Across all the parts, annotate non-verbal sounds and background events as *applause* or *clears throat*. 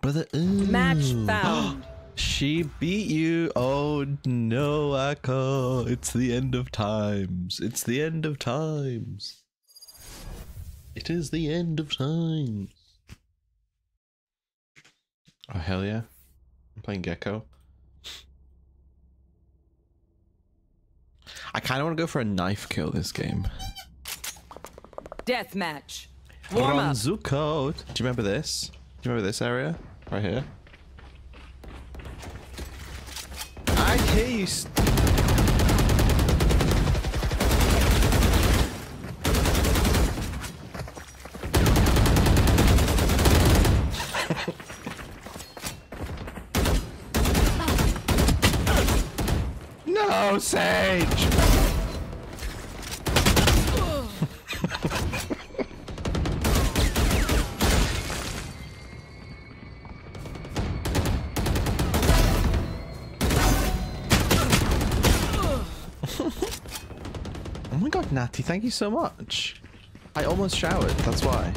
Brother, Match found. *gasps* She beat you. Oh no, Akko. It's the end of times. It's the end of times. It is the end of times. Oh hell yeah. I'm playing Gekko. I kinda wanna go for a knife kill this game. Death match. Warm up. Ronzuko. Do you remember this? Do you remember this area? Right here? I hear you. Sage! *laughs* Oh my god, Natty, thank you so much. I almost showered, that's why.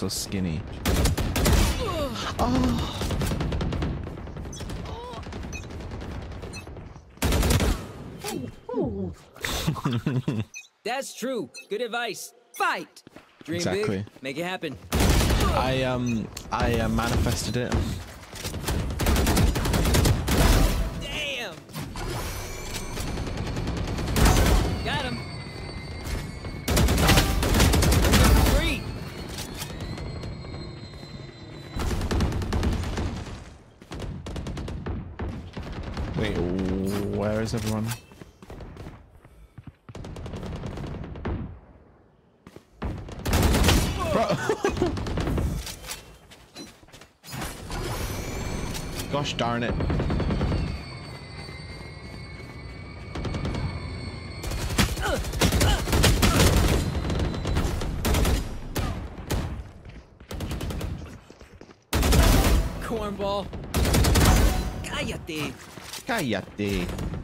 So skinny. Oh. *laughs* That's true. Good advice. Fight. Dream Exactly. big. Make it happen. I um I uh, manifested it. Where is everyone? *laughs* Gosh darn it. Cornball. Cállate. Cállate.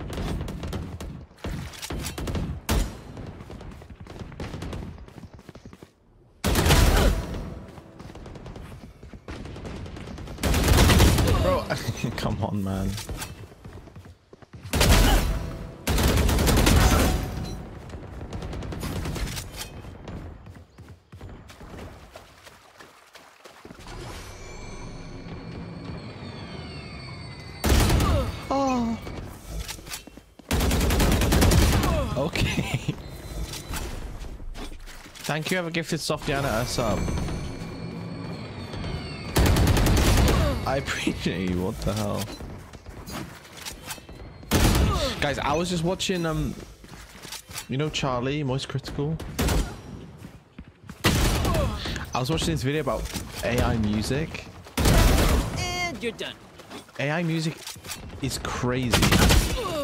Thank you, have a gifted Softiana a sub. I appreciate you. What the hell? Guys, I was just watching um you know Charlie, Moist Critical? I was watching this video about AI music. And you're done. AI music is crazy.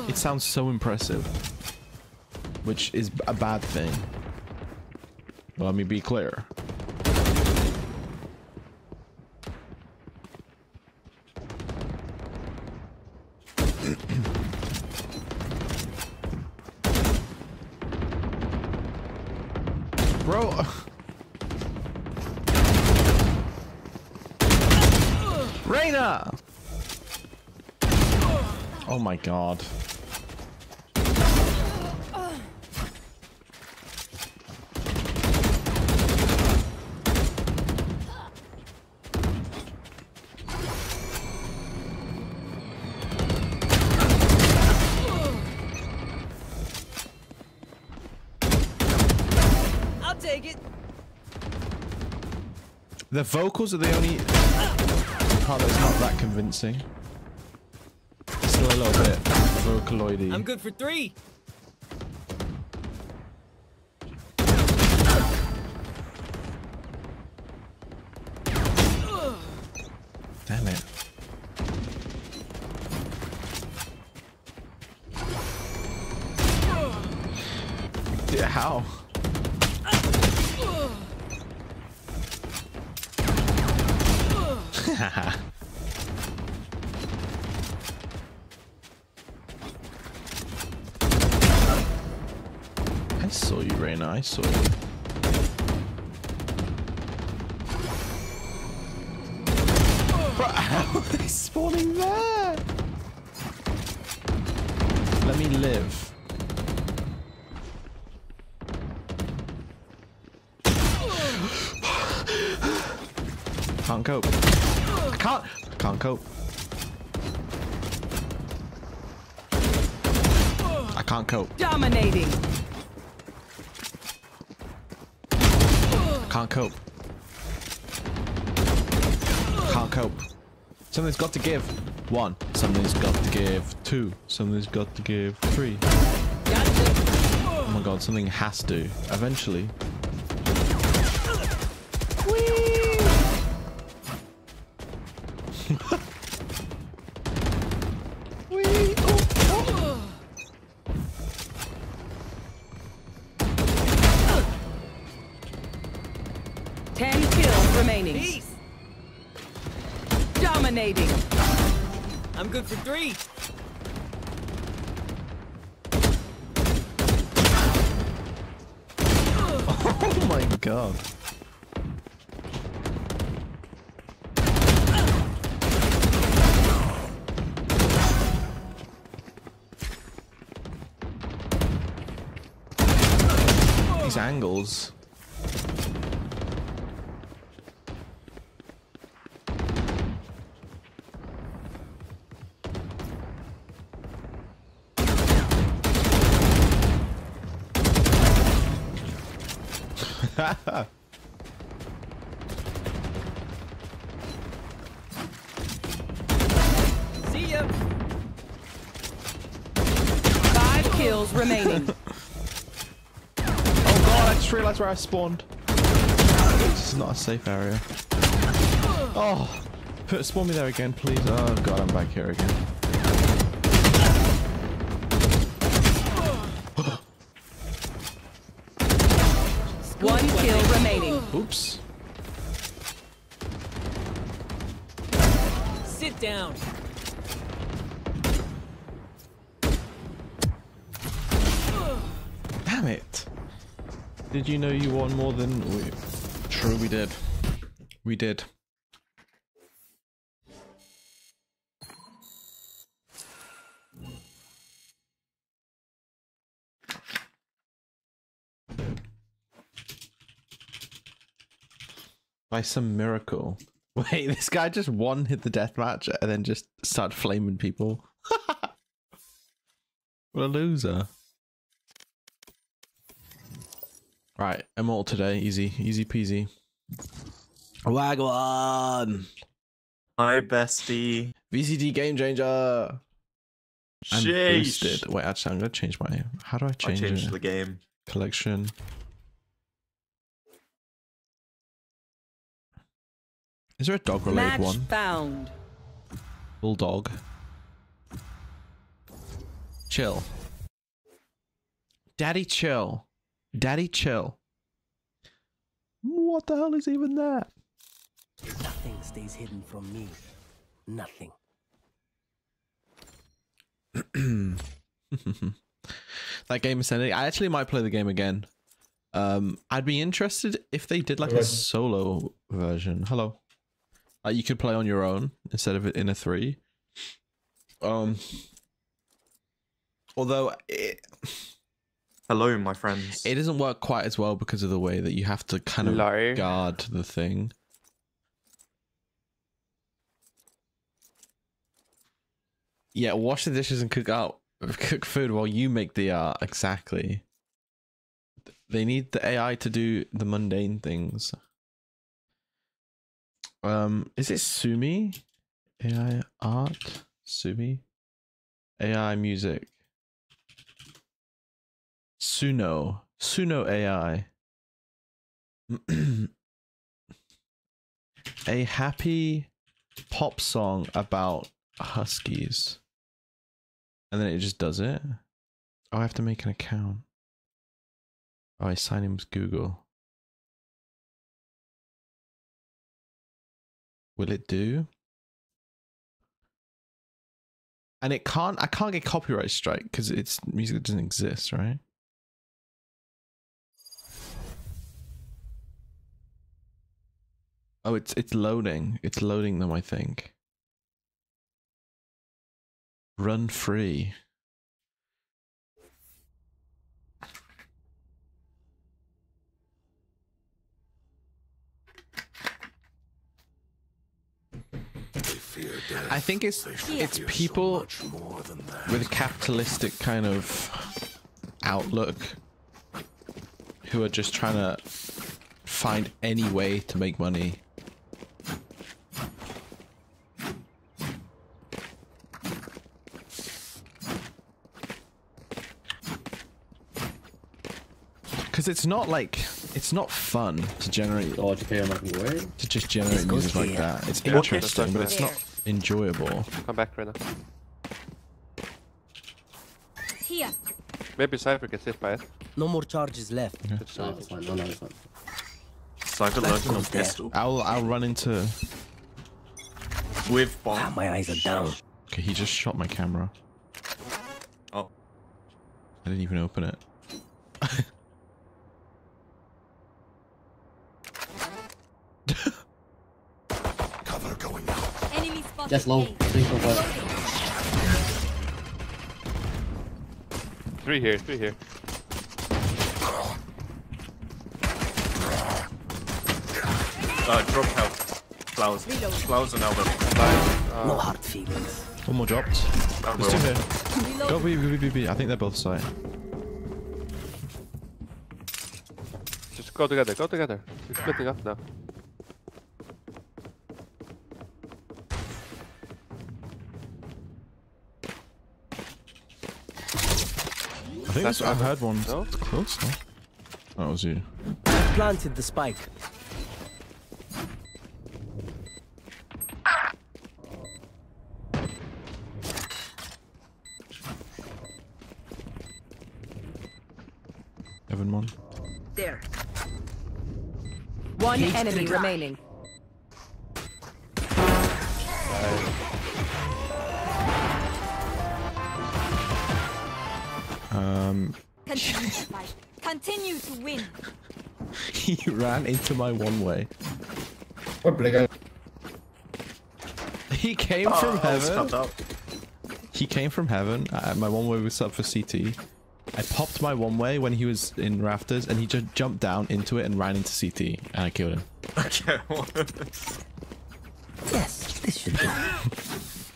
It sounds so impressive. Which is a bad thing. Let me be clear. *clears throat* Bro. Uh, Reyna! Oh my god. The vocals are the only part that's not that convincing. Still a little bit vocaloidy. I'm good for three. To give. One. Something's got to give. Two. Something's got to give. Three. Gotcha. Oh my god, something has to. Eventually. Three. Oh my god. These angles. Ya. Five kills remaining. *laughs* Oh god, I just realized where I spawned. This is not a safe area. Oh, put spawn me there again, please. Oh god, I'm back here again. *gasps* One kill remaining. Oops. Sit down. Did you know you won more than we? True, we did. We did. By some miracle. *laughs* Wait, this guy just one hit the death match and then just started flaming people. *laughs* what a loser. Right, immortal today, easy, easy peasy. Wagwan! Hi, bestie. VCD game changer! And Sheesh. boosted. Wait, actually, I'm gonna change my. How do I I change changed it? the game. Collection. Is there a dog related Match one? found. Bulldog. Chill. Daddy chill. Daddy chill. What the hell is even that? Nothing stays hidden from me. Nothing. *clears throat* that game is sending. I actually might play the game again. Um, I'd be interested if they did like a solo version. Hello, like you could play on your own instead of in a three. Um, although it Hello, my friends. it doesn't work quite as well because of the way that you have to kind of guard the thing. Yeah, wash the dishes and cook out *laughs* cook food while you make the art. Exactly. They need the AI to do the mundane things. Um, is it Sumi? AI art? Sumi? AI music. Suno. Suno AI. *clears throat* A happy pop song about huskies. And then it just does it. Oh, I have to make an account. Oh, I sign in with Google. Will it do? And it can't. I can't get copyright strike because it's music that doesn't exist, right? Oh, it's it's loading. It's loading them. I think. Run free. I think it's it's people with a capitalistic kind of outlook who are just trying to find any way to make money. Because it's not like it's not fun to generate Oh, okay, I'm not away. to just generate goes music like that. It's Yeah, interesting, but it's not enjoyable. Come back right now. Here. Maybe Cypher gets hit by it. No more charges left. It's No, not- it's fine. No, no, it's fine. Cypher lurking on pistol. I'll I'll run into. With Ah, bomb. my eyes are down. Okay, he just shot my camera. Oh. I didn't even open it. *laughs* Enemy spotted. Just low. A. Think of what. Three here, three here. Uh, drop health. Flowers. Flowers and elbow. No hard feelings. One more dropped. There's two here. Go B, B, B, B, B. I think they're both side. Just go together, go together. We're splitting up now. I think I've I heard one No? close. No? Oh, it was you. I Planted the spike. Evan one. There. One enemy trigger. remaining. Um, Continue to fight. Continue to win. *laughs* he ran into my one way. What He came Oh, from heaven. He came from heaven. Uh, my one way was up for CT. I popped my one way when he was in rafters, and he just jumped down into it and ran into CT, and I killed him. *laughs* Okay. Yes, this should do.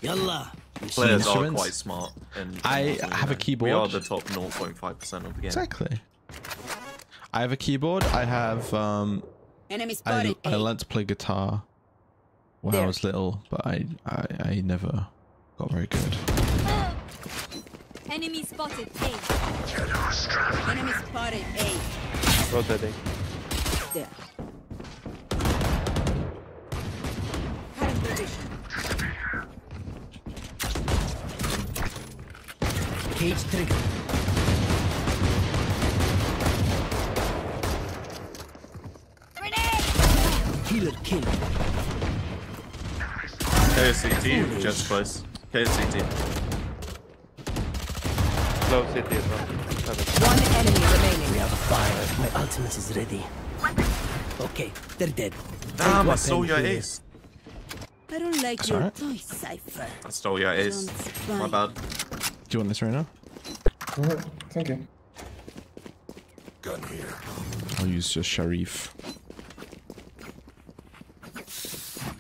Yalla. Players are quite smart. And I have a keyboard. We are the top 0.5% of the game. Exactly. I have a keyboard. I have um. Enemy I, spotted. I learned to play guitar when I was little, but I, I I never got very good. Enemy spotted. A. Enemy spotted. A. Rotating. There. Current position. Cage trigger. Grenade! Killer kill. KSCT, just close. KSCT. Low city as well. Seven. One enemy remaining. We have a fire. My ultimate is ready. Okay, they're dead. Damn, I stole your please. ace. I don't like That's your alright. toy cipher. I stole your ace. Don't My bad. Do you want this right now? Thank you. I'll use just Sheriff.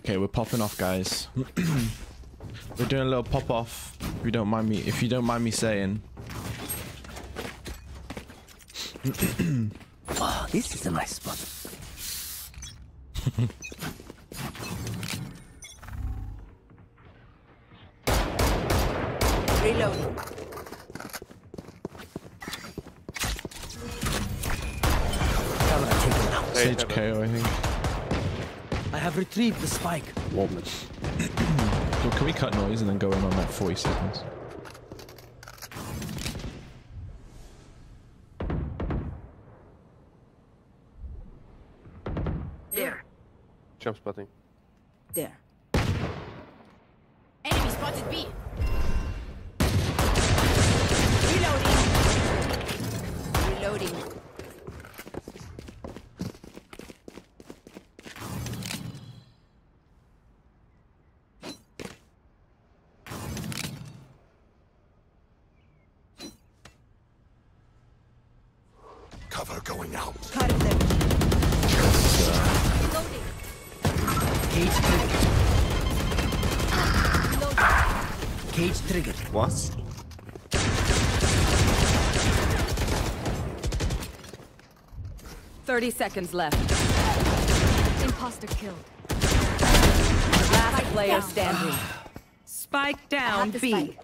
Okay, we're popping off, guys. *clears throat* we're doing a little pop off. If you don't mind me, if you don't mind me saying, oh, *clears throat* this is a nice spot. Reloading. Camera KO, I think. I have retrieved the spike. Warmness. *clears throat* well, can we cut noise and then go in on that 40 seconds? Jump spotting. There. Enemy spotted B. Reloading. Reloading. 30 seconds left. Imposter killed. Last spike player down. standing. Spike down B. Spike.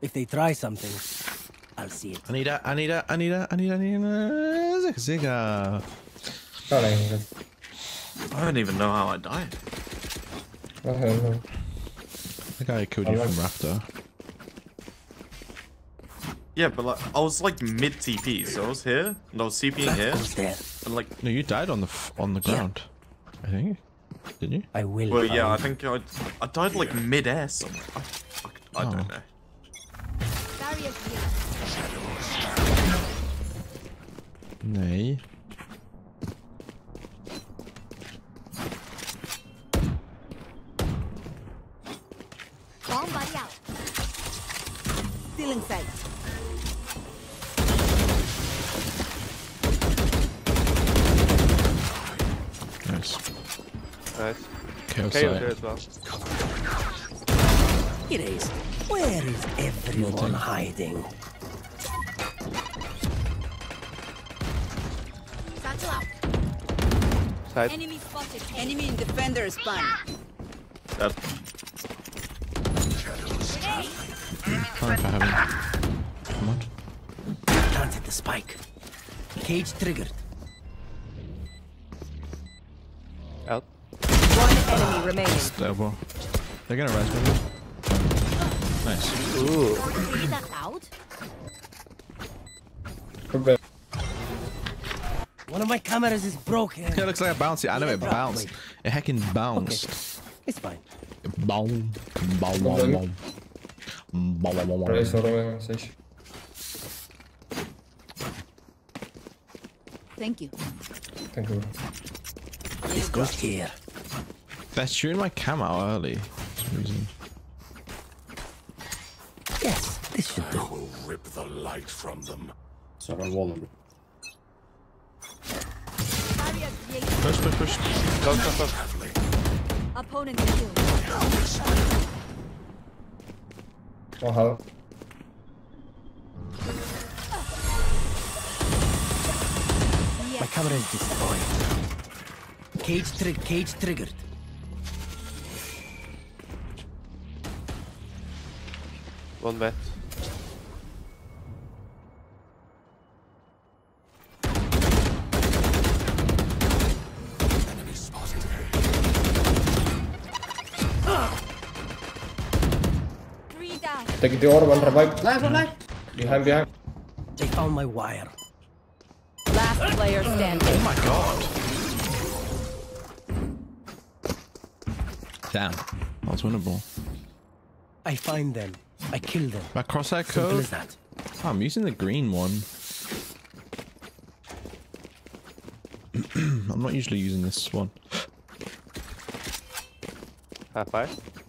If they try something, I'll see it. Anita, Anita, Anita, Anita, Anita, Zigga. Sorry. I don't even know how I died. wacht even. The guy who killed you from Rafter. Yeah, but like I was like mid TP, so I was here and I was CPing That here, goes there. and like, No, you died on the f- on the ground. I think. Didn't you? I will. well, yeah, I think I I died like mid air somewhere. I, fuck, I don't Oh. know. Barriers Bomb buddy out. Still in sight. Nice. Nice. KO KO there site. as well. Erase. Where is everyone hiding? Satchel out. Side. Enemy spotted. Enemy in defender spawn. That Time for having. Come on. Planted the spike. Cage triggered. Out. One enemy remaining. Stable. They're gonna res maybe. Nice. See that out? One of my cameras is broken. It looks like a bouncy. I know it bounced. It heckin' bounced. It's fine. Boom. Boom. Boom. Boom. Een stage. Thank you. Thank you. This goes here. They're shooting my cam out early. For some reason. Yes, this should do. Will rip the light from them. Zo, een wonder. Barrier created. Push, push, push. Close, close, close. Opponent killed. Oh, hou. My camera is destroyed. Cage trig cage triggered. One vet. Take the orb and revive. Blijf, blijf. Behind, behind. They found my wire. Last player standing. Oh my god. Damn. That was winnable. I find them. I kill them. My crosshair Simple code? as that. Oh, I'm using the green one. *clears throat* I'm not usually using this one. Half five.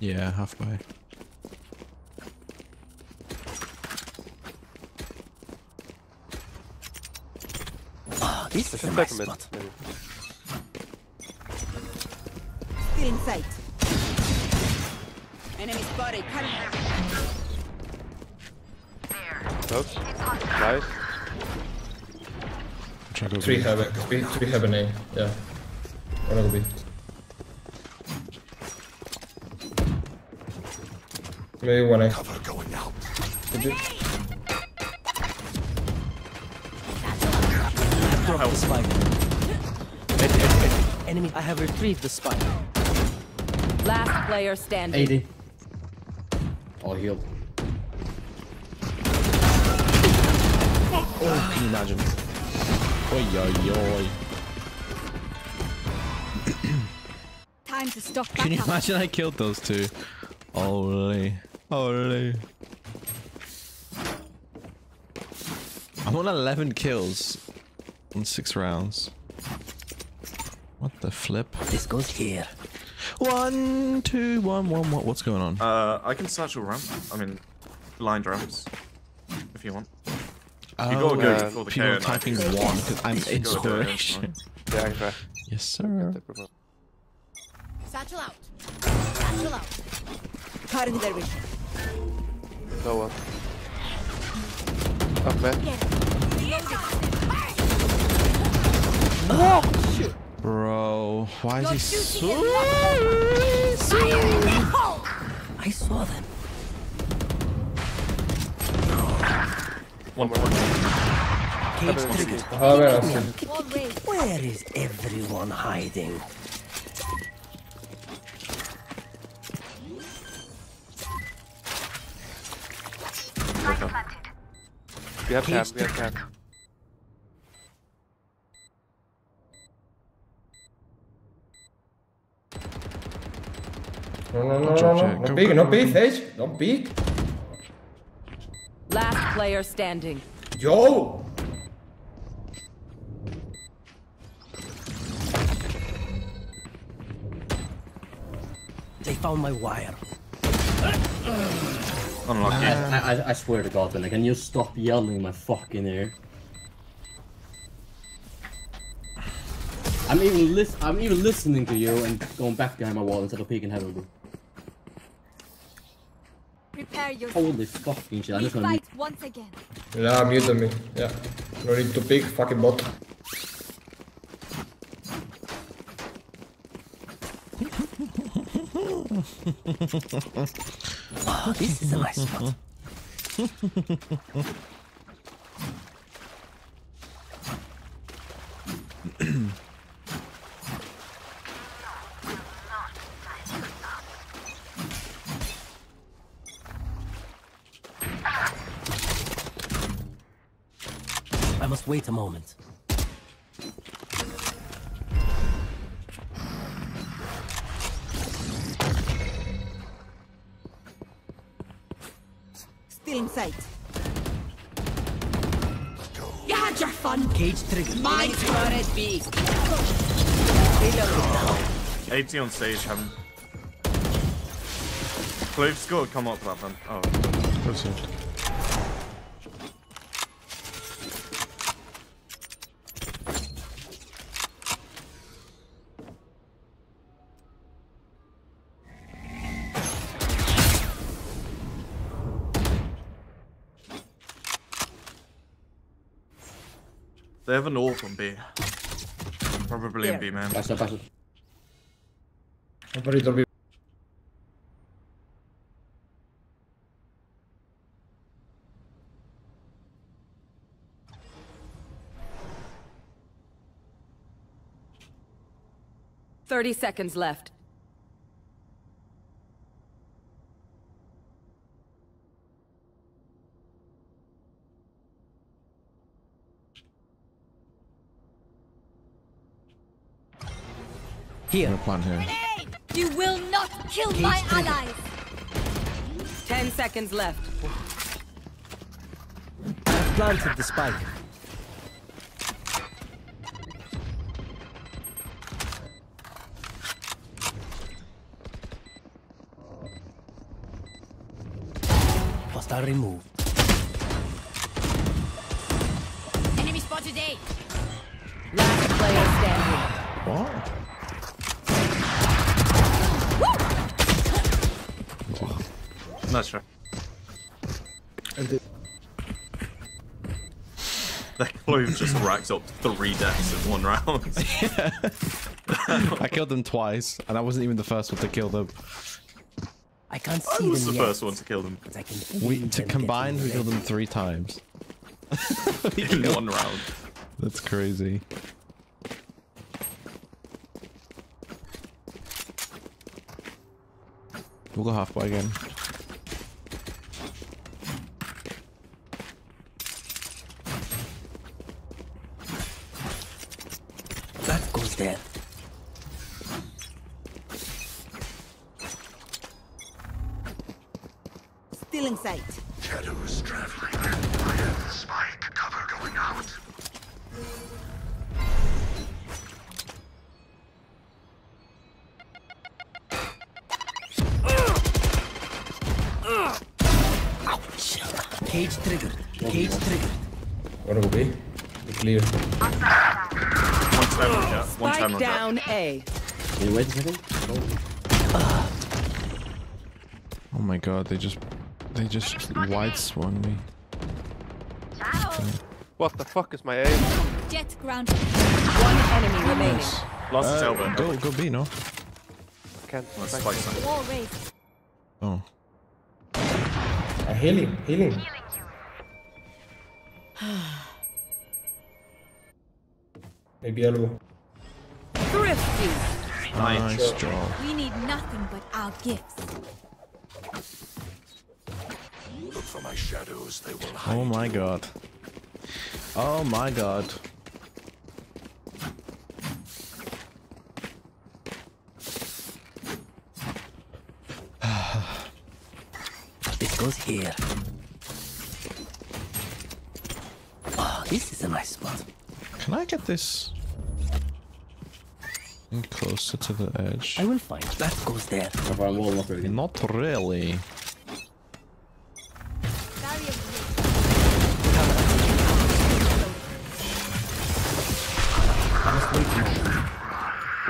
Yeah, halfway. Ah, this is a Just nice back a bit. spot. Still in sight. Enemy spotted. Cutting. Close. Nice. Try to go Three B. heaven. Three, three heaven A. Yeah. Wanna go B. Maybe one A. Cover going out. Could be. Drop the spike. Ed, ed, ed. Enemy, I have retrieved the spike. Last player standing. 80. All healed. Oh, can you imagine? Oi, oi, oi. Time to stock Can you imagine I killed those two? Holy. Holy. I'm on 11 kills in 6 rounds. What the flip? This goes here. One, two, one, one, one. What's going on? Uh, I can satchel ramp. I mean, blind ramps. If you want. oh, You gotta go uh, for the people KO. are typing one because I'm You gotta do it, that's inspiration. Yeah, I can try. Yes, sir. Satchel out. Satchel out. Cutting their vision. No one. Up man. Get it. Bro, why is he so... I saw them. One more. Cage triggered. Where else? Wall raised. Where is everyone hiding? We have time, we have time. No, no, no, Drop no, check. no. Go, Not peek, go, not go, peek, go. Sage. Don't peek. Last player standing. Yo! They found my wire. Unlucky. I, I, I swear to God, like, can you stop yelling in my fucking ear? I'm even lis- I'm even listening to you and going back behind my wall instead of peeking head over. Prepare yourself. Holy fucking shit! I'm just gonna fight once again. Yeah, mute me. Yeah. No need to peek, fucking bot. Oh, this is a nice spot. I must wait a moment. Sight. You had your fun. Cage triggered. Enemy spotted B. Reloading. 80 on stage, heaven. Clove's got to come up that man. Oh. Proceed. They have an AWP on B. Probably in B, man. pass it, pass it. Hopefully it'll. Thirty seconds left. Here. No plan here. You will not kill Cage my allies. Ten seconds left. I've planted the spike. Hostile removed. Enemy spotted A. Last player standing. What? Not sure. That Clove just racked up three deaths in one round. *laughs* *laughs* I killed them twice, and I wasn't even the first one to kill them. I can't I see was the yet, first one to kill them but I can We to getting combined, we killed them three times. *laughs* in one round. That's crazy. We'll go halfway again. Wide swung me. What the fuck is my aim? Jett grounded. One enemy remaining. Lost his Uh, elbow. go go B, no? Can't. That's Thank spike you. side. Wall raised. Oh. Uh, healing, healing. *sighs* Maybe elbow. Thrifty. Nice job. We need nothing but our gifts. Look for my shadows. They will oh hide. Oh my god. Oh my god. *sighs* This goes here. Oh, this is a nice spot. Can I get this closer to the edge? I will find. That goes there. So far, I'm wall knocker again. Not really.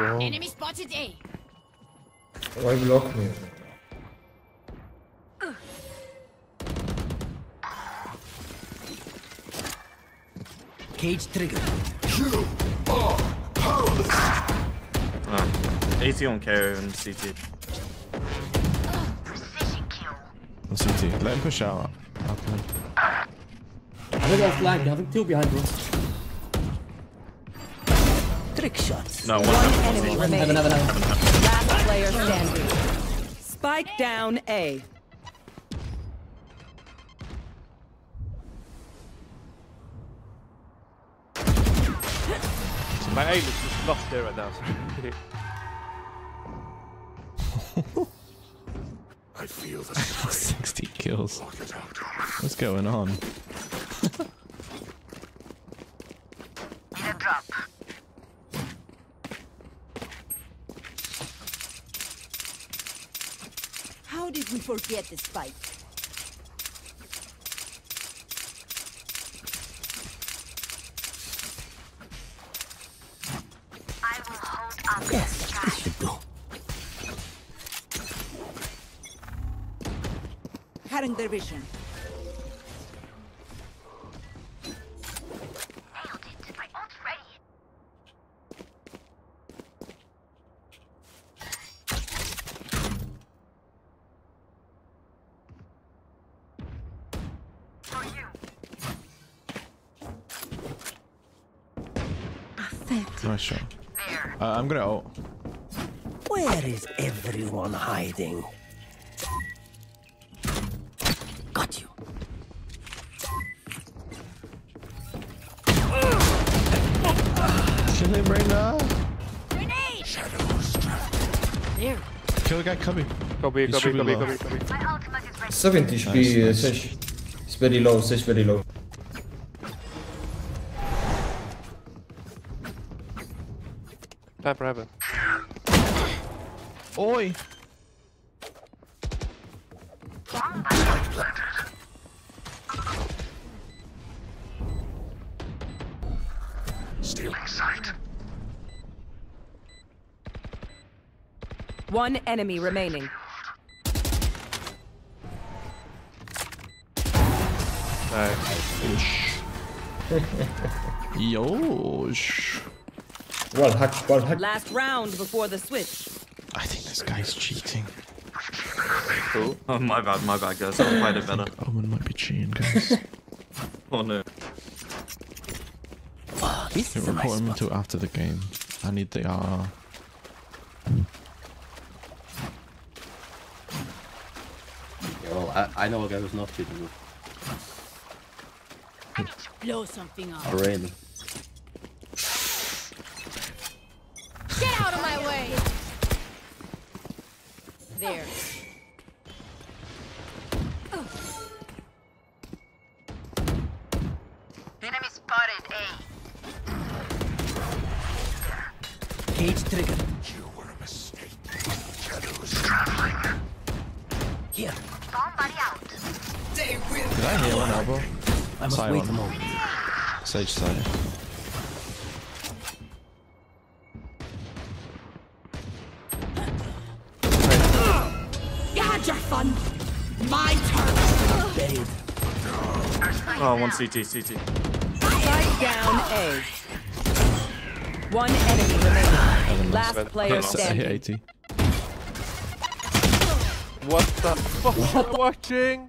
Bro. Enemy spotted A. Why block me? Cage triggered. Oh. Ah, 80 on KO and CT. On CT. Let him push out. Okay. I think I flagged. I think two behind, bro. Trick shots. No, one One heaven. enemy Heaven, remaining. heaven, heaven. Last player standing. Spike down A. My aim is just not there right now. *laughs* So I feel the *laughs* spike. 60 kills. Lock it out. What's going on? How did we forget the spike? Yes, this should do. Cutting their vision. Uh, I'm gonna ult. Where is everyone hiding? Got you. Kill him right now. Grenade. Shadows. There. Kill the guy coming. Copy, He copy, should be copy, low. copy, copy. 70 HP, uh. Sesh. It's very low, Sesh very low. Time for heaven. Oi! Stealing sight. One enemy remaining. Nice. Yosh. One hack, one hack. Last round before the switch. I think this guy's cheating. Cool. Oh, my bad, my bad, guys. I'll find it better. *laughs* Omen might be cheating, guys. *laughs* Oh no. Oh, this Don't is nice report him spot. until after the game. I need the R. Yeah, well, I, I know a guy who's not cheating with Blow something up. Rain. There. Enemy spotted A. Cage trigger. You were a mistake. Shadows traveling. Here. Bomb buddy out. Did I hear one elbow? I must Side wait one. a moment. Sage side. One CT, CT. Spike down A. One enemy remaining. Last player Yes, hit standing. 80. What the fuck am I watching?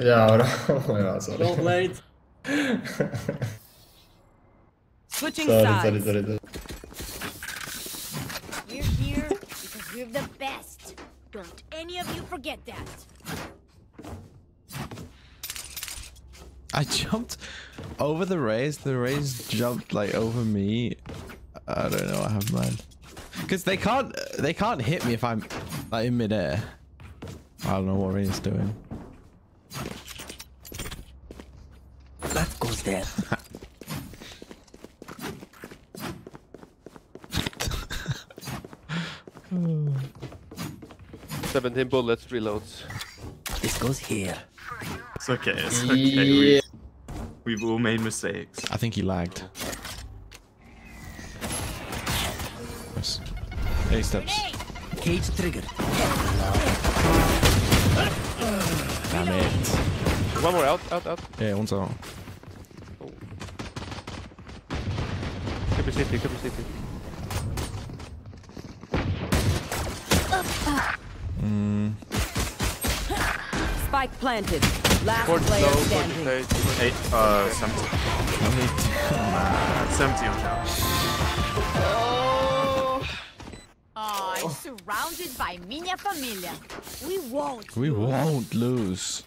Ja, bra. ja, sorry. Well played. *laughs* Switching Sorry, sorry, sides. sorry, sorry. We're here because we're the best. Don't any of you forget that. I jumped over the Raze. The Raze jumped like over me. I don't know what happened, man. Because they can't, they can't hit me if I'm like in midair. I don't know what Ray's doing. That goes there. Seventeen bullets, reloads. This goes here. It's okay, it's okay. Yeah. We, we've all made mistakes. I think he lagged. Nice. Eight steps. Cage trigger. Damn it. One more out, out, out. Yeah, one's out. Could be city, could be city. Mm, Spike planted. Last Forty player low, standing. Eight, uh, 70. how *laughs* many- 70 on count. Oh, I'm surrounded by minha família. We won't. we won't lose.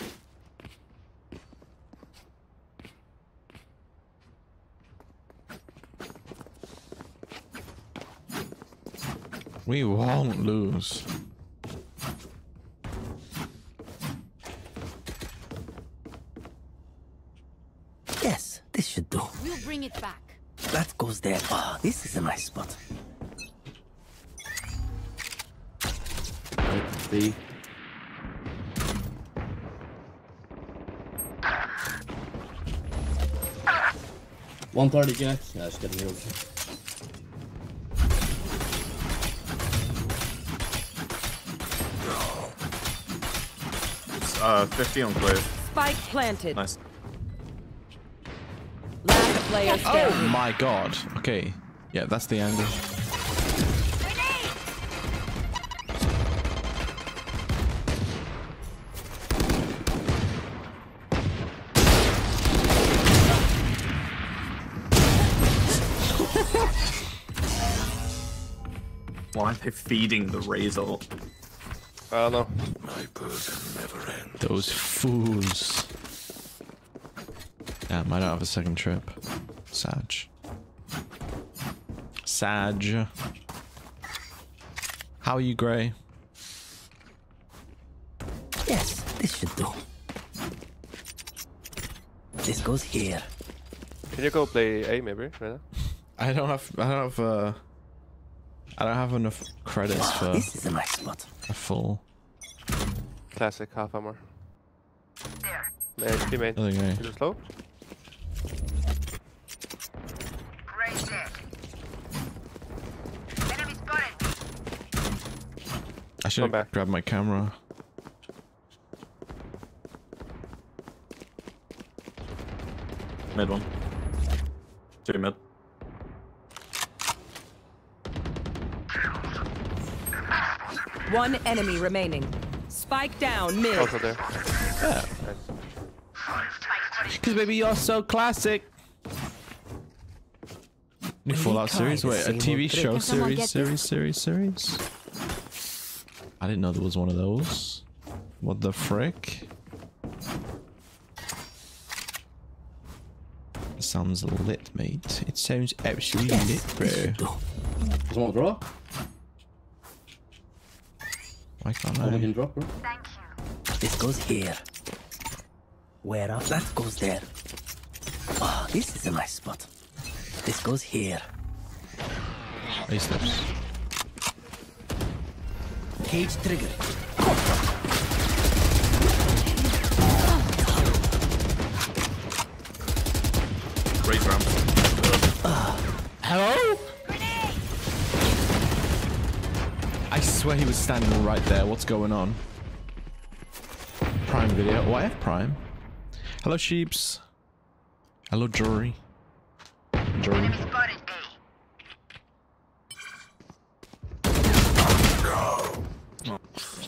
We won't lose. Bring it back. That goes there. Oh, this is a nice spot. Right, B. One thirty Jack. Yeah, just getting healed. Uh, 50 on Glaive. Spike planted. Nice. Last player Oh standing. my god. Okay. Yeah, that's the angle. *laughs* Why are they feeding the Razor? I don't know. My burden never ends. Those fools. Damn, I don't have a second trip. Sag. Sag. How are you, Gray? Yes, this should do. This goes here. Can you go play A maybe, right now? I don't have. I don't have. Uh, I don't have enough credits Oh, for this is a nice spot. a full. Classic half armor. Main, teammate. Other guy. Is it slow? Right there. Enemy spotted. I should back. grab my camera. Mid one. Two mid. One enemy remaining. Spike down mid. Also there. Because baby, you're so classic. New Fallout series? Wait, a TV show Can someone series, series, series, series? I didn't know there was one of those. What the frick? Sounds lit, mate. It sounds absolutely lit, bro. Does one drop? Why can't I? can drop, bro. This goes here. Where up? That goes there. Ah, this is a nice spot. This goes here. A steps. Cage trigger. Great round. Hello? I swear he was standing right there. What's going on? Prime video. Oh, I have Prime. Hello, sheeps. Hello, jury. Jury.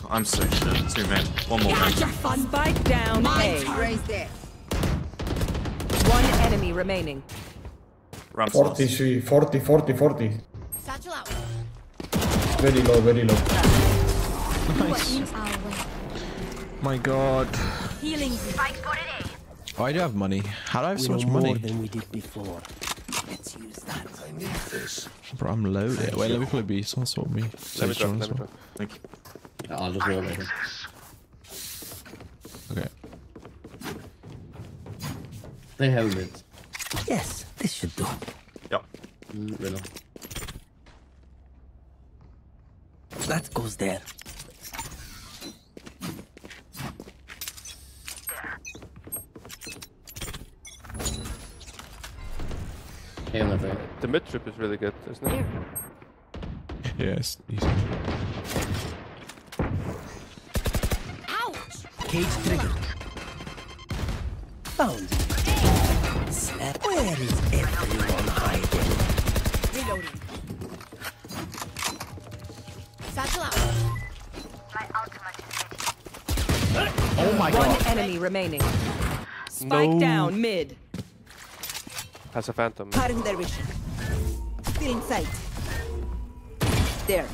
I'm so shit. Two men. One more man. Spike down A. Raise. One enemy remaining. Ramps 40, last. she- 40, 40, 40. Satchel out. Very low, very low. Nice. My god. Healing. Oh, I do have money. How do I have We so know much more money? than we did before. Let's use that. I need this. Bro, I'm loaded. Wait, let me play B. Someone swap me. Let me Sage drop, let me as drop. Thank you. Yeah, I'll just roll later. well. Okay. They have mid. Yes, this should do. Yep. Mm, Reno. That goes there. Hey, on. The mid trip is really good, isn't it? Yes. easy. Cage trigger. Found. Snap. Where is everyone hiding? Reloading. Satchel out. Oh my god. One god. enemy remaining. Spike No. down mid. Has a phantom. Cutting their vision. Still in sight. There.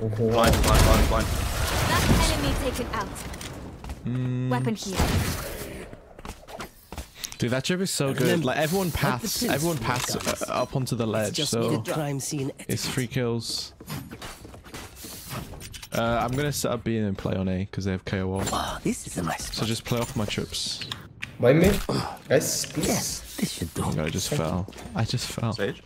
Oh, Blind, blind, blind, blind. That enemy taken out. Weapon here. Dude, that trip is so good. Remember, Like everyone the paths, prince everyone with paths uh, up onto the ledge. just So needed crime scene. it's three kills. Uh, I'm gonna set up B and then play on A because they have KO. This is a nice So spot. just play off my trips. Buy me? Guys, please. Yes, this should do. Oh god, I just fell. I just fell. Sage.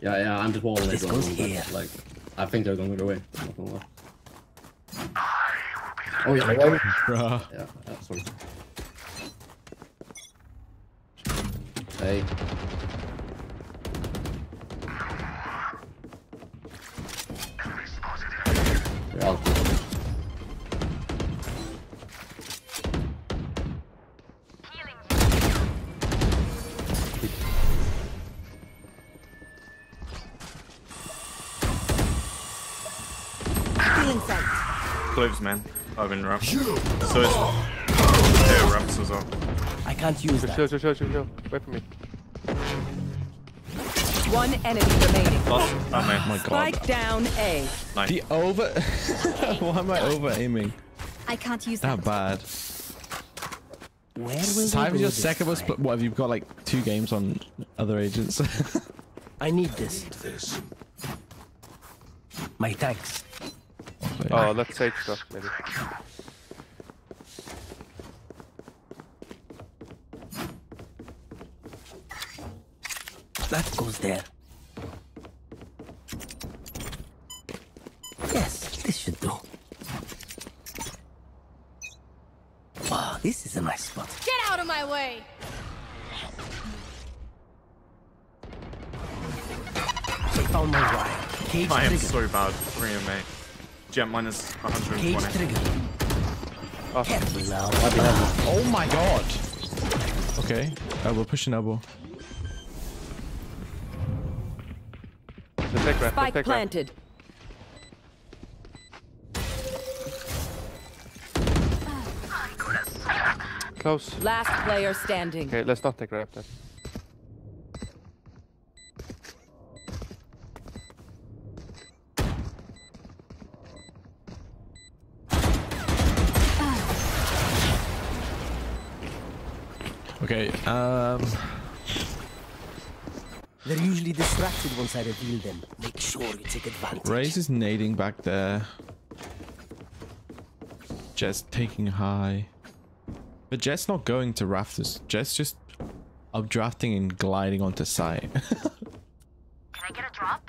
Yeah, yeah, I'm just walling This later goes here. Like, I think they're gonna go away. I'm not gonna lie. Oh yeah, Buy. *laughs* Bruh. yeah, yeah, sorry. Hey. They're out. Man. I've been ramps. So it's. Yeah, ramps as well. I can't use that. Chill, chill, chill, chill, chill. Wait for me. One enemy remaining. Last. Oh, man. Oh my god. Spike down A. Nice. The over. *laughs* Why am I over aiming? I can't use That that. bad. Where will Time we is your second most. What have you got? Like two games on other agents. *laughs* I need this. This. My thanks. Oh, let's sage stuff, maybe. That goes there. Yes, this should do. Wow, this is a nice spot. Get out of my way! They found my wire. Cage I am trigger. so bad. 3 and mate. Jett minus Cage 120. trigger. Oh. Careful now. Might be heaven. Oh my god. Okay. Elbow, pushing elbow. Let's take Spike take ramp. planted. Close. Last player standing. Okay, let's not take ramp then. Okay. Um. They're usually distracted once I reveal them. Make sure you take advantage. Raze is nading back there. Jett's taking high. But Jett's not going to rafters. Jett's just updrafting and gliding onto site. *laughs* Can I get a drop?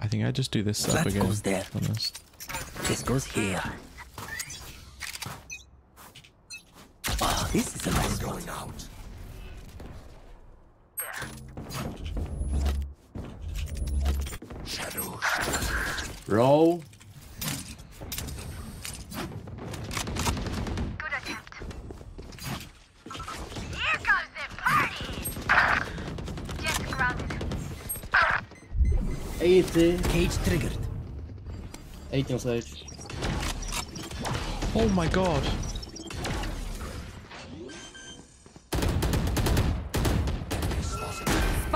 I think I just do this up That again. goes there. Honest. This goes here. This is a nice one. Going out. Shadows. Roll. Good attempt. Here comes the party! Just grounded. 80. Eh? Cage triggered. 80 stage. Oh my god.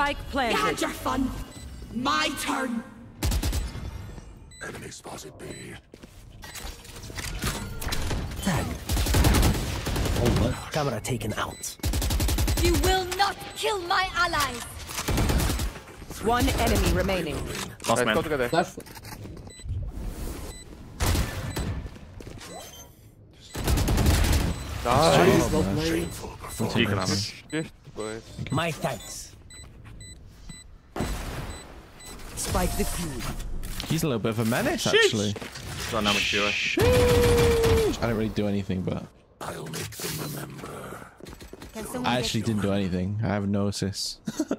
Spike planted. your fun. My turn. Enemy spotted B. Tag. Oh, what? Camera taken out. You will not kill my allies! One enemy remaining. Last Let's man. go together. Flash. Nice. Please, not play. You can have it. Shit, boys. My thanks. Spike defused. He's a little bit of a menace, actually. Dynamic duo. Sheesh. I don't really do anything, but I'll make them remember. I actually didn't do anything. I have no assists. *laughs*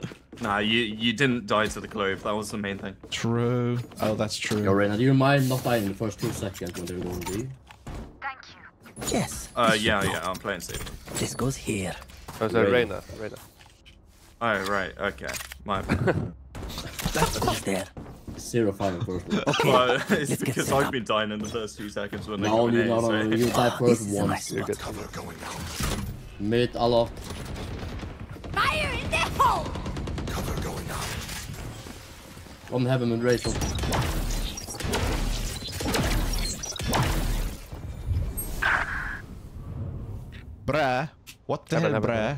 Nah, you you didn't die to the glove. That was the main thing. true. Oh, that's true. Yo, Reyna, do you mind not dying in the first two seconds when they were going to be? Thank you. Yes. Uh, yeah, yeah. I'm playing safe. This goes here. Oh, so Reyna. Reyna. Reyna. Oh right. Okay. My *laughs* bad. That goes there. Zero five in first one. Okay. well, *laughs* it's let's get because set I've up. been dying in the first two seconds when they No, go you, in. no, no, no, you die *laughs* first this is a once. nice You're good. Cover going out. Mid, a lot. Fire in the hole! Cover going out. One heaven and race up. Bruh. What the Heaven, hell, heaven, bruh?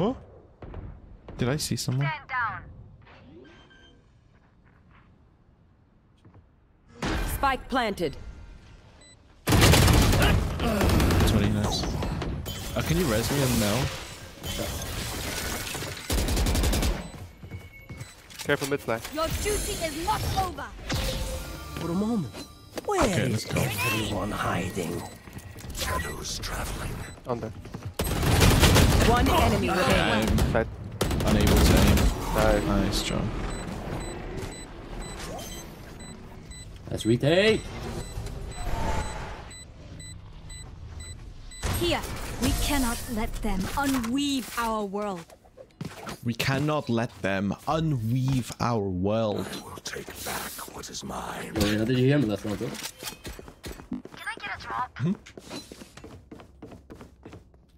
Huh? Did I see someone? Stand down. Spike planted. 20 nice. Uh, can you res me on Mel? Careful mid flank. Your duty is not over. For a moment. Where Okay, is let's go. everyone hiding? Shadows traveling. Under. One enemy remaining. I'm Side. unable to aim. Nice. Nice, John. Let's retake. Here, we cannot let them unweave our world. We cannot let them unweave our world. We'll take back what is mine. Yo, did you hear me last round, bro? Can I get a drop? Hmm?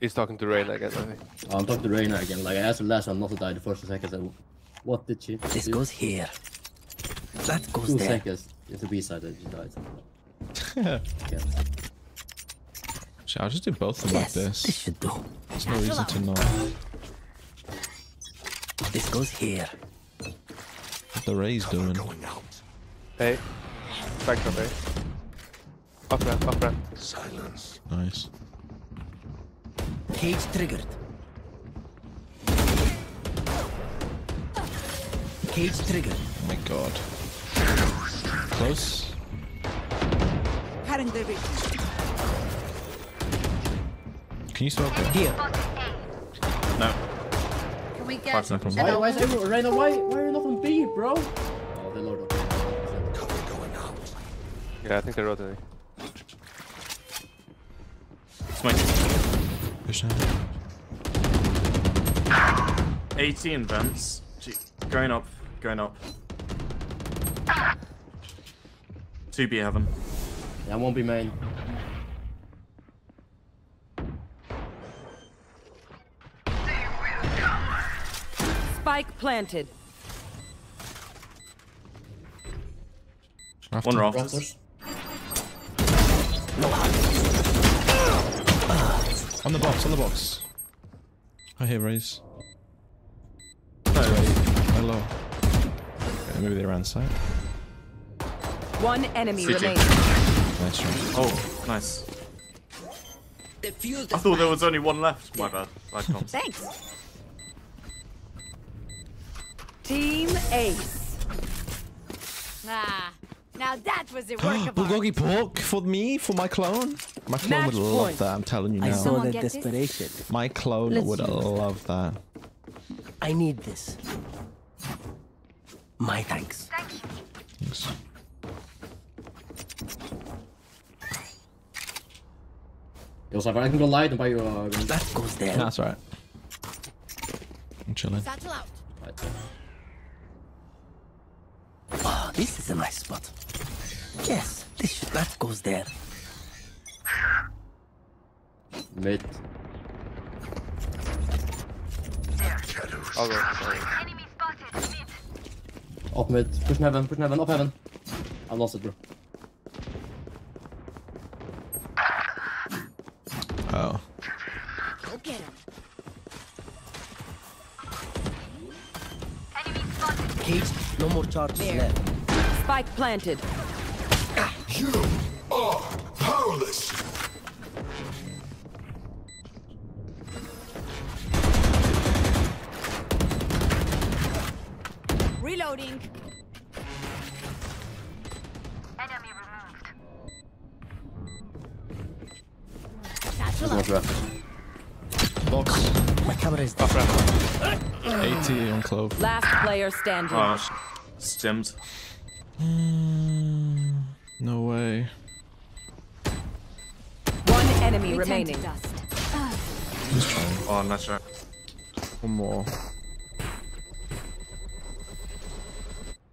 He's talking to Reyna again, I think. Oh, I'm talking to Reyna again. Like, I asked her last time not to die the first two seconds. And what did she? This do? goes here. That goes Two there. seconds. It's the B side that she died. Okay. *laughs* Shit, I'll just do both of them Yes, like this this. should do. There's no reason to not. This goes here. What the Ray's doing? Going out. Hey. Back from A. Up ramp, up ramp. Silence. Nice. Cage triggered. Cage triggered. Oh my god. Close. Cutting the reach. Can you smoke it? Here. No. Can we Five get seconds. Why, why is everyone, Reyna, why, why are you not on B, bro? Oh, they loaded. Yeah, I think they're rotating. Smoke. Push now. 18 vents. Gee, going up. Going up. 2B heaven. Yeah, I won't be main. Spike planted. Rafter. One rafters. Rafters. On the box, on the box. I hear Raze. No. Hello. Okay, maybe they ran side. One enemy CT. remaining. Nice try. Oh, nice. Defuse I thought there was only one left. My bad. Bad comms. *laughs* Thanks. Team Ace. Ah, now that was a work of art. Bulgogi pork for me, for my clone. My clone Match would love point. that. I'm telling you I now. saw the get this? desperation. My clone Let's would use that. love that. I need this. My thanks. Thanks. Yo, Cypher, I can go light and buy you uh, a gun. That goes there. Nah, that's alright. I'm chilling. Satchel out. Right. Ah, this is a nice spot. Yes, this should, that goes there. Mid. I'll go. Sorry. Up mid. Push heaven, push heaven, up heaven. I lost it, bro. Oh. Go get him. Cage, no more charges left. Spike planted. You are powerless. Player standing. Oh, sh- stimmed. *sighs* No way. One enemy Return to remaining. dust. Just trying. Oh, nice shot. One more.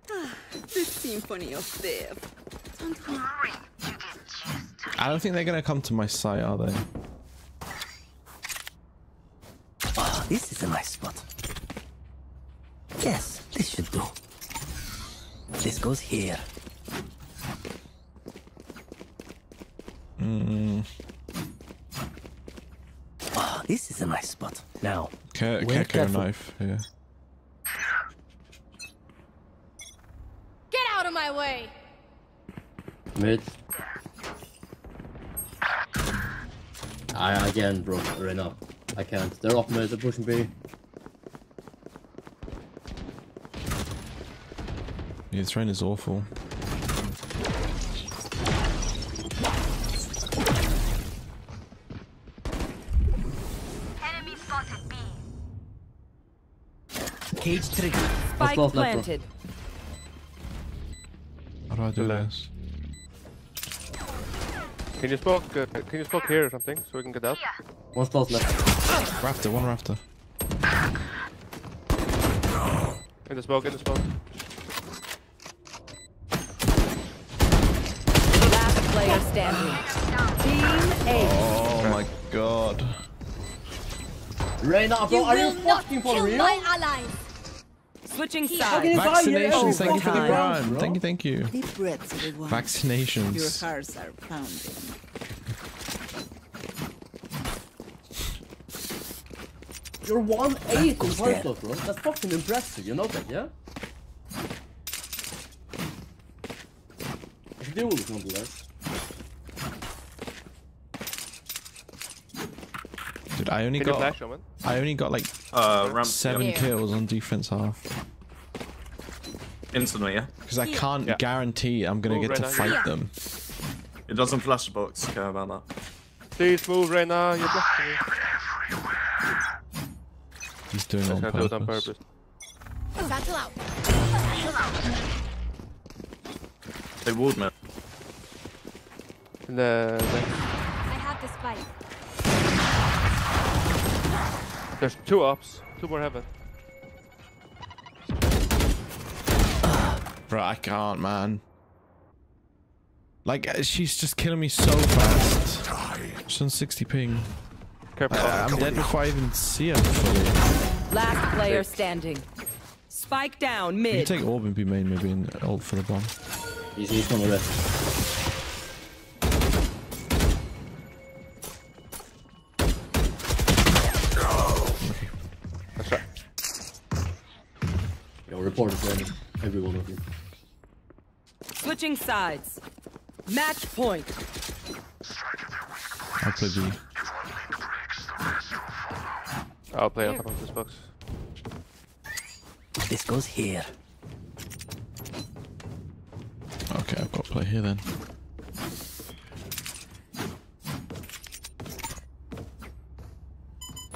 The symphony of death. I don't think they're gonna come to my site, are they? Ah, this is a nice spot. Yes, this should do. This goes here. Mm. Ah, this is a nice spot. Now, Ke- We're Gekko careful. knife here. Get out of my way. Mid. I again, bro. Right up. I can't. They're off mid. They're pushing B. Yeah, this rain is awful. cage trigger. Spike close left, planted. How do I do Left. this? Can you smoke? Uh, can you smoke here or something so we can get out? One close left. Rafter, one rafter. In the smoke. In the smoke. Last player standing. Team Ace. Oh my god. Reyna, bro, You are you will not fucking for real? my allies. Switching sides. is I here Vaccinations, thank you for the fucking prime. Thank you, thank you. Deep breaths, everyone. Your Vaccinations. hearts are pounding. You're one eight in goes point there. bro. That's fucking impressive. You know that, yeah? I should deal with this nonetheless. Dude, I only Can got? I only got like Uh, ramp. seven Yeah. kills on defense half. Instantly, yeah. Because I can't Yeah. guarantee I'm gonna Oh, get to now, fight yeah. them. It doesn't flash the box. Care about that. Please move, Reyna. You're blocking me. He's doing it on gonna do it on purpose. purpose. Satchel out. They would, man. The, the I have the spike. There's two ops, two more heaven. Bro, I can't, man. Like, uh, she's just killing me so fast. She's on 60 ping. Careful. I, I'm dead before I even see her fully. Last player standing. Spike down mid. You can mid. take Orb and be main maybe and ult for the bomb. He's, he's on the red. Yo, report is ready. Every one of you. Switching sides. Match point. I'll play B. I'll play on top of this box. This goes here. Okay, I've got to play here then.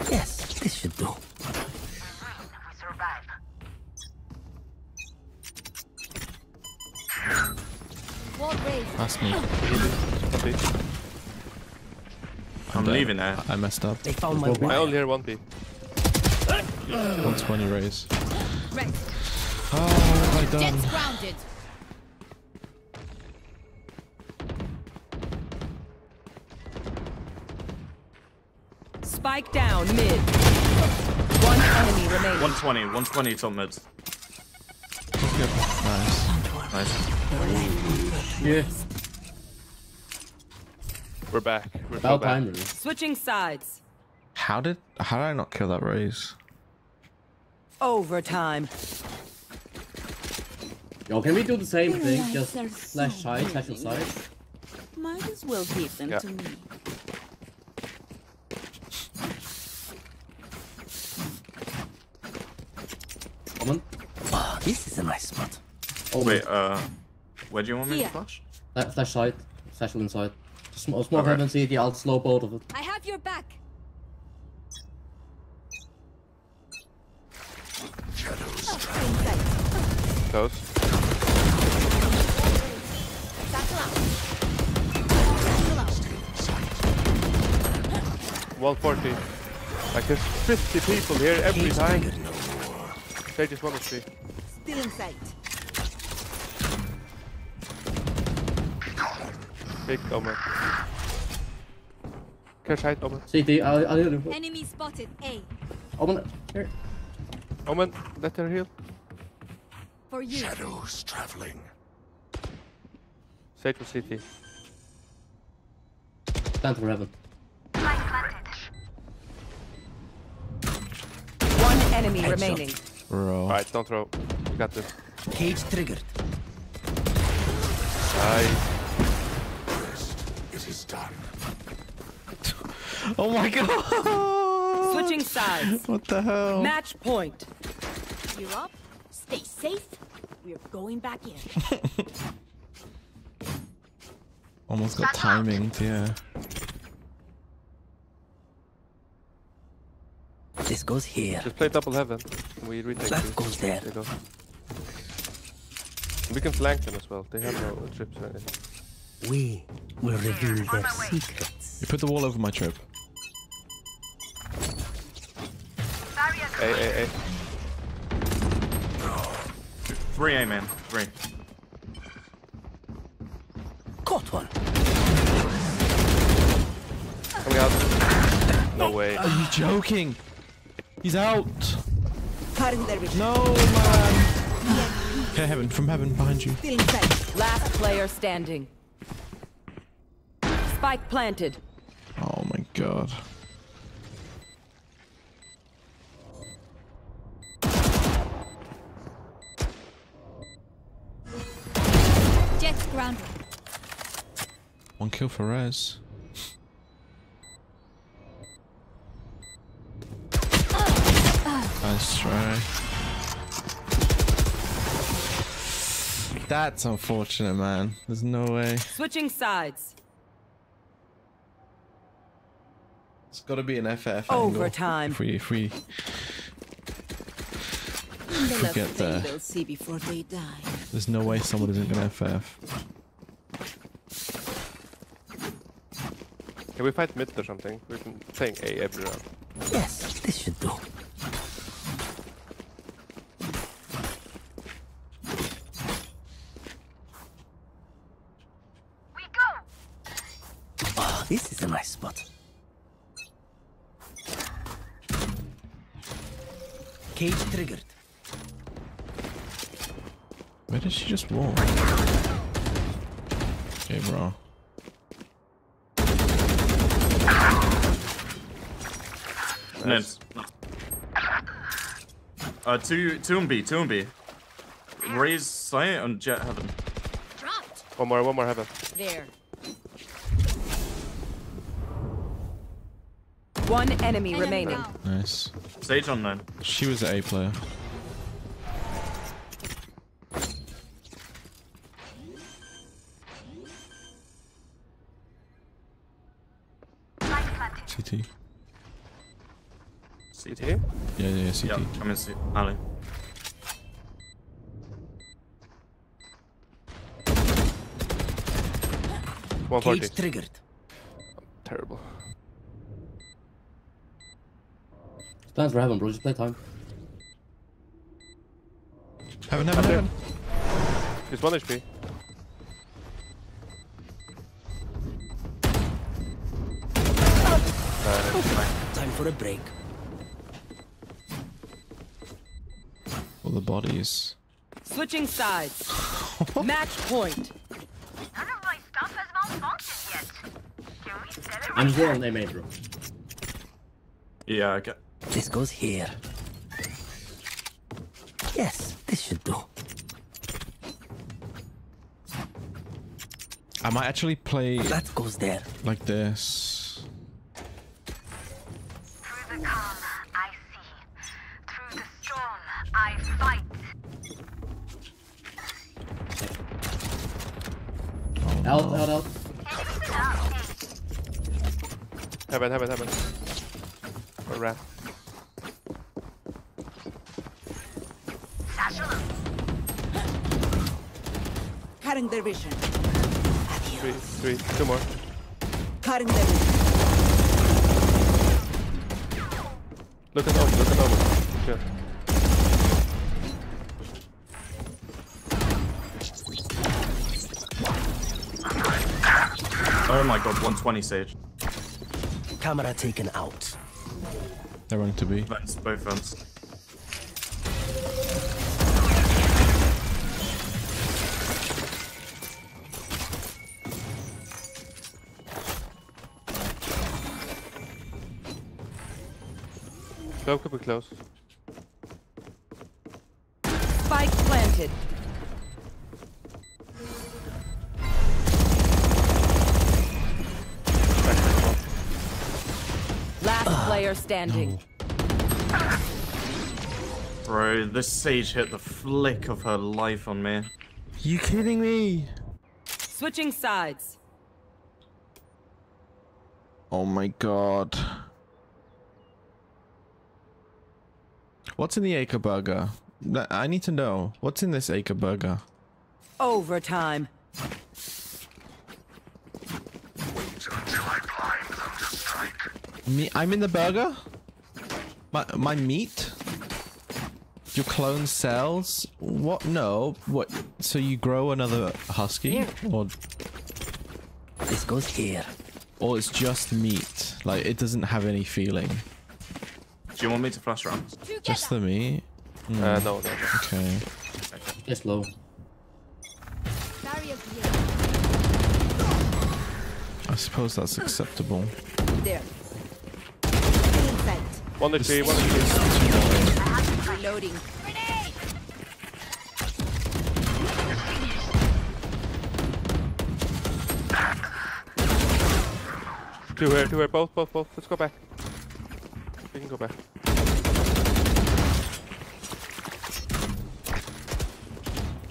Yes, this should do. That's me. One B. I'm dead. leaving there. I messed up. They found my Go B. I only hear one B. 120 Raze. Rest. Oh, what have I done? Jett's grounded. Spike down mid. One enemy remaining. 120, 120 top mid. Nice. Nice. Yeah. We're back. We're so About back. time, really. Switching sides. How did how did I not kill that Raze? Overtime. Yo, can we do the same thing? Just are flash so side, flash pretty. side. Might as well give them Yeah. to me. Come on. Ah, this is a nice spot. Oh, Wait, uh, where do you want me Here. to flash? Fla- Flash side. Flash inside. Small, small Okay. heaven CT, I'll slow both of it. I have your back. Close. Satchel out. Satchel out. 140. Like there's 50 people here every time. They just want to see. Still in sight. Big Omen. Catch height, Omen. CT, I'll, I'll heal him. Enemy spotted. A. Omen, here. Omen, let her heal. For you. Shadows traveling. Sage with CT. Stand for heaven. One enemy remaining. Bro. Alright, don't throw. You got this. Cage triggered. Nice. It is done. Oh my god! Switching sides. What the hell? Match point. You're up. Stay safe. We're going back in. *laughs* Almost got timing, yeah. This goes here. Just play double heaven. and We retake That this. goes there. There go. We can flank them as well. They have no trips or anything. We will reveal their secrets. You put the wall over my trip. Hey, hey, hey. Three A, man. Three. Caught one. Coming out. No way. Are you joking? He's out. Cutting. No, man. Okay, heaven, from heaven, behind you. Still in sight. Last player standing. Spike planted. Oh my god. Jett's grounded. One kill for Rez. Uh, uh. nice try. That's unfortunate, man. There's no way. Switching sides. It's got to be an FF. angle Overtime. If we if we get there. They'll see before they die. There's no way someone isn't gonna FF. Can we fight mid or something? We've been playing A every round. Yes, this should do. Oh, this is a nice spot. Cage triggered. Where did she just walk? Okay, bro. Nice. Uh, two, two and B, two and B. Raze sight on Jett heaven. Dropped. One more, one more heaven. There. One enemy remaining. Nice. Sage on nine. She was an A player. CT. CT. CT? Yeah, yeah, CT. Yeah, I'm in C. alley. One forty. Cage triggered. Terrible. Plans for heaven, bro. Just play time. Heaven, heaven, heaven. He's one HP. Time for a break. All the bodies. Switching sides. *laughs* Match point. None of my stuff has malfunctioned yet. Can we celebrate? I'm just going on A main, bro. Yeah, I okay. This goes here. Yes, this should do. I might actually play That goes there. like this. Through the calm, I see. Through the storm, I fight. Out, out, out. Heaven, heaven, heaven. Cutting their. Three, three, two more. Cutting their vision. Look at over, look at over. Good. Oh my god, 120 Sage. Camera taken out. They're running to B. Vents, both vents. Go, could be close. Spike planted. Back, back. Last player standing. Bro, this Sage hit the flick of her life on me. You kidding me? Switching sides. Oh my god. What's in the Acre burger? I need to know. What's in this Acre burger? Overtime. Until I blind them to strike. Me I'm in the burger? My my meat? Your clone cells? What no. What so you grow another husky? Or This goes here. or it's just meat? Like it doesn't have any feeling. Do you want me to flash around? Just the meat? Uh, no, no, no. Okay. It's low. Barrier. I suppose that's acceptable. There. Feeling sight. One HP, one HP. Reloading. Grenade! Two here, two here, both, both, both. Let's go back. We can go back.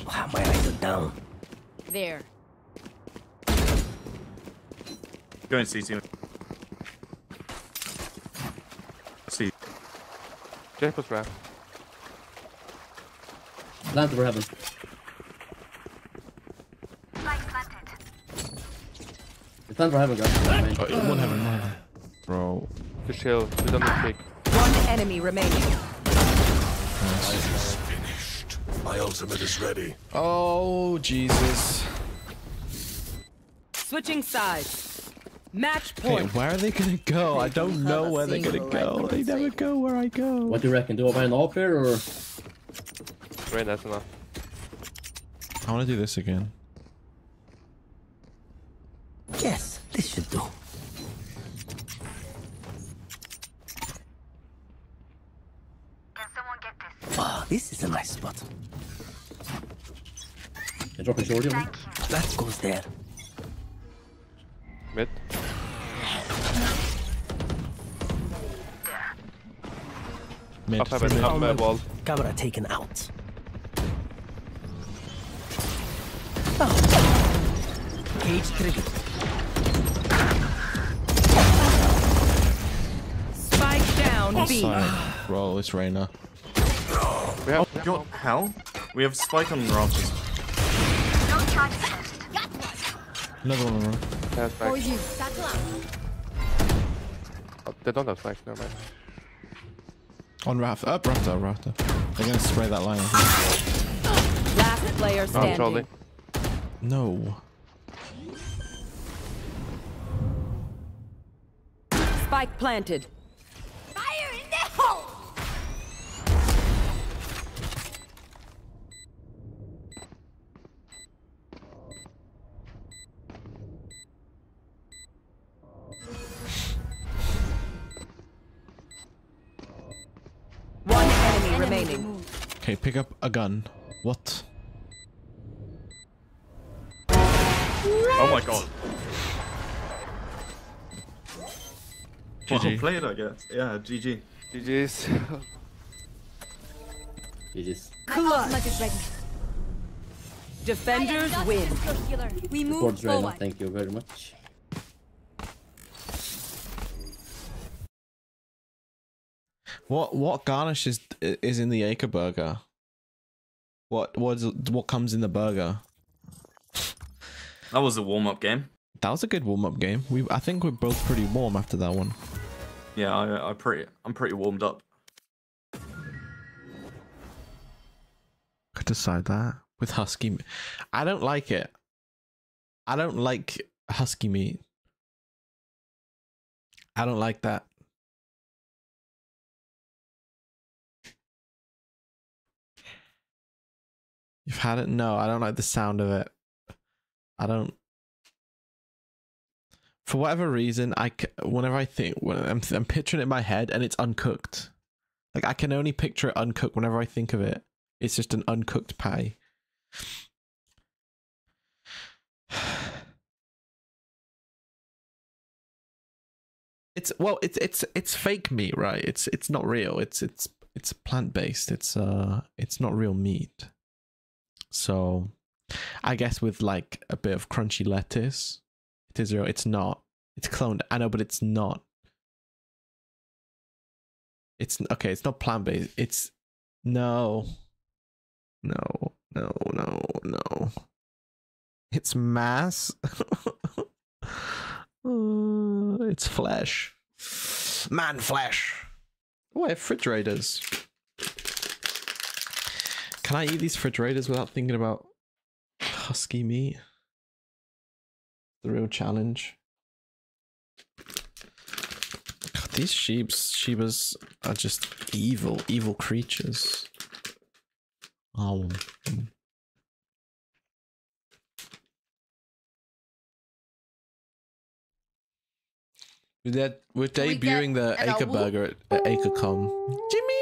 Wow, my eyes are down. There. Go in CT. C. Jett was rat. Land over heaven. It's land over heaven, guys. Oh, one heaven, one heaven. Bro. To chill. We don't need pick. One enemy remaining. Finished. My ultimate is ready. Oh, Jesus. Switching sides. Match Okay, point. where are they gonna go? I don't know where they're gonna go. They never go where I go. What do you reckon? Do I buy an AWP here or? Right, that's enough. I wanna do this again. Yes, this should do. Oh, this is a nice spot. Can drop a shorty on me? That goes there. Mid. Mid. Up heaven, up my wall. Camera taken out. Oh. Cage triggered. Spike down B. Offside. Roll, it's Reyna. We have, Oh, God, hell? We have Spike on rafters. Another one on roll. has For spike. you. Oh, they don't have spike, never mind. On raft. Up, rafter, rafter. They're gonna spray that line. I. Last player Oh, trolley. standing. No. Spike planted. Pick up a gun. What? Oh my god. Well GG. played, I guess. Yeah, GG. GG's. GG's. Ultimate is ready. Defenders win. We move Reports Reyna, forward. thank you very much. What what garnish is is in the acre burger? What what is, what comes in the burger? That was a warm up game. That was a good warm up game. We I think we're both pretty warm after that one. Yeah, I, I pretty, I'm pretty warmed up. Could decide that with husky. meat. I don't like it. I don't like husky meat. I don't like that. You've had it? No, I don't like the sound of it. I don't. For whatever reason, I c- whenever I think when I'm I'm picturing it in my head and it's uncooked. Like I can only picture it uncooked whenever I think of it. It's just an uncooked pie. *sighs* It's well, it's it's it's fake meat, right? It's it's not real. It's it's it's plant based. It's uh it's not real meat. So I guess with like a bit of crunchy lettuce, it is real. It's not. It's cloned. I know, but it's not. It's okay. It's not plant based. It's no, no, no, no, no. It's mass. *laughs* Uh, it's flesh. Man flesh. Oh, I have refrigerators. Can I eat these refrigerators without thinking about husky meat? The real challenge. God, these sheeps, shebas are just evil, evil creatures. Oh. we're we debuting the Acre? Burger at, at AcreCon. Jimmy!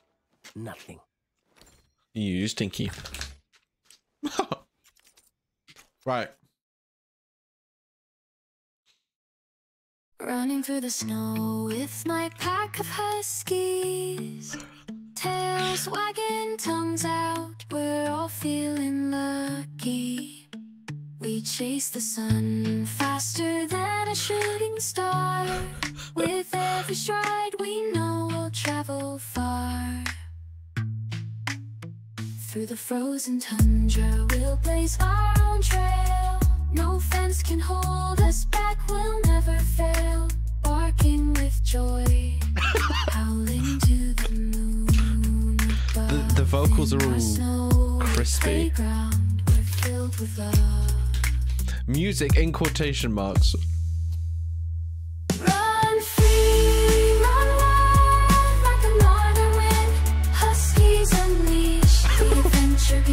nothing. You stinky. *laughs* right. Running through the snow with my pack of huskies. Tails wagging, tongues out, we're all feeling lucky. We chase the sun faster than a shooting star. With every stride, we know we'll travel far. Through the frozen tundra, we'll blaze our own trail. No fence can hold us back, we'll never fail. Barking with joy, *laughs* howling to the moon. The, the vocals are all crispy. playground, we're filled with love. Music in quotation marks.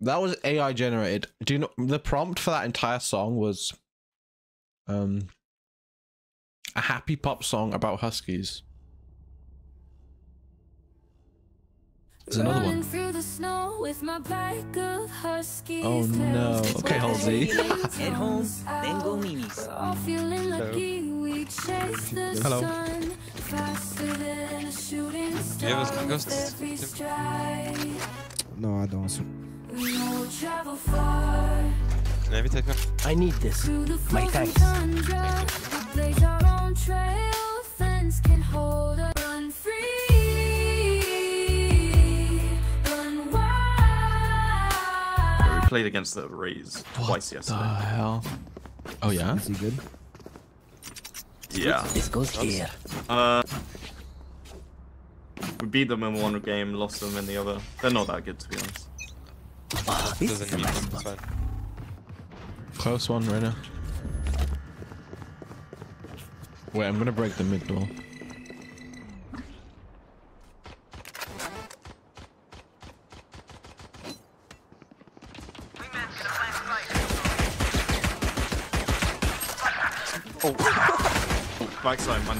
That was AI generated. Do you know the prompt for that entire song was um a happy pop song about huskies. There's another one. through the snow with my pack of huskies. Oh no. Okay, Halsey. *laughs* At home, then go minis. All feeling lucky, we chase the Hello. sun faster than a shooting star. Yeah, was with Ghost- every stride. No, I don't. We will travel far Nej, vi tar kvar. I need this. through the My frozen thanks. tundra. We blaze our own trail. Fence can hold us. Run free. We played against the Rays twice The yesterday. hell? Oh yeah. Is he good? Yeah. This goes here. Uh, we beat them in one game, lost them in the other. They're not that good to be honest. Oh, this is Doesn't mean it's fine. Close one right now. Wait, I'm gonna break the mid door. Oh, backside, man.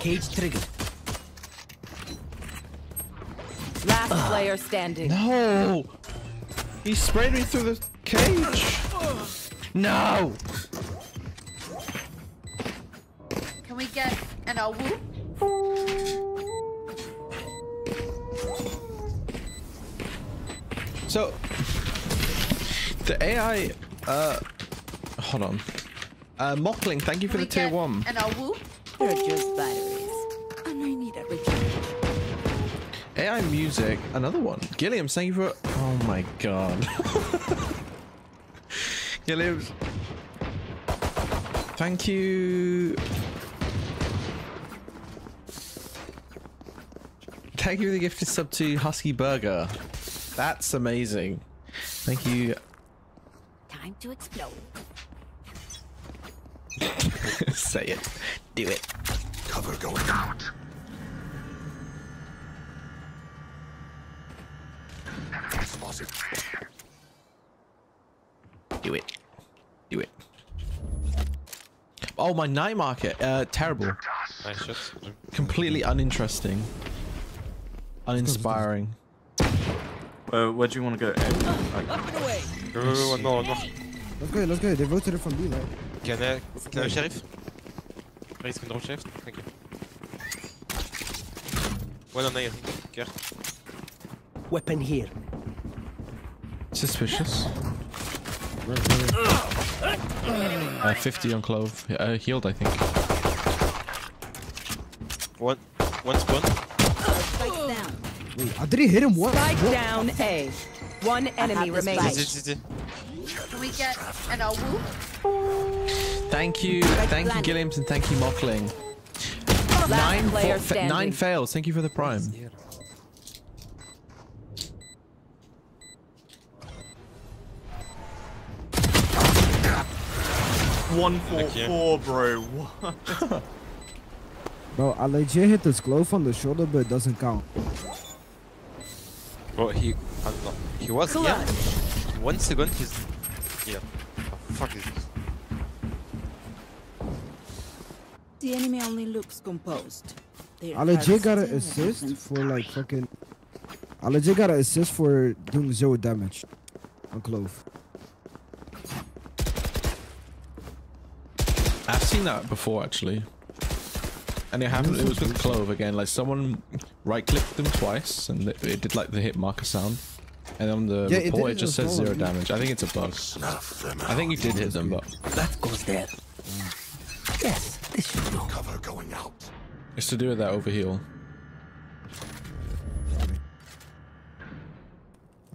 Cage triggered. Last player standing. No! He sprayed me through the cage! No! Can we get an a whoop? So, the AI, uh, hold on. Uh, Mockling, thank you for Can the we tier get one. an a whoop? They're just batteries. AI music, another one. Gilliam, thank you for. Oh my god. *laughs* Gilliam. Thank you. Thank you for the gifted sub to Husky Burger. That's amazing. Thank you. Time to explode. *laughs* Say it. Do it. Cover going out. Explosive. Do it. Do it. Oh, my night market. Uh, terrible. Nice shot. Completely uninteresting. Uninspiring. Uh, where do you want to go? Uh, Up and away. Go, go, go, one more, one more. Let's go, let's go. They voted it from B, right? Can I, can I sheriff? Please control sheriff. Thank you. One on A, I. Care. Weapon here. Suspicious. Uh, 50 on Clove. Uh, healed, I think. One, one spawn. Spikes. Wait, I didn't hit him once. Spike What? down A. One enemy this remaining. Easy, easy, easy. Can we get an a? Thank you. Thank you, Gilliams, and thank you, Mockling. Last Nine, player fa- nine fails. Thank you for the prime. One four four, bro. What? *laughs* Bro, I legit hit this Clove on the shoulder, but it doesn't count. Bro, he, uh, I'm not, he was yeah. One second, he's yeah. Oh, fuck is this? The enemy only looks composed. Their I legit got an assist for like fucking. I legit got an assist for doing zero damage on Clove. I've seen that before actually. And it happened, it was with Clove again, like someone right clicked them twice and it, it did like the hit marker sound. And on the Yeah, report did it just says zero yeah. damage. I think it's a bug. I think you did hit them, but That goes there. Yes, this should do. Cover going out. it's to do with that overheal.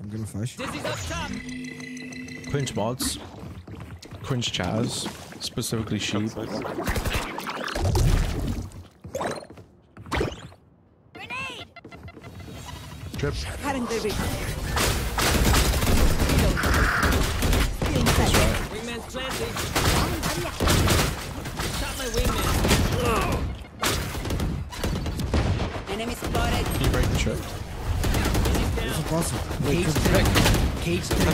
I'm gonna flash. Pinch mods. Cringe Chaz. Specifically sheep. Trip. Cutting the reach. Wingman's planting. Shot my wingman. Enemy spotted. Can you break the trip? Cage. Cage three.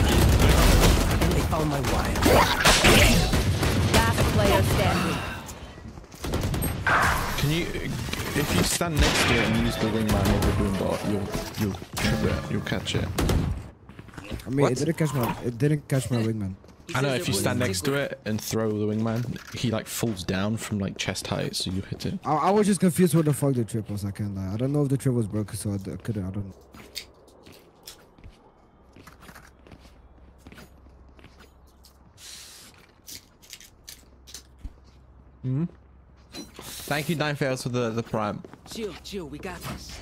And they found my wire. Last player standing. Can you, if you stand next to it and use the wingman or the boombot, you'll you'll trip it, you'll catch it. I mean, it didn't catch my. It didn't catch my wingman. I know if you stand next to it and throw the wingman, he like falls down from like chest height, so you hit it. I, I was just confused what the fuck the trip was. I can't lie. I don't know if the trip was broken, so I couldn't. I don't. know. Hmm. Thank you, Nine Fails, for the the prime. Chill, chill, we got this.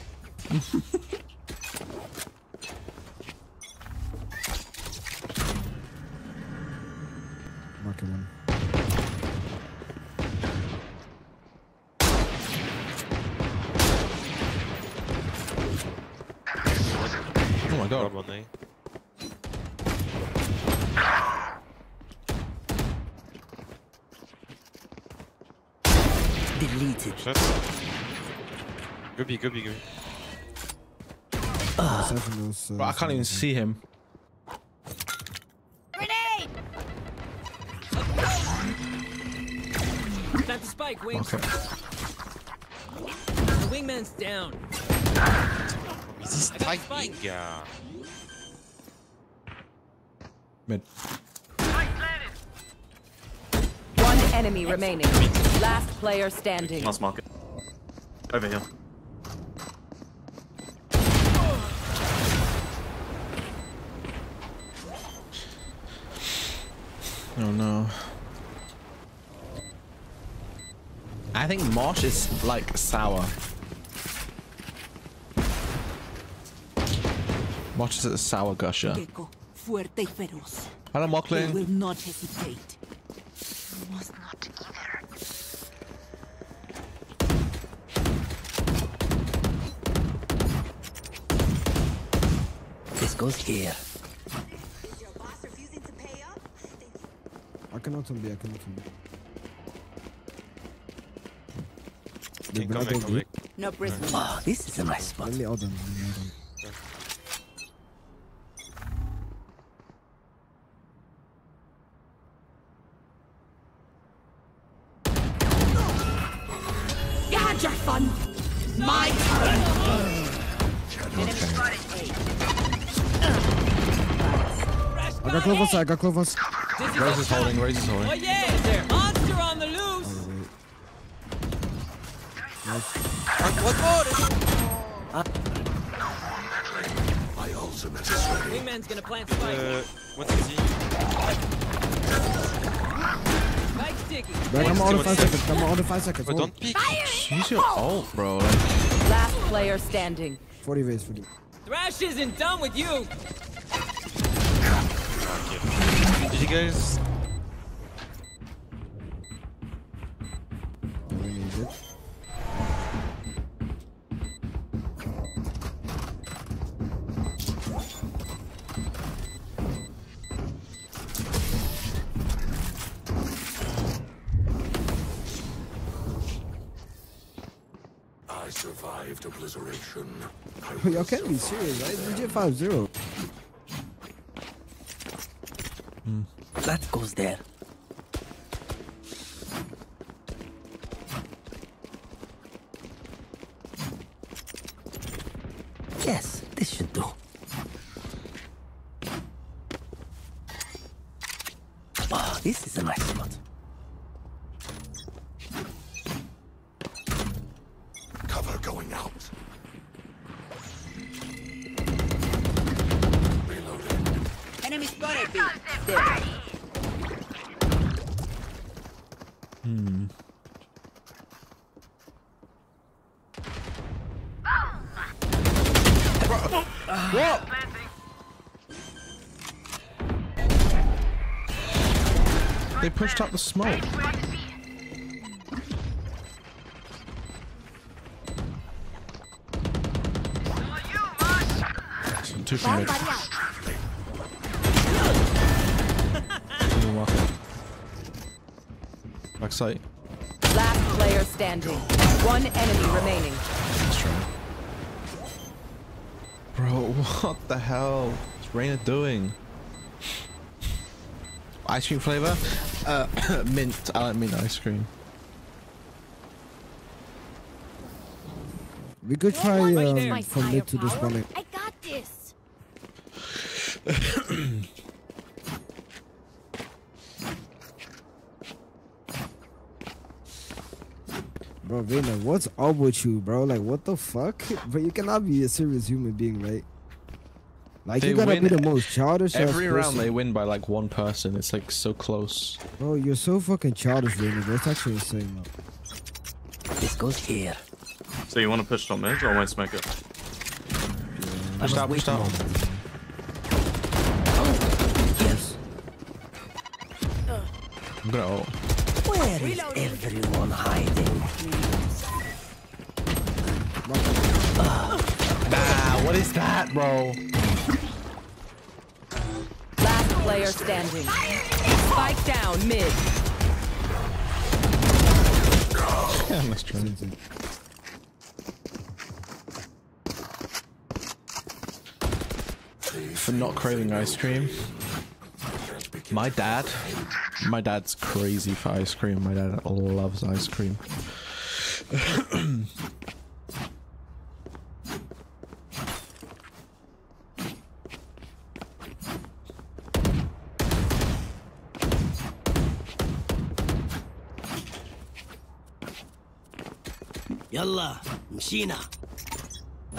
Marking one. Oh my god. Problem, eh? Deleted. Shot. Goopy, goopy, goopy. Aside uh, Bro, I can't even see him. Grenade! Plant the spike, wings. Okay. The wingman's down. Is this I got spike. Yeah. Mid. One enemy remaining. Last player standing. Last market. Over here. Oh no. I think marsh is like sour. Marsh is a sour gusher. Gekko, fuerte. Hello, Mocklin. will not hesitate. You must not either. This goes here. I cannot on B. I cannot on B. Can They come back, come back. No prisoners. Oh, ah, this is a nice spot. Let me out them. I got Clovis. I got Clovis. Rose is holding, Rose is holding. Oh holding. yeah, there. Monster on the loose. One more! My ultimate is ready. Wingman's gonna plant spike. Uh, one city. Spike sticky. Back, I'm out of five seconds. I'm out of five seconds. But don't peek. Use your ult, bro. Last player standing. 40 ways for you. Thrash isn't done with you. Did you guys? I survived obliteration. Y'all can't be serious, right? It's G50. That goes there. Yes, this should do. Oh, this is a nice pushed up the smoke. Two from mid. You're. Back sight. Last player standing. One enemy remaining. Bro, *laughs* what the hell is Reyna doing? Ice cream flavor? Uh, *coughs* mint. I like mint ice cream. We could try there. um, from mid to this one. I got this. Bro, Vayner, what's up with you, bro? Like, what the fuck? But you cannot be a serious human being, right? Like, They you gotta be win the most childish ass Every round person. they win by like one person. It's like so close. Bro, you're so fucking childish, Vayner. bro. That's actually insane, bro. This goes here. So you want to push top mid or wait smoke it? I Push must out, wait push a out. Oh, yes. I'm gonna ult. Where is everyone hiding? Nah, what is that, bro? Player standing. Spike down mid. Yeah, let's try. For not craving ice cream. My dad, my dad's crazy for ice cream. My dad loves ice cream. *clears throat* Yalla,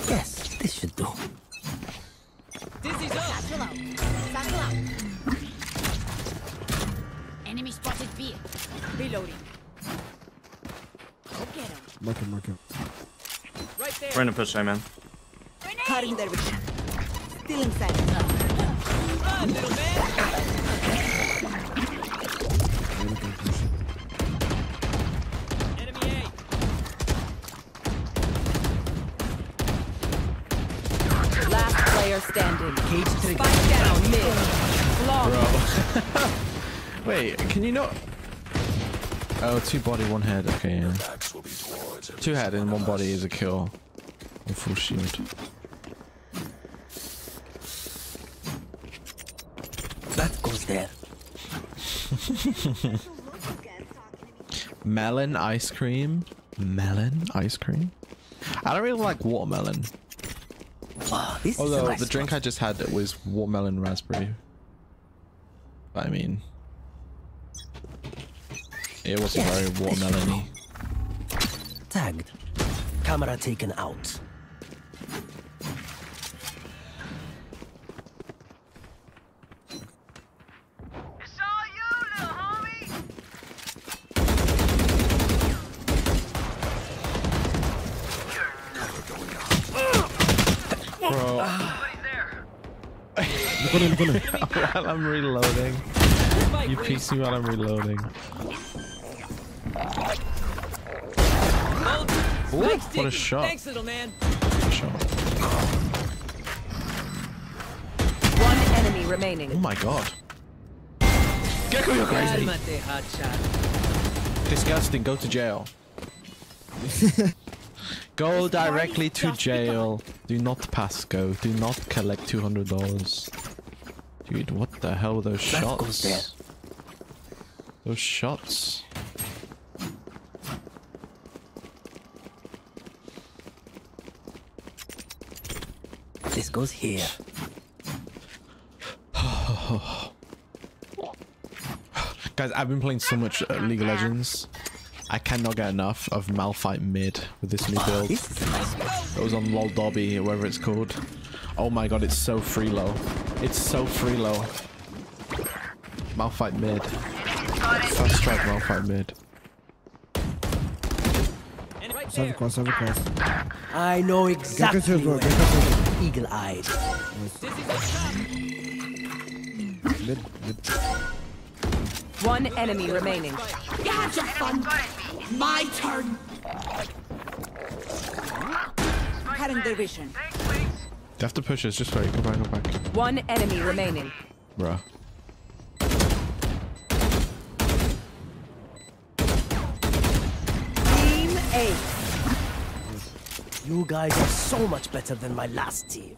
Yes, this should do. Dizzy's up. Satchel out. Satchel out. Enemy spotted B. Reloading. Go get him. Mark him, mark him. Right there. Reyna push A man. Cutting their vision. Still inside. Run, little man. Standing. Spike down mid. Long. Bro. *laughs* Wait, can you not? Oh, two body, one head. Okay, yeah. Two head and one body is a kill. Or full shield. That goes there. *laughs* Melon ice cream. Melon ice cream. I don't really like watermelon. This is Although nice the drink spot. I just had was watermelon raspberry. But I mean, it wasn't Yes, very watermelony. Tagged. Camera taken out. Bro, Look at him, look at him. while I'm reloading, you piece me while I'm reloading. Ooh, Thanks, what a shot! Thanks, little man. Good shot. One enemy remaining. Oh my god. Gekko, you're crazy. Cálmate. Disgusting. Go to jail. *laughs* Go directly to jail. Do not pass go. Do not collect two hundred dollars. Dude, what the hell were those shots? goes there. Those shots. This goes here. *sighs* Guys, I've been playing so much uh, League of Legends. I cannot get enough of Malphite mid with this new build. It was on LOL Dobby, or whatever it's called. Oh my god, it's so free low. It's so free low. Malphite mid. First strike Malphite mid. Seven cross, seven cross. I know exactly. control, bro. Get where- control. Eagle-eyed. Mid, mid. One enemy remaining. Gotcha, fun. My turn. Cutting their vision. You have to push us, just wait, go back, go back. One enemy remaining. Bruh. Team A. You guys are so much better than my last team.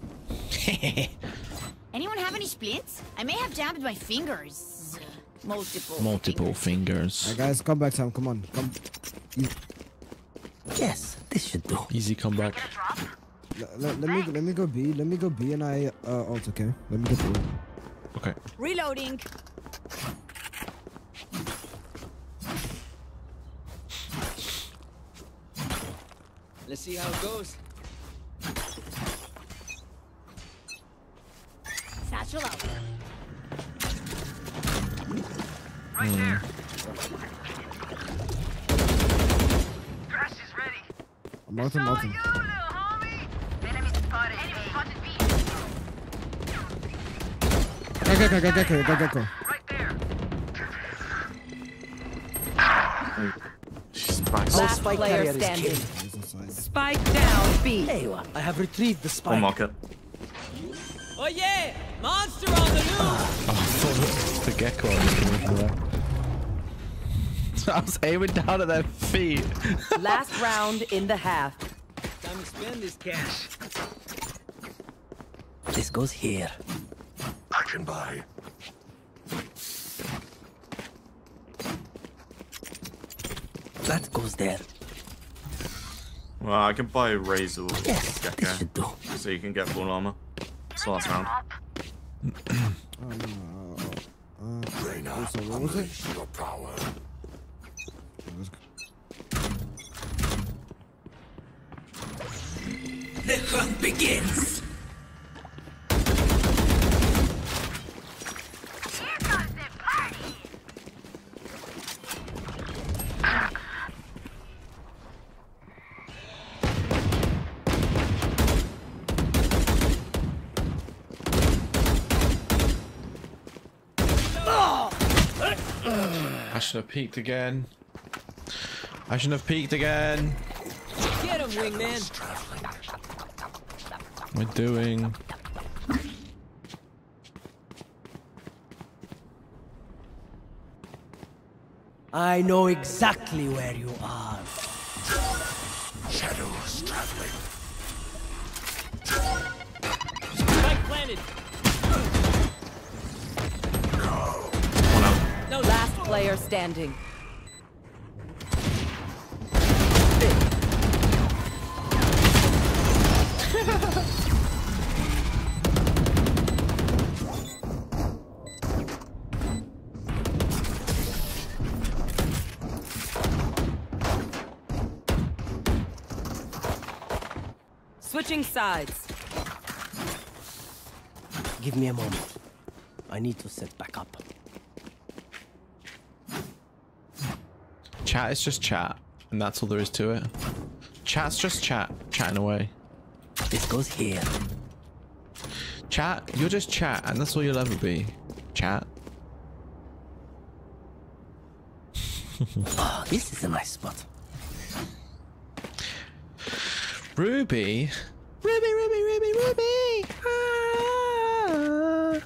*laughs* Anyone have any splints? I may have jammed my fingers. Multiple. Multiple fingers. Alright, guys, come back, Sam. Come on. Come. Yes, this should do. Easy comeback. Let, let, let me let me go B. Let me go B and I uh alt. Okay. Let me go B. Okay. Reloading. Let's see how it goes. Satchel out. I'm ulting, ulting. Go, go, go, go, go, go, go, go, go. Last spike player standing. Spike down B. There. I have retrieved the Full spike. market. Oh yeah! Monster on the loose! Oh, I thought the Gekko I was coming from there. *laughs* I was aiming down at their feet. Last round in the half. Time spend this cash. This goes here. I can buy. That goes there. Well, I can buy a Razor Yes, Gekko, this should do. so you can get full armor. It's last round. Oh, no. Uh, Reyna, so what was it? unleash your power. let's go. The hunt begins. I should have peeked again. I shouldn't have peeked again. Get him, wingman! What am I doing? I know exactly where you are. Shadows traveling. Spike planted! One out. No, Last player standing. Switching sides. Give me a moment. I need to set back up. Chat is just chat, and that's all there is to it. Chat's just chat, chatting away. This goes here. Chat, you're just chat, and that's all you'll ever be. Chat. Oh, this is a nice spot. Ruby. Ruby, Ruby, Ruby, Ruby. Ah.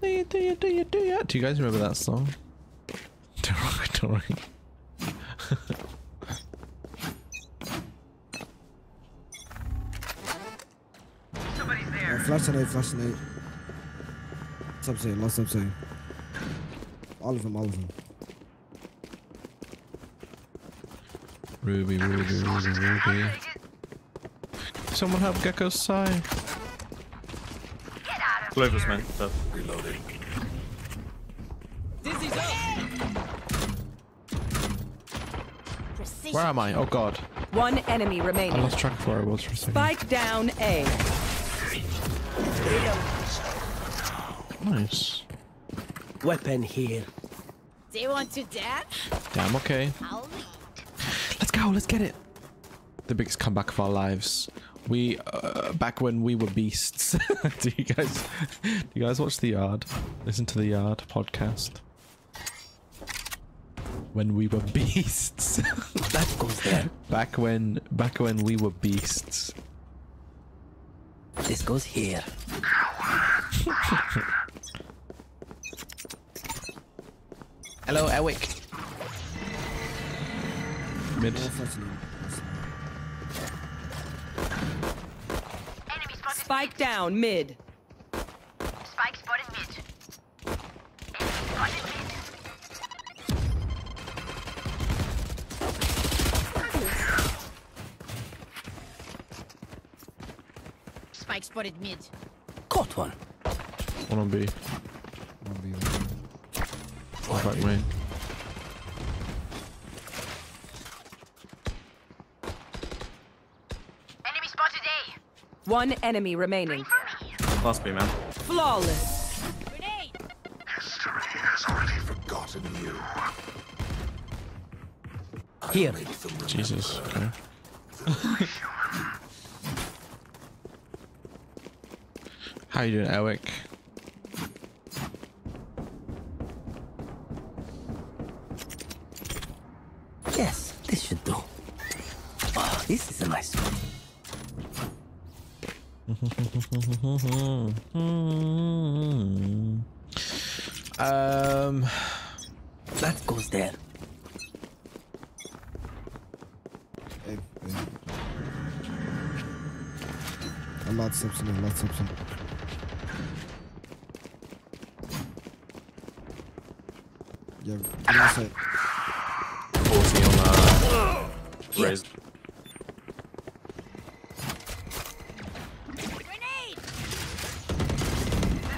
Do you, do you, do you, do you? Do you guys remember that song? *laughs* Derogatory. Flash tonight, flash tonight. Subside, lost subside. All of them, all of them. Ruby, Ruby, Ruby, Ruby. Someone help Gekko's side. Clover's man. So. Reloading. Dizzy's up. Where am I? Oh god. One enemy remaining. I lost track of where I was for a second. Spike down A. Nice. Weapon here. Do you want to dance? Damn, okay. I'll lead. Let's go, let's get it. The biggest comeback of our lives. We, uh, back when we were beasts. *laughs* do you guys, do you guys watch The Yard? Listen to The Yard podcast. When we were beasts. *laughs* that goes there. Back when, back when we were beasts. This goes here. *laughs* Hello, Ewick. Mid. Spike down mid. Spike spotted mid. Enemy spotted mid. Spike spotted mid. Caught one. One on oh, B. One back main. Enemy spotted A. One enemy remaining. Last B man. Flawless. Grenade. History has already forgotten you. Here. Jesus. Okay. *laughs* How you doing, Ewick? Subs in a lot. Yeah, get inside. 40 on uh, Raze.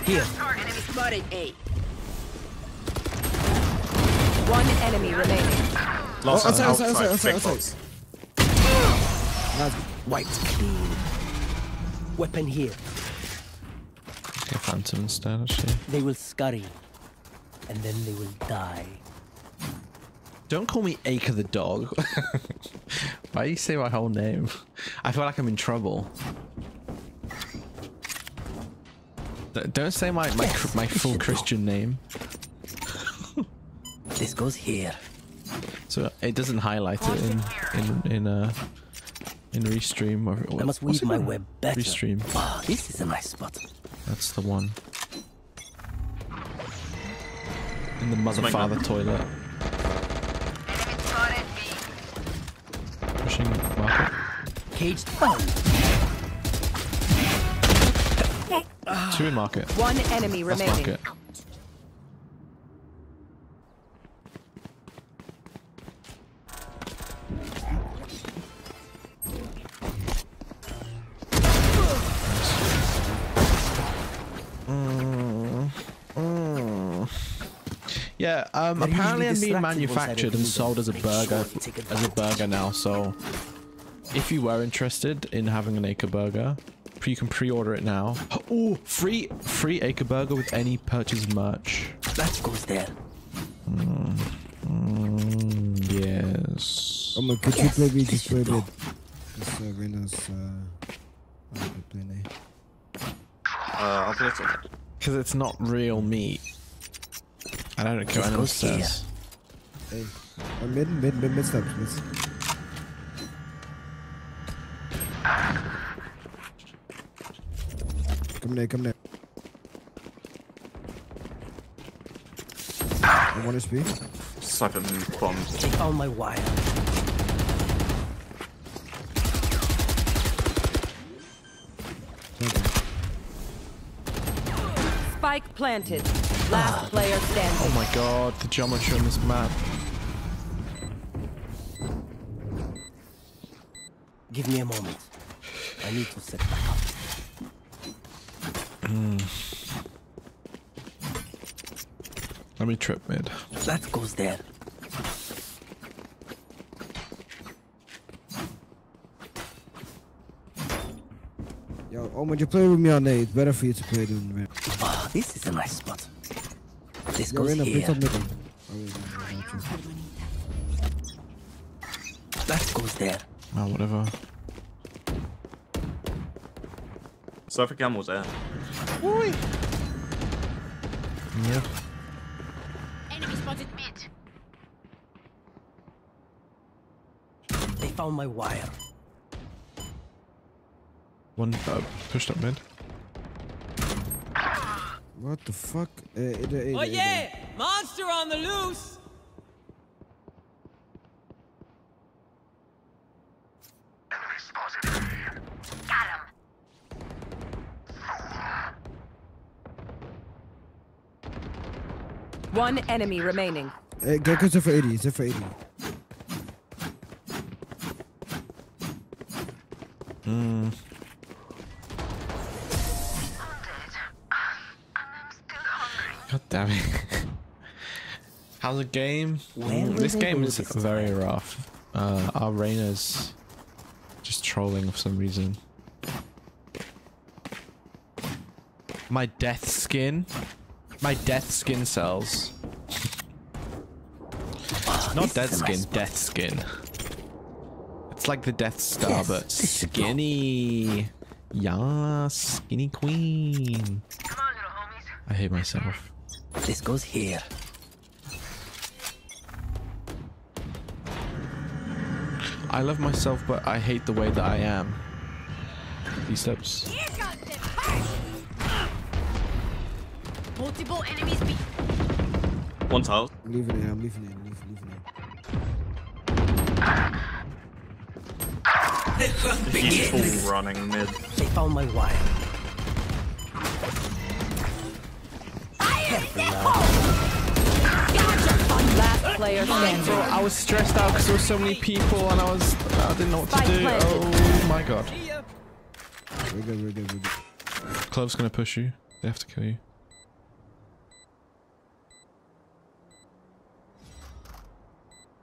Here. Enemy spotted A. One enemy remaining. Lost Oh, outside, outside, outside, outside, big outside, box. Nice. White clean. Weapon here. Get Phantom instead, actually. They will scurry. And then they will die. Don't call me Acre the dog. *laughs* Why do you say my whole name? I feel like I'm in trouble. Don't say my my, cr- my full Christian name. *laughs* This goes here. So it doesn't highlight it in in in uh in restream or I must weave my web better. Restream. Ah, this is a nice spot. That's the one. In the mother father man. toilet. Enemy spotted B. Pushing market. Cage down. Two in market. One enemy That's remaining. market. Um, apparently usually I'm being distracted once I manufactured and sold as a burger, sure you take as a burger now. So, if you were interested in having an Acre burger, you can pre-order it now. *gasps* Oh, free, free Acre burger with any purchase of merch. That goes there. Mm, mm, yes. Oh my, could you play me? this Just play should a bit. This uh, Rena's. Uh, I'll be playing A. Uh, I'll play it. Because it's not real meat. I don't care what anyone goes here. says. Hey, uh, mid, mid, mid, mid steps, mid. Come there, come there. I want to HP. Seven bombs. They found my wire. Spike planted. Last player standing. Oh my god, the geometry on this map. Give me a moment. I need to set back up. Hmm. Let me trip mid. That goes there. Yo, oh, when you play with me on A, it's better for you to play with me. Ah, this is a nice spot. This Yo, goes Reyna, here. please top middle. Oh, you. That goes there. Oh, whatever. Surfer Camel's there. Yeah. Enemy spotted mid. They found my wire. One uh, pushed up mid. What the fuck? Uh, it, it, Oh yeah! Monster on the loose! Got him. One enemy remaining. Hey, get closer for 80. It's for 80. Hmm. God damn it. How's the game? Where this game is this very rough. Uh, our Reyna's just trolling for some reason. My death skin? My death skin cells. Not this death nice skin, spot. death skin. It's like the Death Star, Yes, but this should go. skinny. Yeah, skinny queen. I hate myself. This goes here. I love myself, but I hate the way that I am. These steps. Multiple enemies B. One tile. I'm leaving it. I'm leaving it. I'm leaving, leaving it. He's full running mid. They found my wire. Last player standing. Bro, I was stressed out because there were so many people and I was I didn't know what to Spike do. planted. Oh my god. We're good. We're good. We're good. Clove's gonna push you. They have to kill you.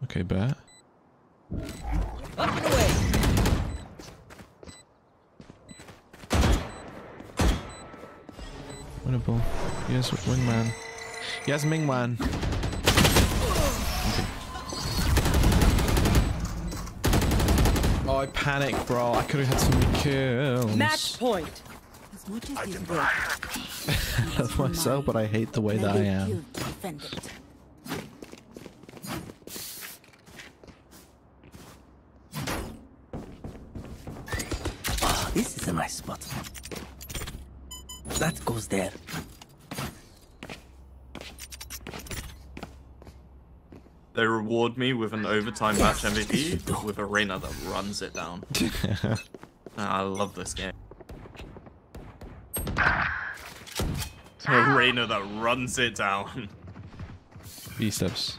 Okay, bet. Up and away! Winnable. Yes, wingman. Yes, Mingman. Okay. Oh, I panicked, bro. I could have had so many kills. Match point. As much as I love *laughs* myself, but I hate the way that I am. you to defend it. Ah, this is a nice spot. That goes there. They reward me with an overtime match MVP with a Reyna that runs it down. *laughs* Ah, I love this game. A Reyna that runs it down. B steps.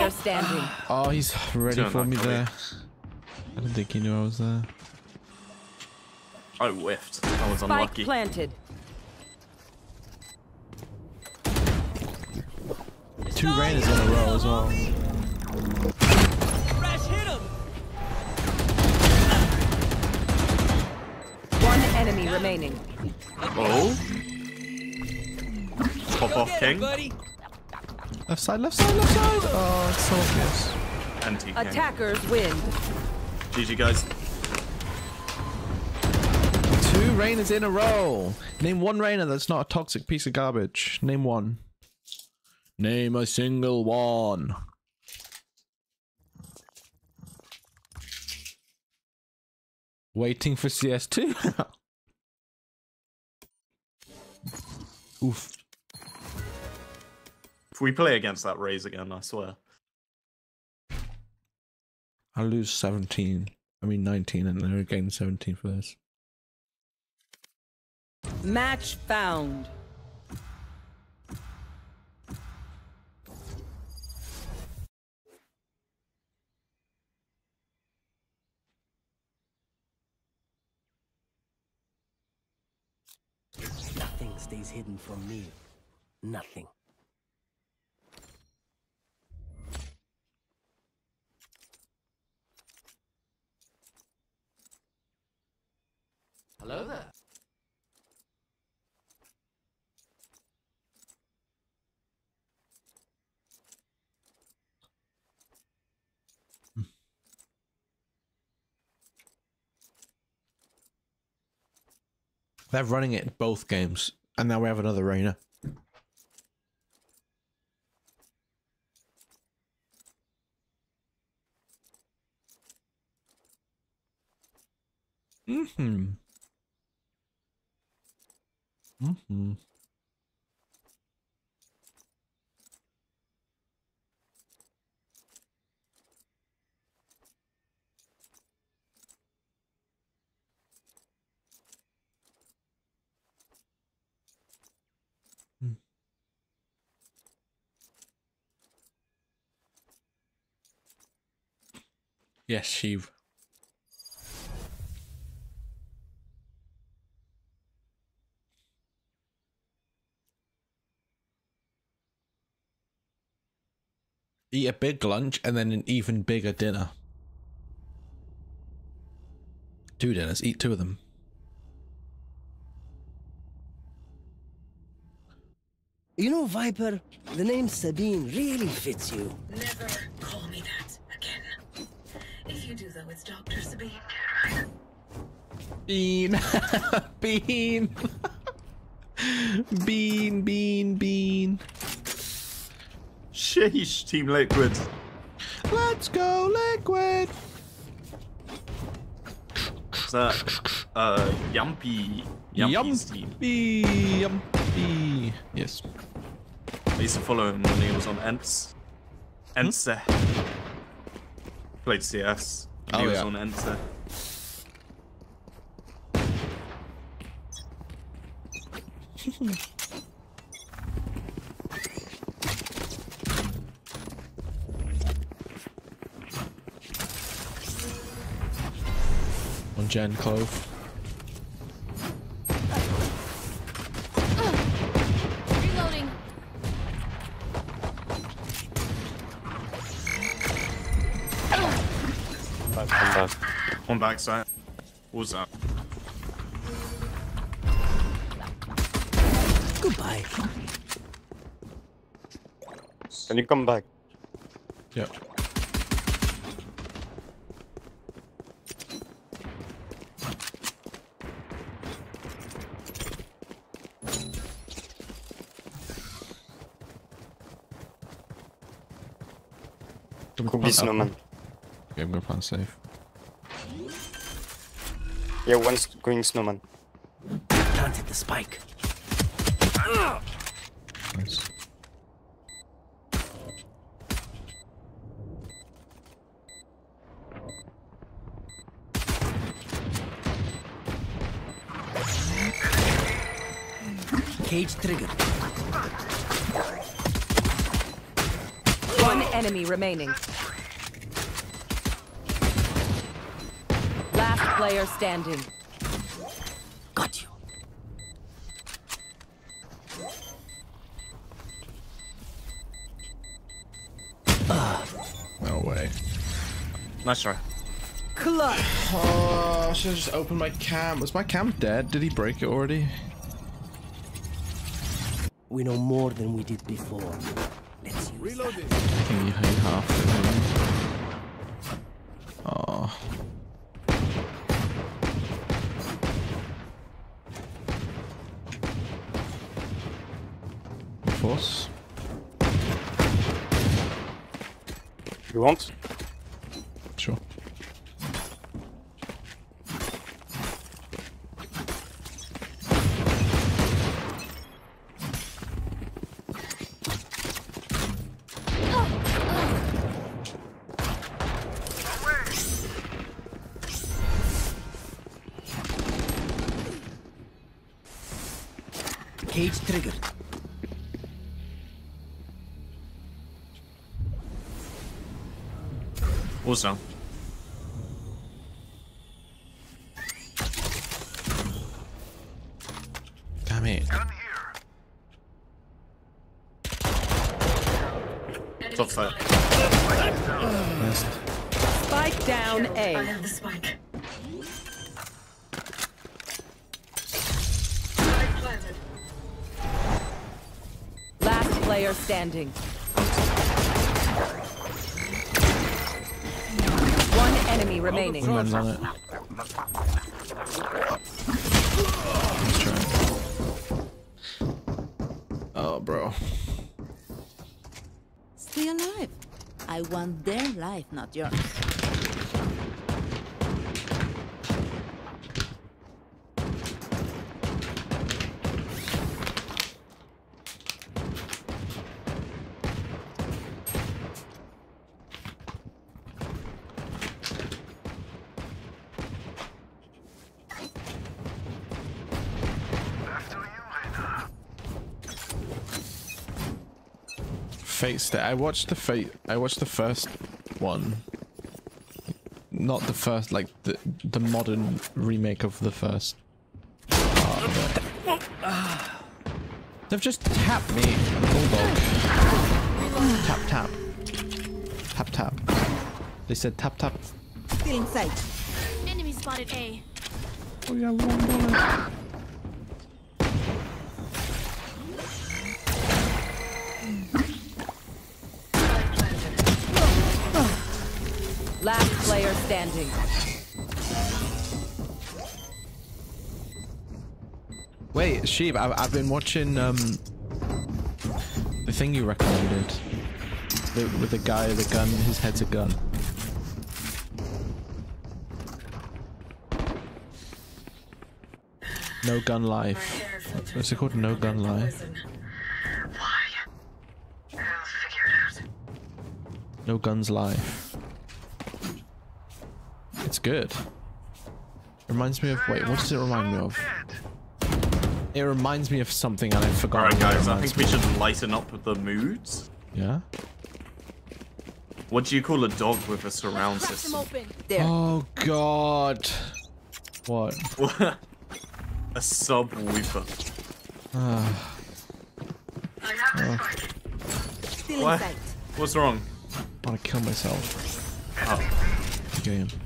Player standing. *sighs* Oh, he's ready Turn for me copy. there. I didn't think he knew I was there. I whiffed. I was Spike unlucky. planted. Two Reynas in a row as well. Crash hit him! One enemy remaining. Oh. Pop Go off get him, king. buddy! Left side, left side, left side. Uh, oh, it's so obvious. Anti king. Attackers win. GG guys. Two Reynas in a row. Name one Reyna that's not a toxic piece of garbage. Name one. Name a single one. Waiting for CS2? *laughs* Oof. If we play against that Raze again, I swear. I lose 17. I mean 19 and then again 17 for this. Match found. Nothing stays hidden from me. Nothing. Hello there. *laughs* They're running it both games, and now we have another Reyna. Mm-hmm. Mm-hmm. Yes, Sheev. Eat a big lunch and then an even bigger dinner. Two dinners, eat two of them. You know, Viper, the name Sabine really fits you. Never call me that again. If you do, though, it's Dr. Sabine. *laughs* *laughs* Bean. bean. bean, bean, bean. Sheesh, Team Liquid. Let's go, Liquid. Is that uh Jamppi Jamppi's team? Jamppi, jamppi. Yes. I used to follow him when he was on Ents. Ence. Played CS. Oh, he was yeah. on Ence. *laughs* Gen Clove. Reloading. Back, come back. One backside. What was that? Goodbye. Can you come back? Yep. Could be snowman. Okay, I'm gonna plan safe. Yeah, one's going snowman. Planted the spike. Nice. Cage triggered. One enemy remaining. Player standing. Got you. No way. Nice try. Clutch. Oh, I should have just opened my cam. Was my cam dead? Did he break it already? We know more than we did before. Let's use I think he, he half Force. You want? What's down? Damn it. Top five. Spike down I A. have the spike. Last player standing. Remaining. Wingman's on it. Let's try. Oh, bro. Stay alive. I want their life, not yours. Fate Stay. I watched the Fate. I watched the first one. Not the first, like the the modern remake of the first. part. They've just tapped me, bulldog. Tap tap. Tap tap. They said tap tap. Still in sight. Enemy spotted A. Oh yeah, one bullet. Player. Wait, Sheep, I've, I've been watching um the thing you recommended. The, with the guy, with the gun, his head's a gun. No gun life. What's it called? No gun life. No guns life. It's good. Reminds me of wait, what does it remind me of? It reminds me of something and I forgot. Alright, what guys, I think we me of. should lighten up the moods. Yeah. What do you call a dog with a surround system? open. Oh God. What? *laughs* a subwoofer. Oh, Still What? What's wrong? I want to kill myself. Oh.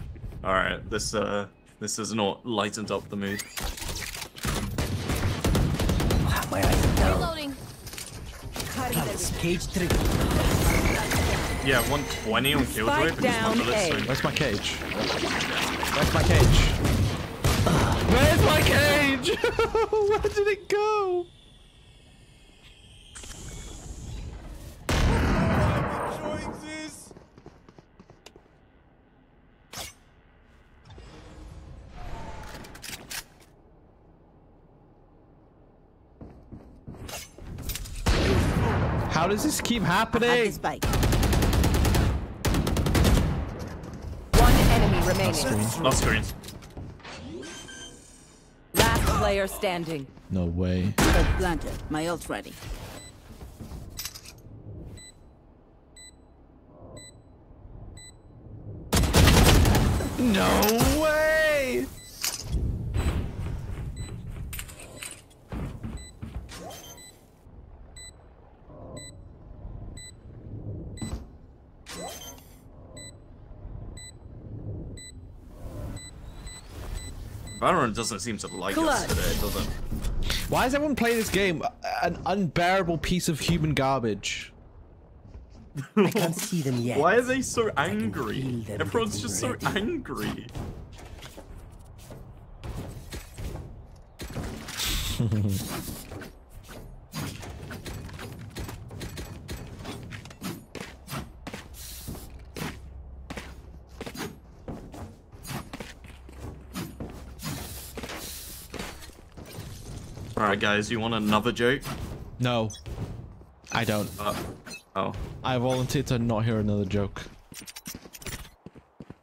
Game. Alright, this uh this has not lightened up the mood. My eyes are down. Reloading. Palace cage triggered. Yeah, 120 on Killjoy Spike because my bullet's so Where's my cage? Where's my cage? Where's my cage? *laughs* Where did it go? How does this keep I have the happening? One enemy remaining. Last screen. Last player standing. No way. Spike planted. My ult ready. No way! Valorant doesn't seem to like us Clutch. today, does it? Why does everyone play this game? Uh, an unbearable piece of human garbage. I can't see them yet. Why are they so angry? Everyone's getting just so ready. angry. *laughs* Alright guys, you want another joke? No. I don't. Uh, oh. I volunteered to not hear another joke.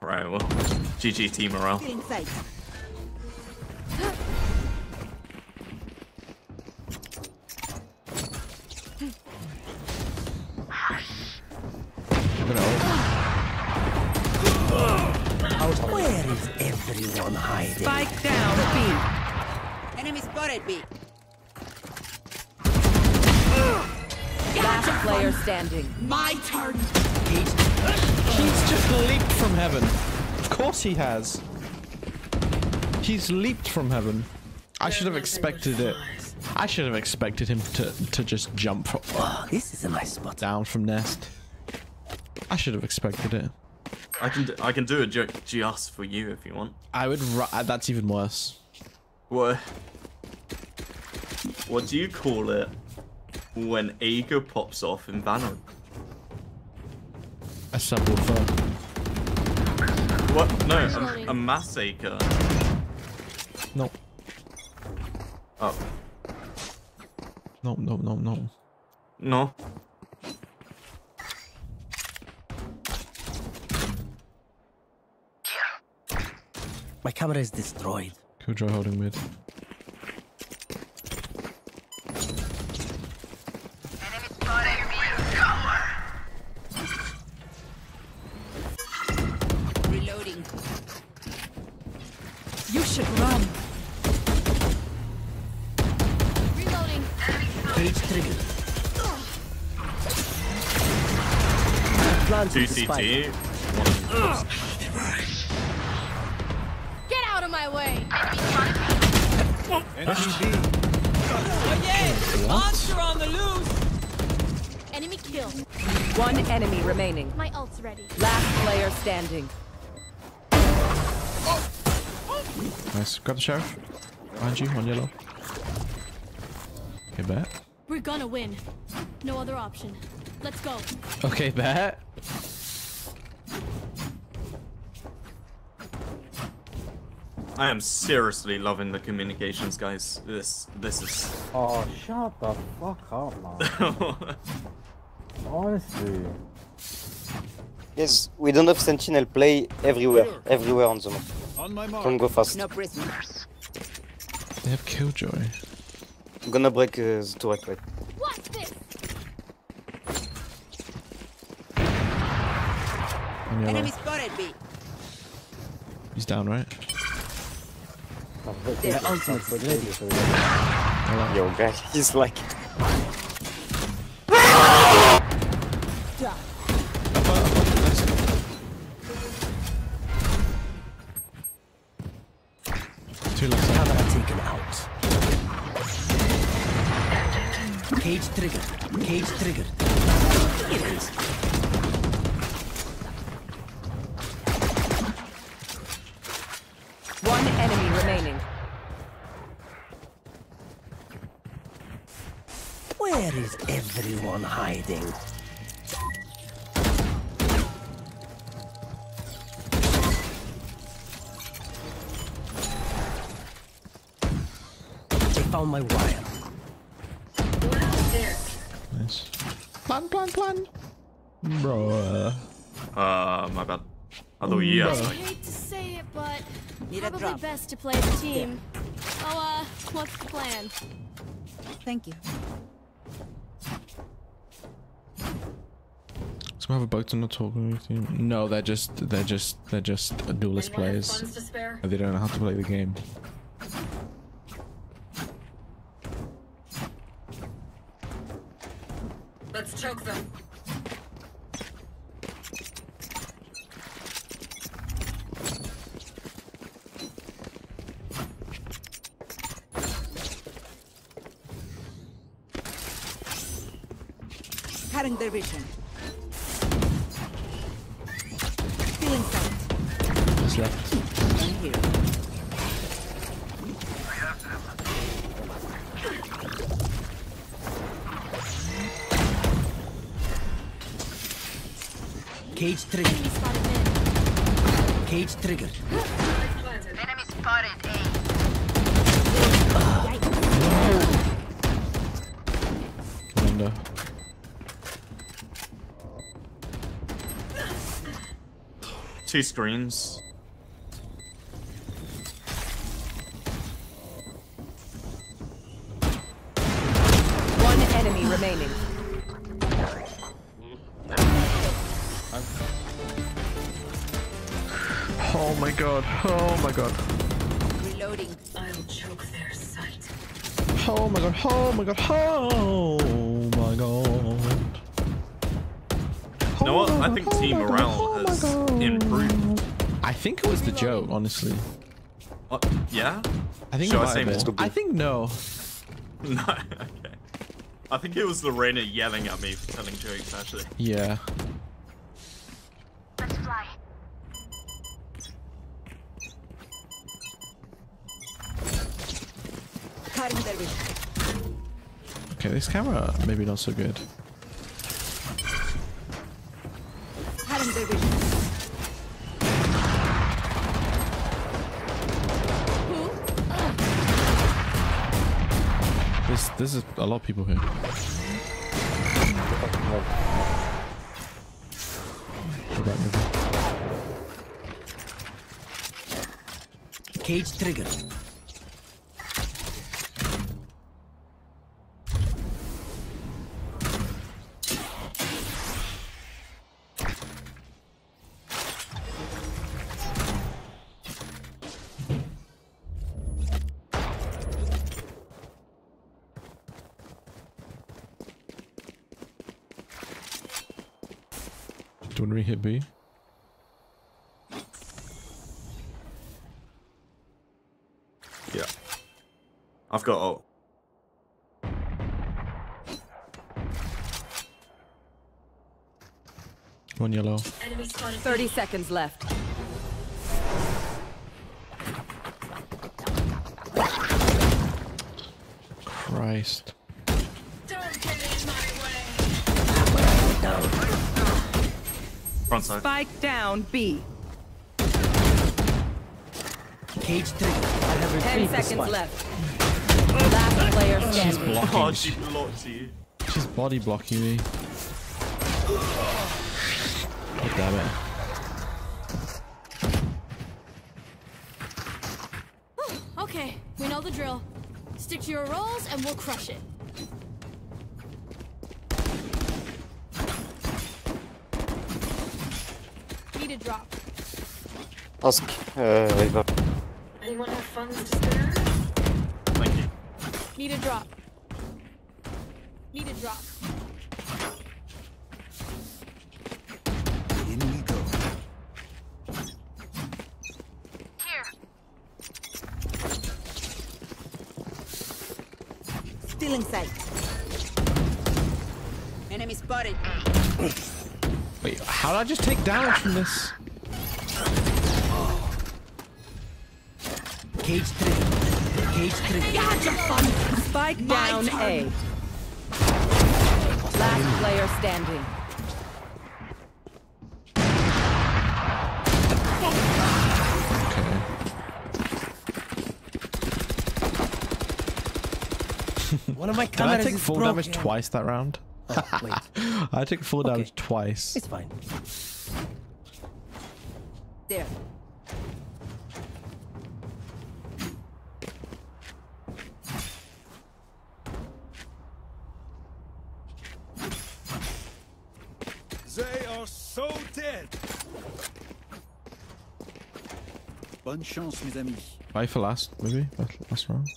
Right, well, GG team morale. Where is everyone hiding? Spike down, B. Enemy spotted, B. Last player standing. My turn. He's just leaped from heaven. Of course he has. He's leaped from heaven. I should have expected it. I should have expected him to to just jump from, Oh, this is a nice spot. down from nest. I should have expected it. I can do, I can do a joke just for you if you want. I would. ru- uh, That's even worse. What? What do you call it when Ager pops off in Valorant? A subwoofer. What? No, a, a massacre. No. Oh, No. No. No. No. no. My camera is destroyed. Killjoy holding mid. Planted Two the spike. CT. Get out of my way. Oh yeah! Monster on the loose! Enemy killed. One enemy remaining. My ult's ready. Last player standing. Nice. Grab the sheriff. Behind you on yellow. Okay, bet. We're gonna win. No other option. Let's go. Okay, bet. I am seriously loving the communications, guys. This this is. *laughs* Oh, shut the fuck up, man. Honestly. Yes, we don't have sentinel play everywhere, everywhere on the map. On my mark. Don't go fast. No prisoners. They have Killjoy. I'm gonna break uh, the turret, wait. What's this? Enemy spotted me. He's down, right? My ultimate is ready. Yellow. Yo, guys, he's like. Bro. Uh, my bad. I thought you I me. hate to say it, but Need probably best to play as a team. Oh, uh, what's the plan? Thank you. So we have a boat on the talking team. No, they're just they're just they're just duelist players. to spare? They don't know how to play the game. Two screens. One enemy remaining. Oh my god. Oh my god. Reloading. I'll choke their sight. Oh my god. Oh my god. Oh think it was the joke, honestly. What? Yeah? I think Shall it I say might have more? been. I think no. *laughs* No, okay. I think it was Lorena yelling at me for telling jokes, actually. Yeah. Let's fly. Cutting their vision. Okay, this camera maybe not so good. This is a lot of people here. Cage trigger. Do you want to re-hit B? Yeah. I've got ult. One yellow. 30 seconds left. Christ. Front side. Spike down B. Cage trigger. I have 10 seconds left. Last player She's blocking. Oh, she blocked you. She's body blocking me. God damn it. Oh, okay, we know the drill. Stick to your roles and we'll crush it. Need a drop. Ask uh, River. Anyone have funds to spare? Thank you. Need a drop. Need a drop. In we go. Still in sight. Enemy spotted. Wait, how did I just take damage from this? Cage 3. Cage 3. Gotcha, fun. Spike down A. Last player standing. One of my Did I take is full broken. damage twice that round? Oh, wait. *laughs* I took full damage twice. It's fine. There. They are so dead. Bonne chance, mes amis. Bye for last, maybe? Last- Last round?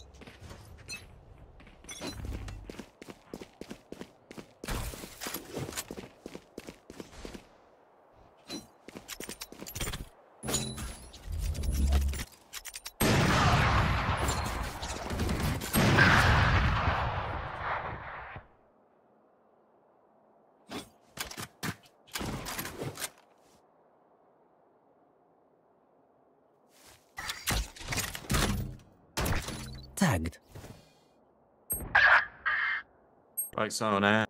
Tagged. Right, so on air.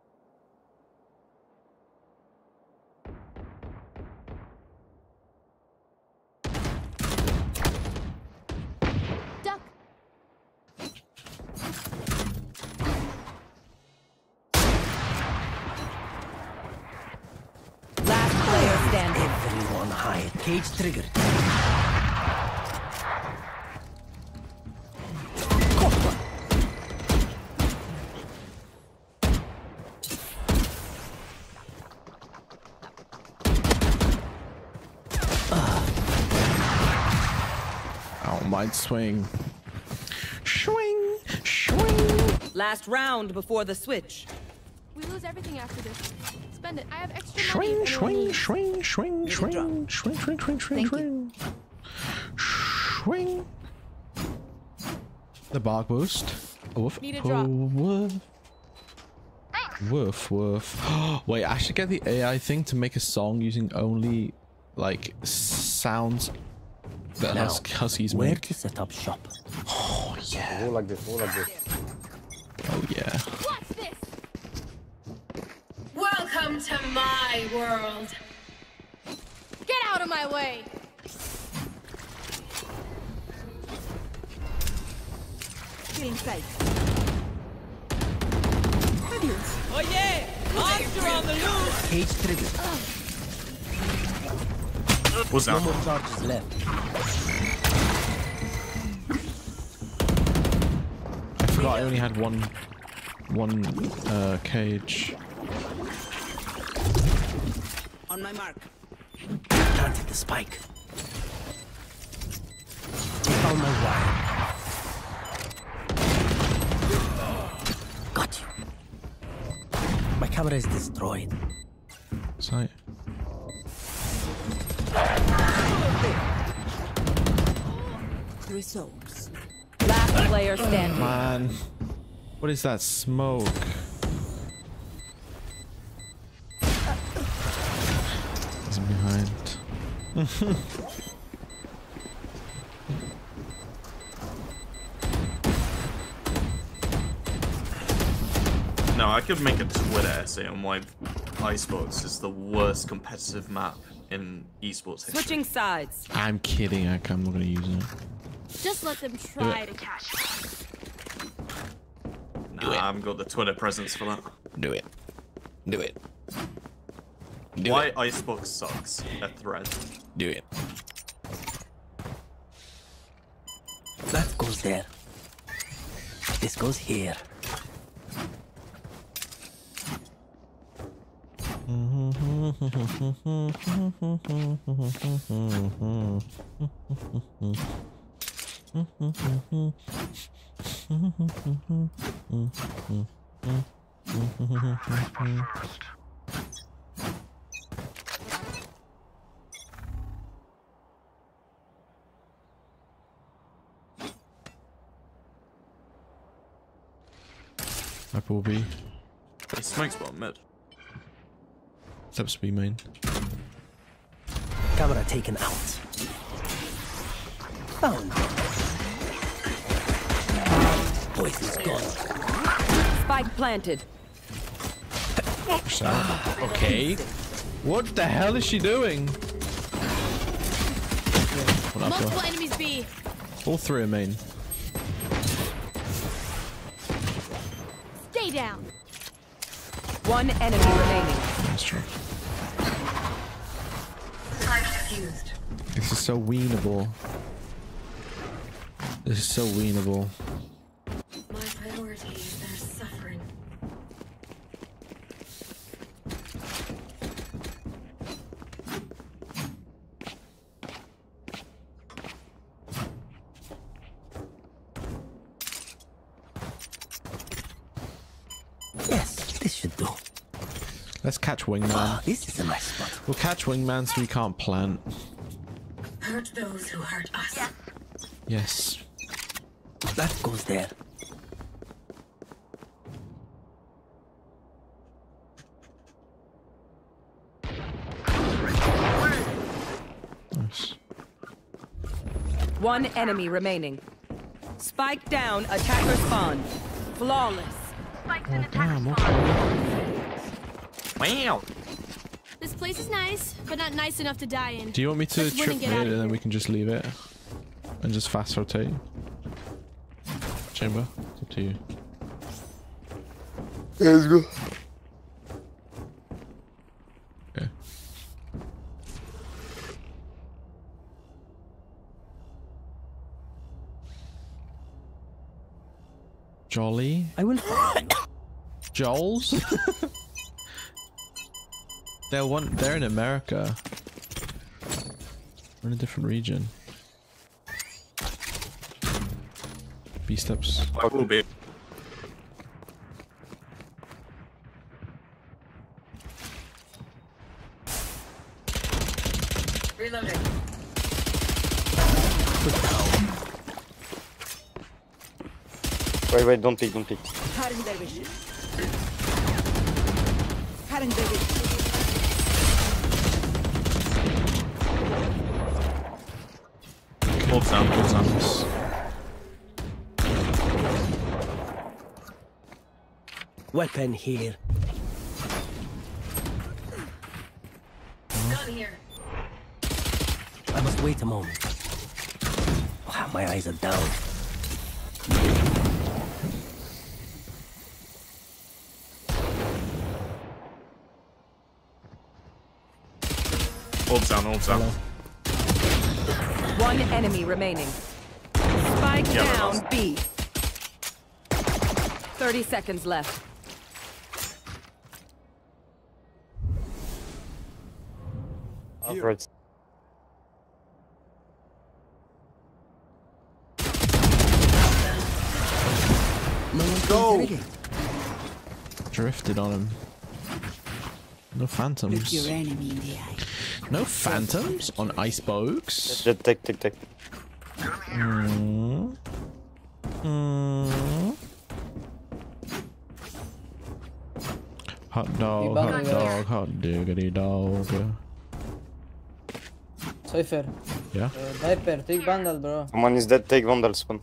Duck. Last player standing. Everyone hide. Cage trigger. Might swing. Swing, swing. Last round before the switch. We lose everything after this. Spend it. I have extra money. Swing, swing, swing, swing, swing, swing, swing, swing, swing, swing. Swing. The bark boost. Woof. Need a drop. Woof. Woof, woof. *gasps* Wait, I should get the AI thing to make a song using only, like, sounds that Now, hus- huskies where make. to set up shop? Oh, yeah. Go like this, go like this. Oh, yeah. What's this? Welcome to my world. Get out of my way. Feeling safe. Oh yeah! Monster on the loose! Cage triggered. What's No that? more charges left. I forgot I only had one, one, uh, cage. On my mark. Planted the spike. Found my wire. Got you. My camera is destroyed. Sight. Three souls. Last player standing. Man, what is that smoke? He's behind. *laughs* No, I could make a Twitter essay on why Icebox is the worst competitive map in esports history. Switching sides. I'm kidding. I- I'm not gonna use it. Just let them try to catch up. Nah, I haven't got the Twitter presence for that. Do it. Do it. why Icebox sucks. A thread. Do it. That goes there. This goes here. Apple B. He smokes one mid. Steps B main. Camera taken out. Found. Voice is gone. Spike planted. Okay. What the hell is she doing? Multiple enemies B. All three are main. Stay down. One enemy remaining. That's true. This is so wienable. This is so wienable. My priority is their suffering. Yes, this should do. Let's catch Wingman. Ah, this is a nice spot. We'll catch Wingman so we can't plant. Hurt those who hurt us. Yes. That goes there. Nice. One enemy remaining. Spike down, attacker spawn. Flawless. Oh, damn, okay. Wow. This place is nice, but not nice enough to die in. Do you want me to Let's win trip and get out and then we can just leave it? And just fast rotate? Chamber? It's up to you. Let's go. Okay. Jolly? I will. Joel's? *laughs* they're one. They're in America. We're in a different region. B steps. I will be. Reloading. Wait, wait, don't peek, don't peek. Cutting their vision. Cutting their vision. Hold down, hold down. Weapon here. Gun here. I must wait a moment. Wow, my eyes are down. Hold down, hold down. One enemy remaining. Spike Yeah, down B. 30 seconds left. Afterwards. No Go. Drifted on him. No phantoms. Look your enemy in the eye. No phantoms on icebergs. Just take, take, take. Mm. Mm. Hot dog, hot dog, hot diggity dog. Cypher. Yeah? Uh, Viper, take Vandal, bro. Someone is dead, take Vandal spawn.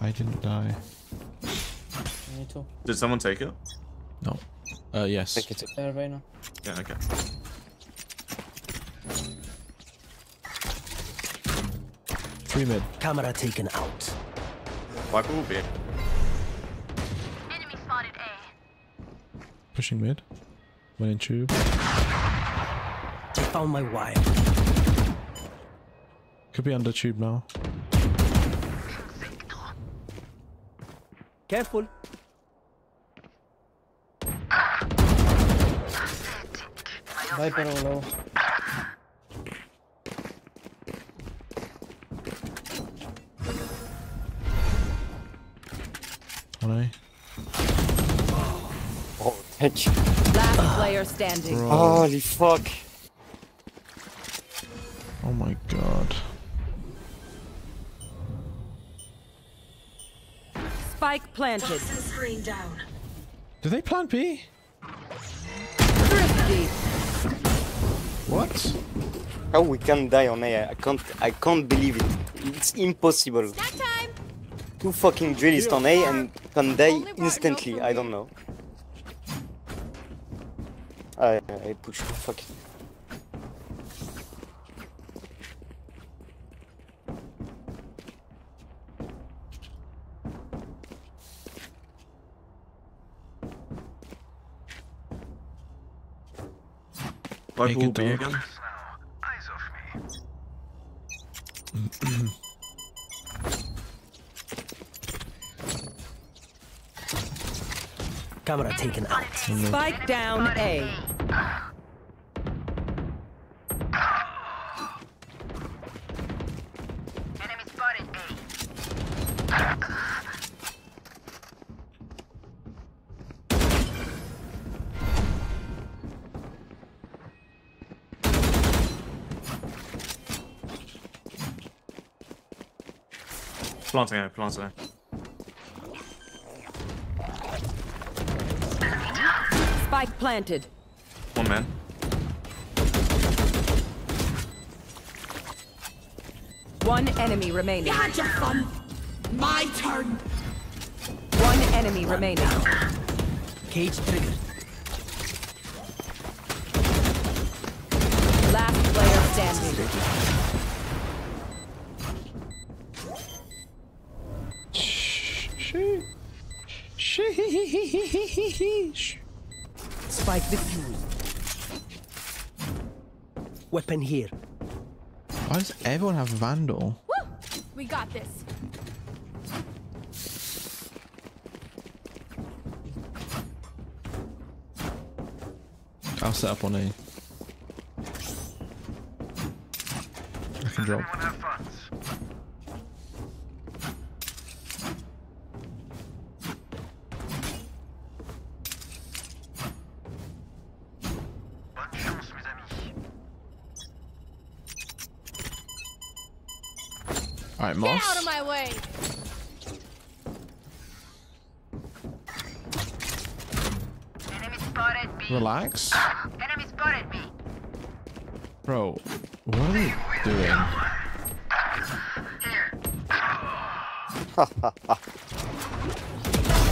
I didn't die. Me too. Did someone take it? No. Uh, yes. Take it. There, right now. Yeah, okay. Three mid. Camera taken out. Viper will be. Enemy spotted A. Pushing mid. Went in tube. They found my wire. Could be under tube now. Careful. Viper low. On A. Oh, thank you. Last player standing. Bro. Holy fuck. Oh my god. Spike planted. Toxin screen down. Did they plant B? Thrifty. What? How we can die on A? I can't, I can't believe it. It's impossible. Two fucking duelists on A and can die instantly. I don't know. I, I push. Fuck it. Viper Take will it be again. Camera taken out. Spike down A. Enemy spotted A. Planting A, planting A. Spike planted. One man. One enemy remaining. Had your fun. My turn. One enemy remaining. Cage triggered. Weapon here. Why does everyone have Vandal? Woo! We got this. I'll set up on A. I can drop. Alright, Get out of my way! Relax. Bro, what are they doing?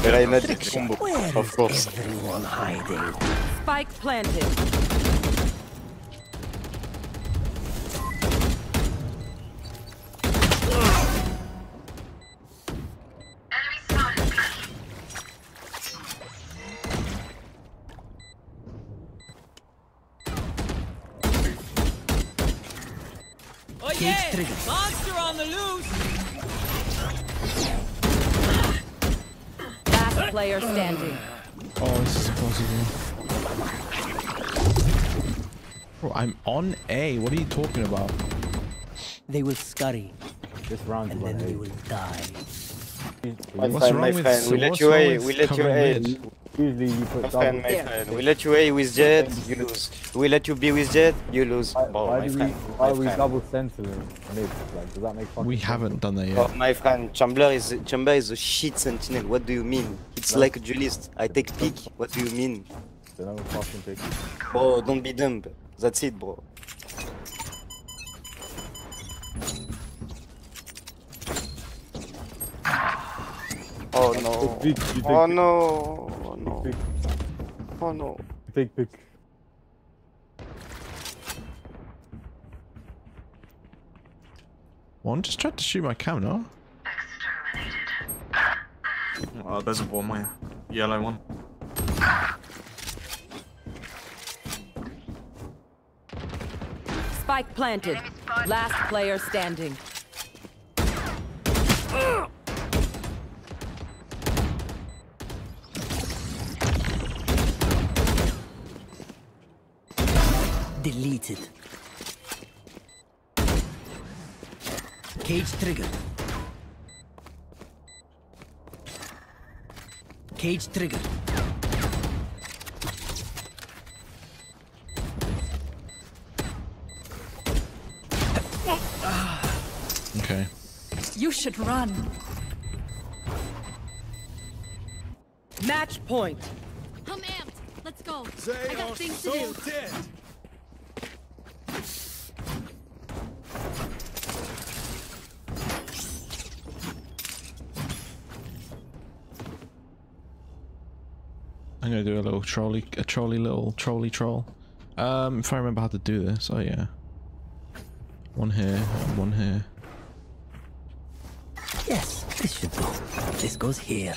Reyna *laughs* did combo, of course. Everyone hiding. Spike planted. On A. What are you talking about? They will scurry. This round and then we will die. My What's wrong my with- friend, we let you A, we let you A. mid? Usually you put My double. friend, my friend, we let you A with Jett, you lose. We let you B with Jett, you lose. Oh, Why my do we, friend, why are we double censoring mid? Like, does that make fucking We haven't done that Oh, yet. my friend, Chamber is Chamber is a shit sentinel. What do you mean? It's No. like a duelist. I take pick. What do you mean? Then I will fucking pick. Bro, don't be dumb. That's it, bro. Oh no. Big, big, big, Oh no. Oh no. Big, Oh no. big, big. One just tried to shoot my camera. Oh, there's a one my yellow one. Spike planted. Last player standing. Deleted. Cage trigger. Cage trigger. Should run. Match point. I'm amped. Let's go. They I got are things so to do. dead. I'm gonna do a little trolley, a trolley little trolley troll. Um, if I remember how to do this, oh yeah. One here, one here. Yes, this should go. This goes here.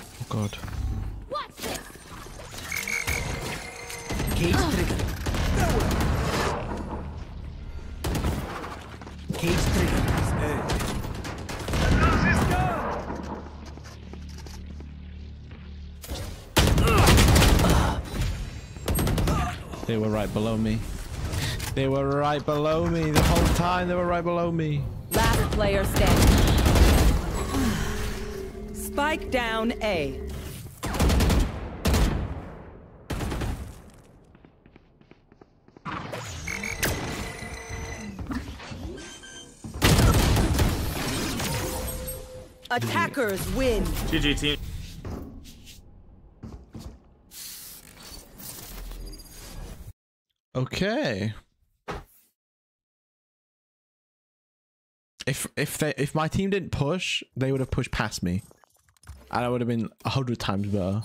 Oh god. What's this? Cage trigger. Cage trigger. They were right below me. They were right below me the whole time. They were right below me. Last player standing. Spike down A. Attackers win. GG team. Okay. If if they if my team didn't push, they would have pushed past me, and I would have been a hundred times better.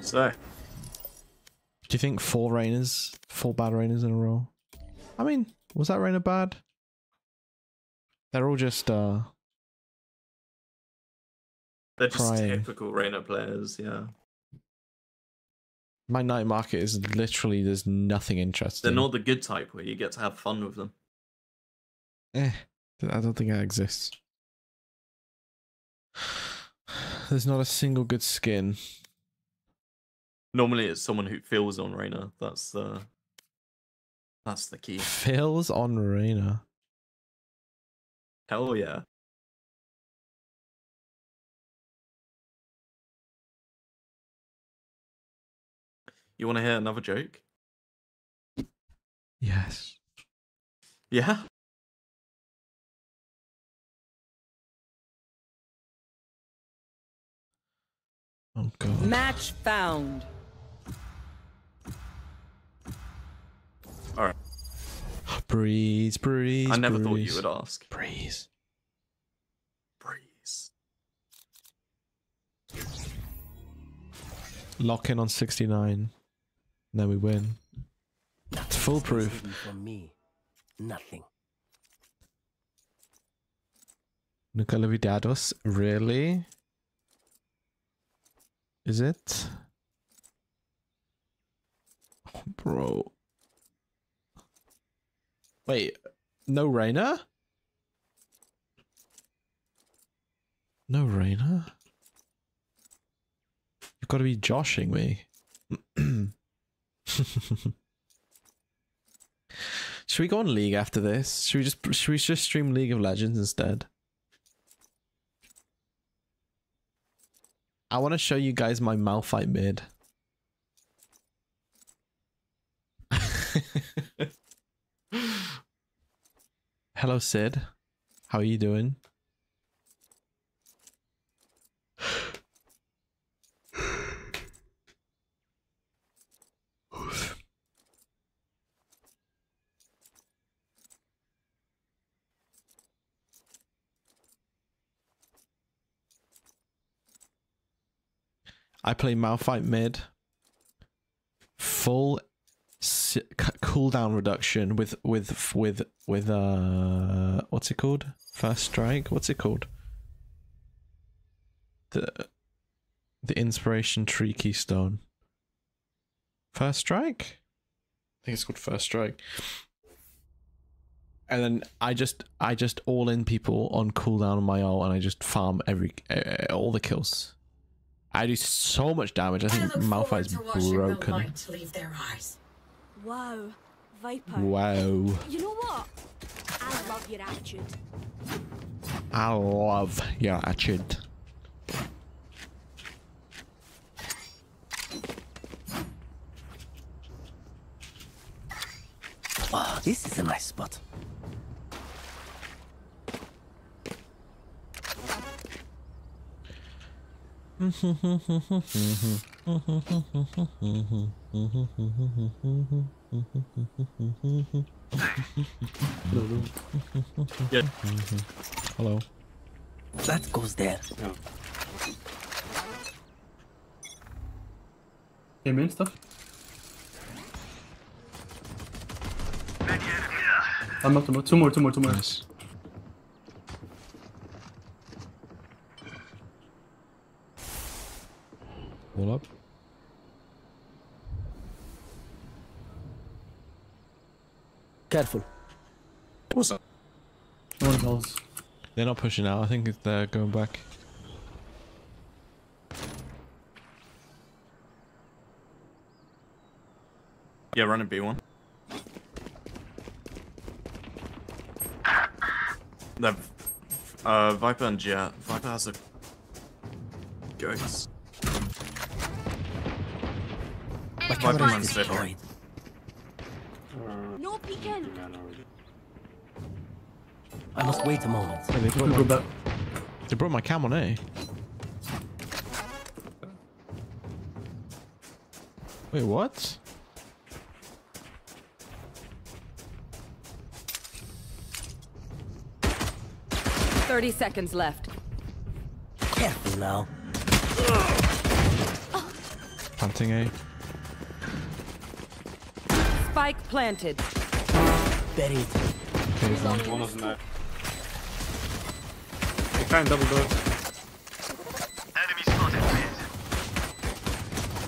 So, Do you think four Reynas, four bad Reynas in a row? I mean, was that Reyna bad? They're all just uh they're just Crying. typical Reyna players, yeah. my night market is literally there's nothing interesting. They're not the good type where you get to have fun with them. Eh, I don't think that exists. *sighs* There's not a single good skin. Normally, it's someone who feels on Reyna. That's uh, that's the key. Phil's on Reyna. Hell yeah. You want to hear another joke? Yes. Yeah. Oh god. Match found. All right. Breeze, breeze. I never thought you would ask. Breeze. Breeze. Lock in on 69. And then we win. It's foolproof. From me, nothing. Nunca olvidados. Really? Is it? Oh, bro. Wait, no Reyna? No Reyna? You've got to be joshing me. *clears throat* Should we go on League after this? Should we just should we just stream League of Legends instead? I want to show you guys my Malphite made. *laughs* Hello, Sid. How are you doing? I play Malphite mid. Full cooldown reduction with with with with uh what's it called? First strike. What's it called? The the inspiration tree keystone. First strike. I think it's called first strike. And then I just I just all in people on cooldown on my ult, and I just farm every uh, all the kills. I do so much damage. I think Malphite's broken. light leave their eyes. Wow, Viper. Wow. You know what? I love your attitude. I love your attitude. Oh, this is a nice spot. Yeah. Hello. That goes there. Yeah. Hey, main stuff. I'm up to more. Two more, two more, two more. Nice. Hold up. Careful. What's up? No one else. They're not pushing out. I think they're going back. Yeah, run a B1. The uh, Viper and Jett. Viper has a ghost. Viper runs different. No peeking. I must wait a moment. Hey, they, Go brought back. my, they brought my cam on A. Wait, what? Thirty seconds left. Careful now. Hunting, A. Eh? Spike planted. Buried. Okay, he's down. One of them there. They can't double door. Enemy spotted mid.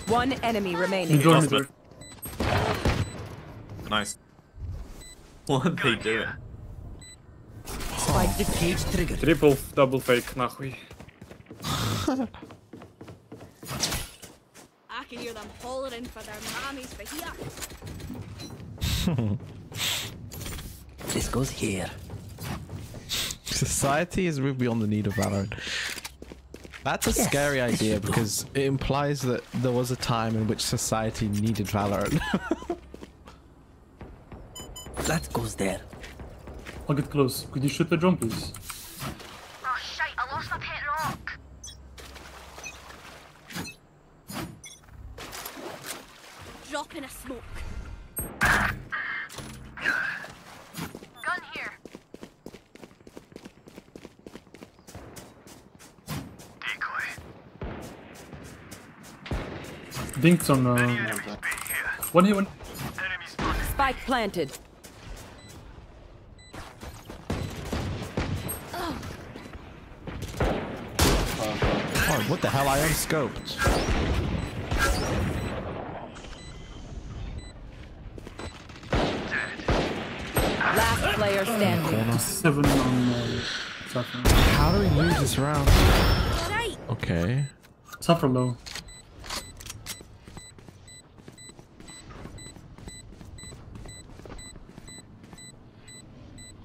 One enemy remaining. Mid door, Last mid door. Nice. What are they doing? Spike the cage trigger. Triple, double fake, нахуй. I can hear them hollering for their mammies for here. *laughs* This goes here. Society is moved beyond the need of Valorant. That's a Yes, scary idea should go. because it implies that there was a time in which society needed Valorant. *laughs* That goes there. I'll get close. Could you shoot the drone, please? Dink's on. Uh, one here, one. Spike planted. Oh, what the hell? I am scoped. Last player standing. Seven on uh, Saffron. How do we lose this round? Okay. Saffron low.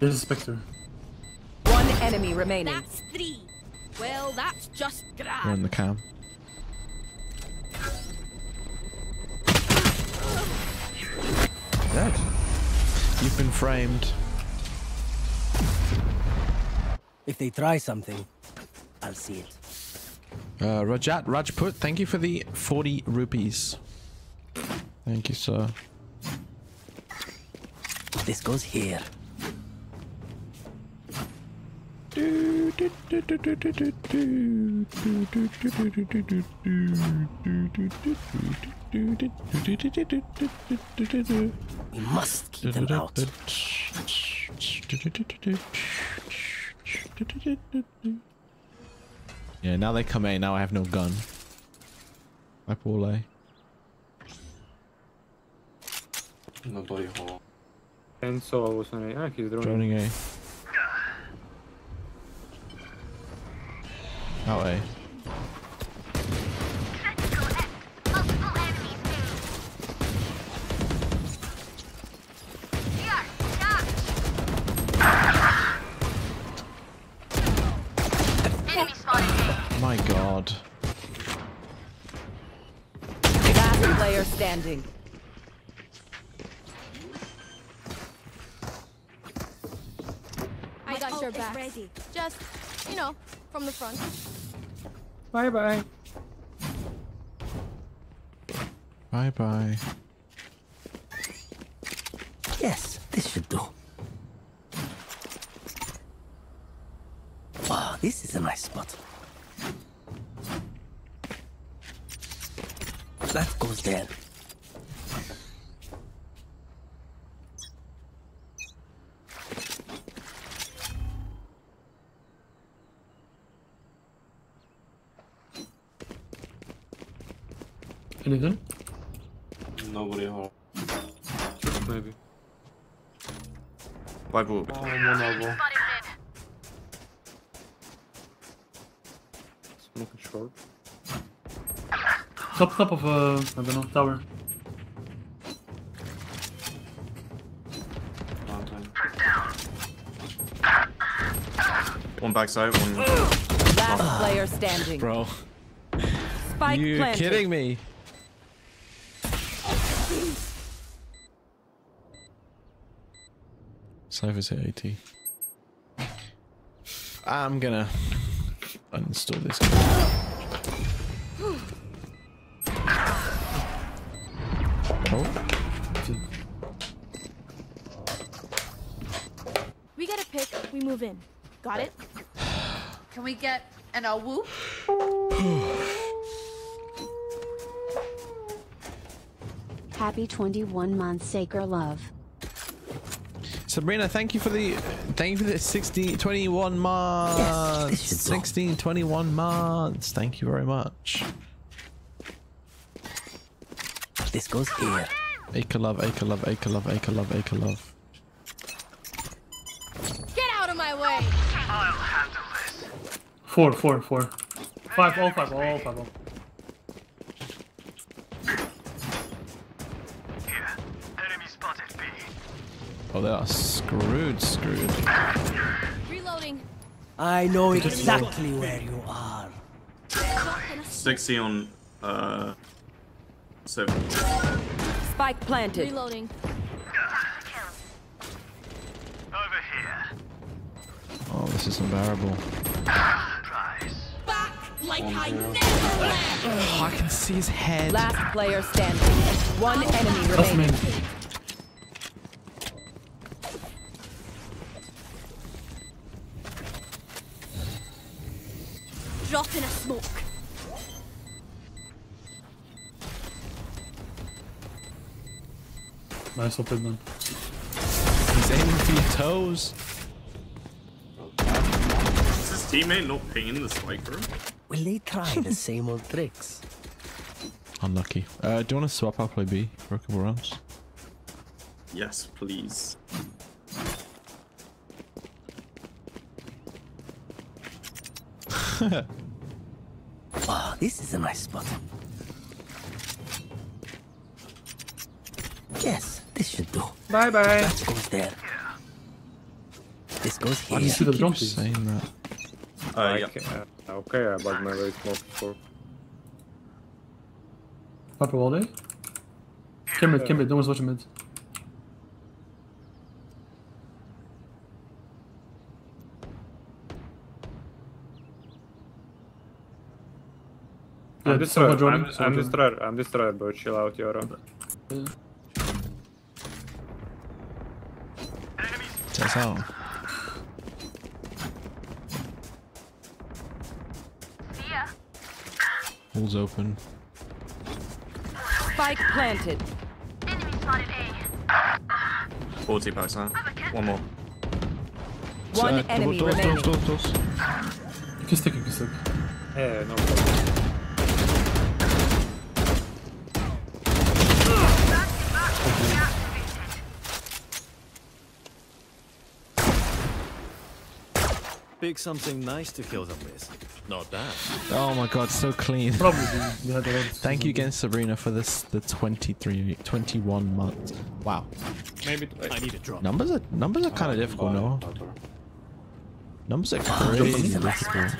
There's a Spectre. One enemy remaining. That's three. Well, that's just We're in the cam. Dead. You've been framed. If they try something, I'll see it. Uh, Rajat Rajput, thank you for the 40 rupees. Thank you, sir. This goes here. We must keep them out. Yeah, now they come in. Now I have no gun. Hi, Paul A. Nobody hole. And so I was on a. Ah, he's droning. Droning A. Out A. Enemy spotted. My god. Last player standing. I got your back. ready. Just, you know, from the front. Bye bye. Bye bye. Yes, this should do. Wow, this is a nice spot. That goes there. Anything? Nobody hole. Maybe. Bible. Spotted mid. Smoking short. Top, top of, uh, I don't know, tower. One backside, one. Last player standing. Bro. Spike You're planted. kidding me. Cypher's hit 80. I'm gonna uninstall this. Oh, We get a pick, we move in. Got it? Can we get an a whoop? Happy 21 months, Sacred Love. Sabrina, thank you for the thank you for the 16 21 months. 16 21 months. Thank you very much. This goes here. Acre love, acre love, acre love, acre love, acre love. Get out of my way! I'll handle this. Four, four, four. Five, all five, all five, all. Oh, they are screwed, screwed. Reloading. I know exactly where you are. 60 on, uh, 7. Spike planted. Reloading. Over here. Oh, this is unbearable. Back like I never. Oh, I can see his head. Last player standing. One enemy remaining. Nice open man. He's aiming for your toes. Is his teammate not pinging the spike room? Will they try the same old tricks? Unlucky. Uh, do you want to swap? I'll play B for a couple rounds. Yes, please. Oh, *laughs* this is a nice spot. Yes, this should do. Bye bye. That goes there. This goes Why here. do you see the donkey? Saying that. Uh, yeah. Okay, uh, okay, I bugged my very smoke before. Upper wall, eh? Kim mid, Kim mid, no one's watching mid. I'm Yeah, destroyed. I'm, I'm joining. destroyed. I'm destroyed, bro. Chill out, Yoro. Test out. Holes open. Spike planted. enemy spotted 40 packs huh? One more. One Uh, enemy doors, remaining. doors, doors, doors. You can stick, you can stick. Yeah, no problem. Pick something nice to kill them with. Not that. Oh my god, so clean. *laughs* Probably we had a *laughs* Thank you again, Sabrina, for this the 23, 21 months. Wow. Maybe. I need a drop. Numbers are numbers are kind of difficult, no? Numbers are crazy difficult.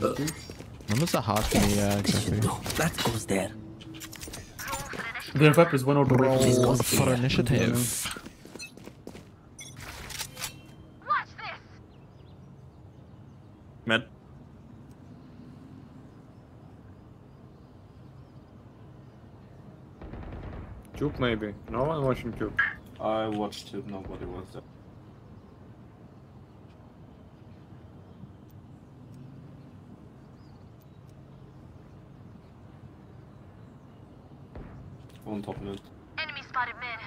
*laughs* Numbers are hard for me, yeah, uh, exactly. That goes there. Their weapon is one order away. For initiative. Med. Juke maybe. No one watching Juke. I watched it, nobody was there. On top mid. Enemy spotted mid.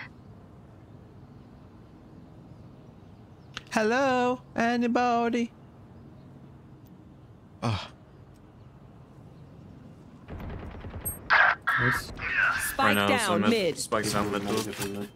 Hello, anybody? Ah, Nice. Spike right now, so down mid. mid. Spike's down mid. door. Multiple mid.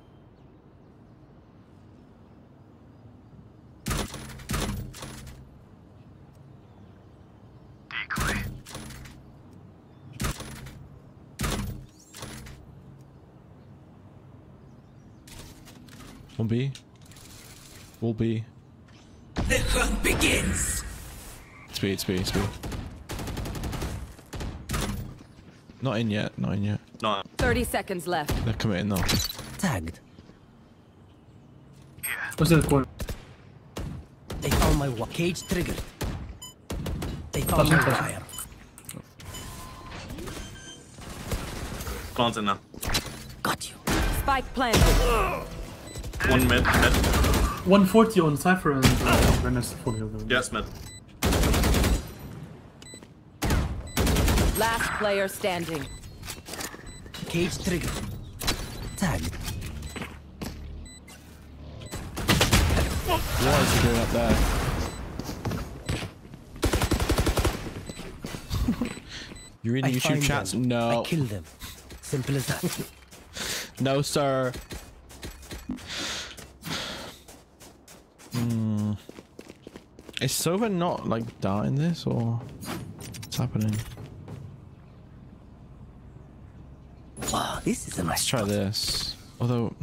one B. Will be. The hunt begins. Speed, speed, speed. Not in yet, not in yet. No. 30 seconds left. They're committing though. Tagged. What's in the corner? They found my wa- cage triggered. They found my Flashing, wire. Planting now. Got you. Spike planted. One mid. Mid. 140 on Cypher and uh, Venice 40 of them. Yes, mid. Last player standing. Cage triggered. Tagged. What is he doing up there? *laughs* You're reading I YouTube find chats? them. No. I kill them. Simple as that. *laughs* No, sir. Hmm. Is Sova not like dying this or what's happening? Wow, this is a Let's try spot. this. Although,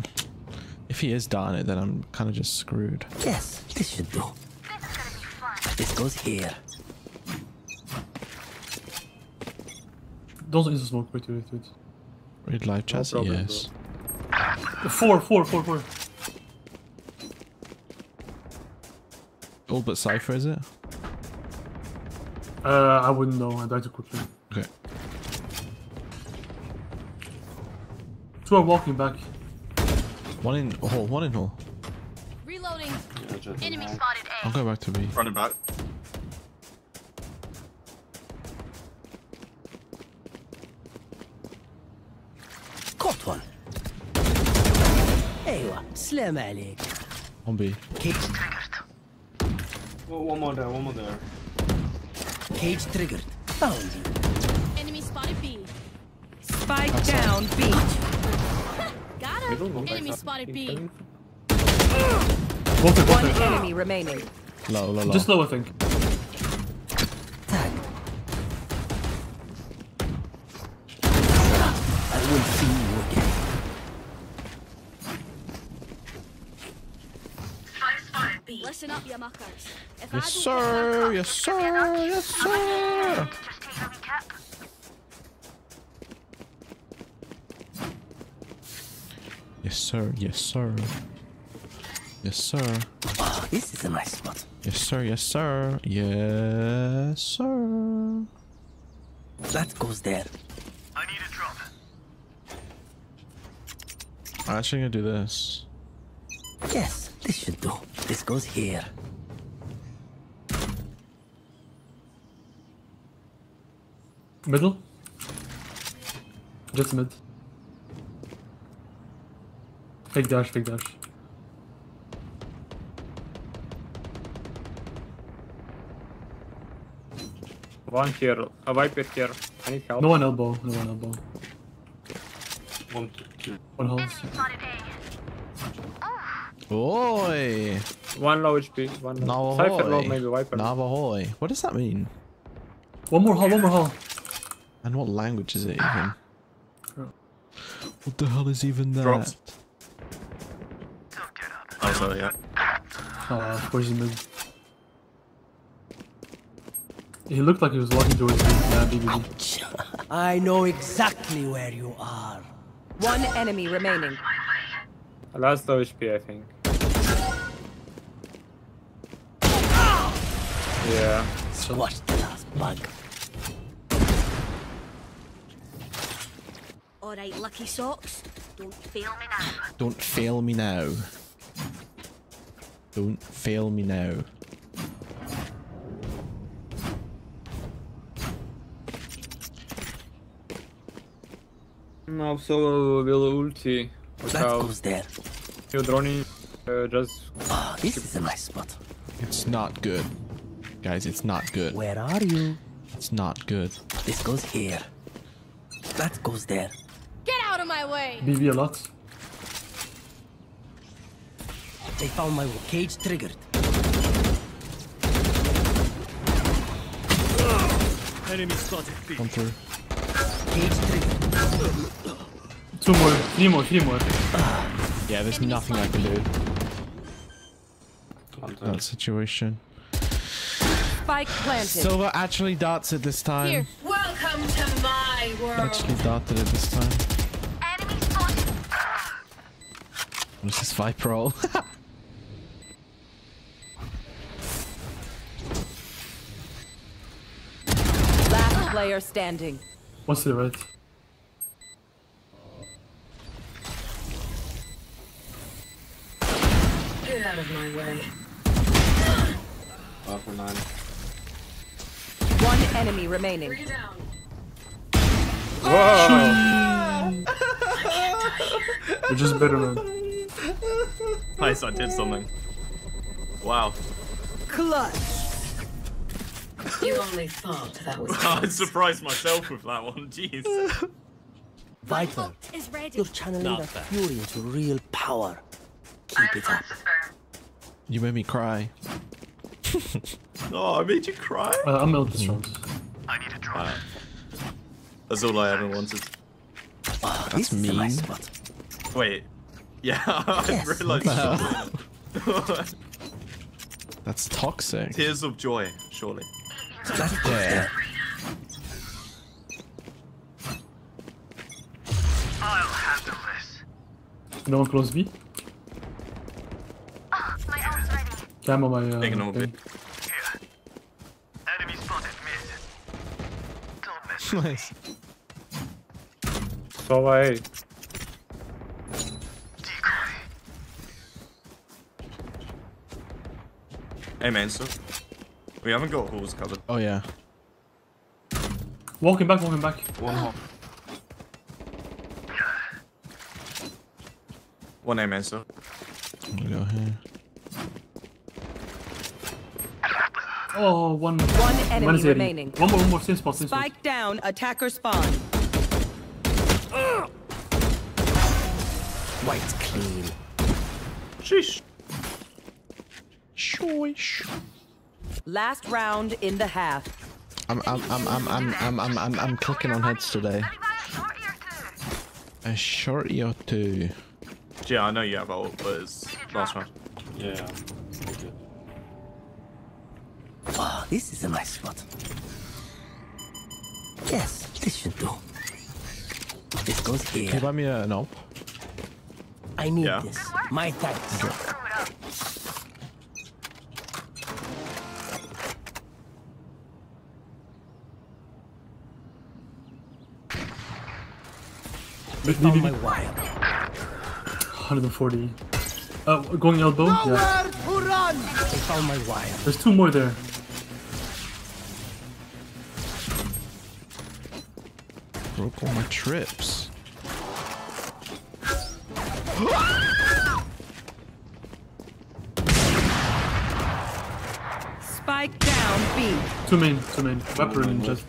if he is dying it, then I'm kind of just screwed. Yes, this should do. This goes here. Don't use the smoke. Wait, wait, wait. Read live chats? problem, yes. Four, four, four, four. Middle, but Cypher, is it? Uh, I wouldn't know. I died too quickly. Two are walking back. One in hall, one in hall. Reloading. Enemy spotted A. I'll go back to B. Running back. Caught one. ايوه سلام عليك On B. Cage Oh, one more there, one more there. Cage triggered. Found you. Enemy spotted B. Spike down B. Got him. Enemy spotted B. Both are, both One enemy remaining. Low, low, low. Just low, I think. I will see you again. Listen up, you muckers. If Yes, sir. Yes, sir. Yes, sir. Sir. Yes, sir. Yes, sir. Oh, this is a nice spot. Yes, sir. Yes, sir. Yes, sir. That goes there. I need a drop. actually gonna do this. Yes, this should do. This goes here. Middle. Just mid. Fake dash, fake dash. One here, a Viper here. I need help. No one elbow, no one elbow. One, two. One house. Oi! One low HP, one low. Cypher low, Navahoy. maybe Viper. Navahoy. What does that mean? One more hall, one more hall. And what language is it even? What the hell is even that? Drops. Oh, sorry, yeah. Oh, of course he's mid. He looked like he was walking towards me. Yeah, BBB. I know exactly where you are. One enemy remaining. Last low HP, I think. Yeah. Squash the last bug. Alright, lucky socks. Don't fail me now. Don't fail me now. Don't fail me now. Now solo will ulti. That Without goes there. you droning, uh, just Oh, this is a nice spot. It's not good. Guys, it's not good. Where are you? It's not good. This goes here. That goes there. Get out of my way. BB a lot. They found my cage triggered. Enemy spotted Come through. Cage triggered. Two more, three more, three more. Yeah, there's nothing I can do. That situation. Spike planted. Silver actually darts it this time. Here. Welcome to my world. Actually darted it this time. What's this Viper roll? *laughs* player standing. What's the right? Get out of my way. Five for nine. One enemy remaining. Three down. *laughs* You're just better, man. Nice, I did something. Wow. Clutch. You only thought that was *laughs* I surprised myself with that one, jeez. Viper, Is ready. you're channeling Not that fury into real power. Keep it up. you made me cry. *laughs* Oh, I made you cry? Uh, I'm out this round. Uh, that's all I ever wanted. Oh, That's this nice mean. spot. Wait. *laughs* Yeah, I Yes. realised something. That's toxic. Tears of joy, surely. That's there. I'll handle this. No one close B? Oh, my arm's ready. Cam my. Uh, Enemy spotted mid. Don't miss. nice. So I. Hey man, so we haven't got halls covered. Oh yeah. Walking back, walking back. One hole. One A, man, so I'm gonna go here. Oh, one. One enemy Wednesday. remaining. One more, one more. Same spot, same spot. Spike down, attacker spawn. White clean. Sheesh. Shoish. Last round in the half. I'm I'm I'm I'm I'm I'm I'm I'm, I'm clicking on heads today. A shorty or two. Yeah, I know you have ult, but it's last round. Yeah. Oh, this is a nice spot. Yes, this should do. This goes Can you here. buy me a, an op? I need Yeah. this. My thanks. They B, found B, my B. wire. 140. Uh, going elbow? Yeah. to run! They found my wire. There's two more there. Broke all my trips. *gasps* Spike down, B. Two main, two main. Weapon and just.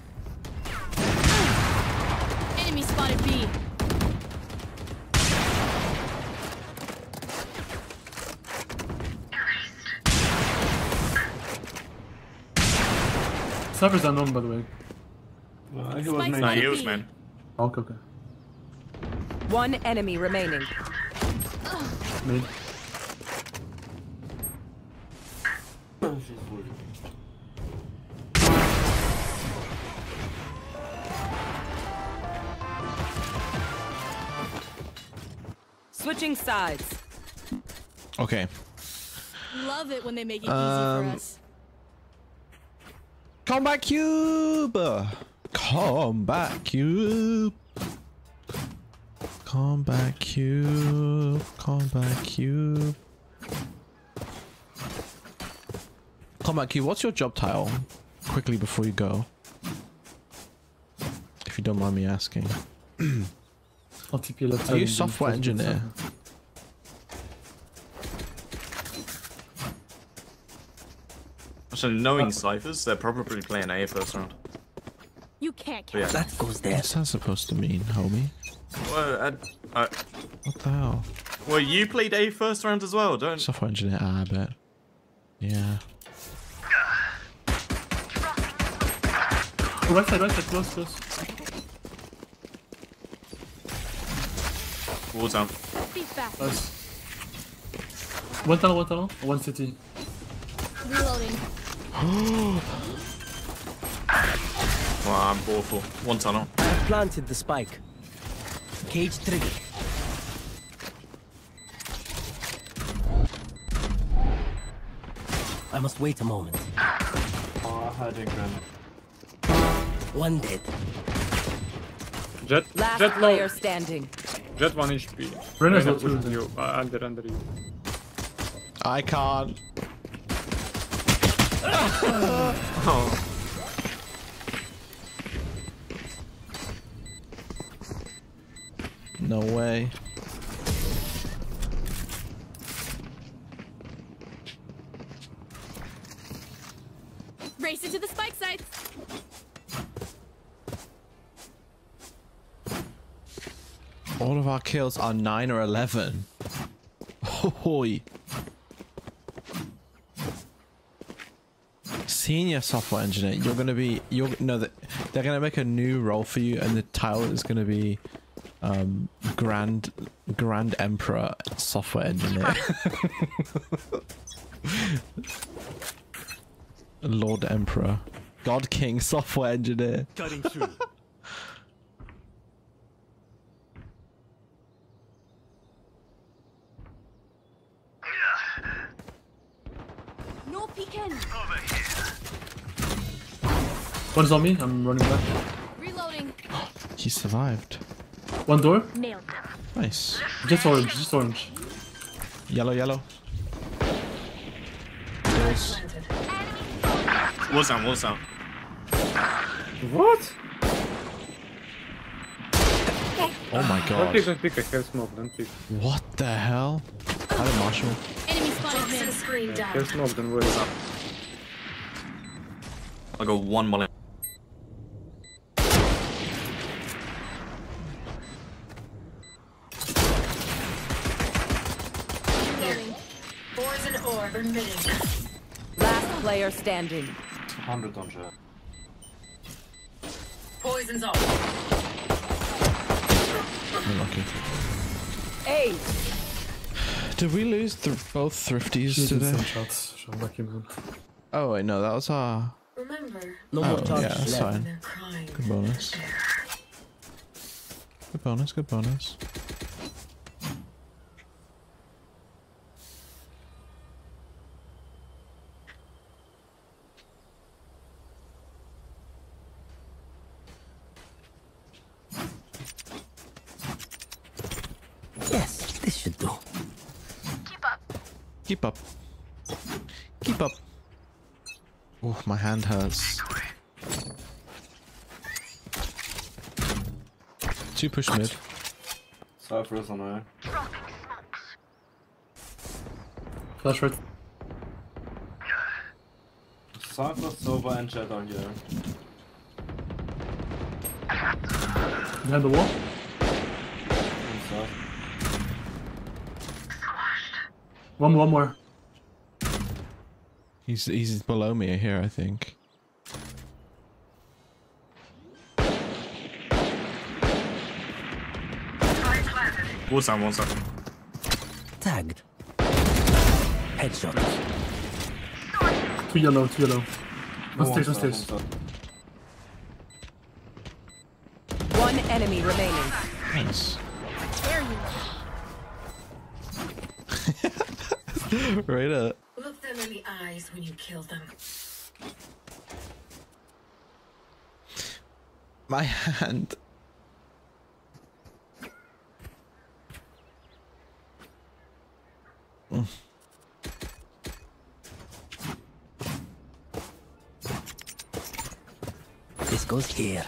Servers are by the way. Well, it was man. Not man. Okay, okay. One enemy remaining. Mid. Switching sides. Okay. Love it when they make it um, easy for um, us. Combat cube. Combat cube. Combat cube. Combat cube. Combat cube. What's your job title? Quickly before you go. If you don't mind me asking. *clears throat* I'll TP left Are you software engineer? So knowing Cyphers, they're probably playing A first round. You can't But yeah. That goes there. What's that supposed to mean, homie? Well, I, I, What the hell? well, you played A first round as well, don't? You? Software engineer, ah, I bet. Yeah. Oh, right side, right side, close, close. Walls down. Be fast. Nice. One tunnel, one tunnel, one city. Reloading. Well, I'm awful. One tunnel. I have planted the spike. Cage trigger. I must wait a moment. Oh, I had a grenade. One dead. Jett, Last Jett low. player standing. Jett 1 HP. Reyna's Reyna low too, pushing then. you. Uh, under, under you. I can't. Oh. No way. Race into the spike sites. All of our kills are 9 or 11. Hoy. Senior software engineer, you're gonna be you're no that they're gonna make a new role for you and the title is gonna be um Grand Grand Emperor software engineer. *laughs* Lord Emperor. God King software engineer. Cutting through. No peeking. One's on me, I'm running back. Reloading. *gasps* he survived. One door. Nailed. Nice. Just orange. Just orange. Yellow, yellow. What's down, what's down? What? Oh my Don't pick, god. don't pick. I have smoke. Don't pick. What the hell? How did Marshal? Enemy spotted Toxin mid. screen I down. have smoke. Don't worry. I'll go one more. Orb. Last player standing. 100 on Jett. Poison's off. Unlucky. Hey, Did we lose th both thrifties She's today? some shots. So lucky man. Oh wait, no, that was our. Remember, No oh more charges yeah, that's left. fine. Good bonus. Good bonus. Good bonus. Yes, this should do. Keep up. Keep up. Oh, my hand hurts. Two push mid. Cypher is on A. Flash right. Cypher, Sova, and Jett are here. Behind the wall. Inside. One more. One more. He's he's below me here, I think. What's down, what's down? Tagged. Headshot. Two yellow. Two yellow. No One stairs. One stairs. one enemy remaining. Nice. There you *laughs* right up. Look them in the eyes when you kill them. My hand. Mm. This goes here.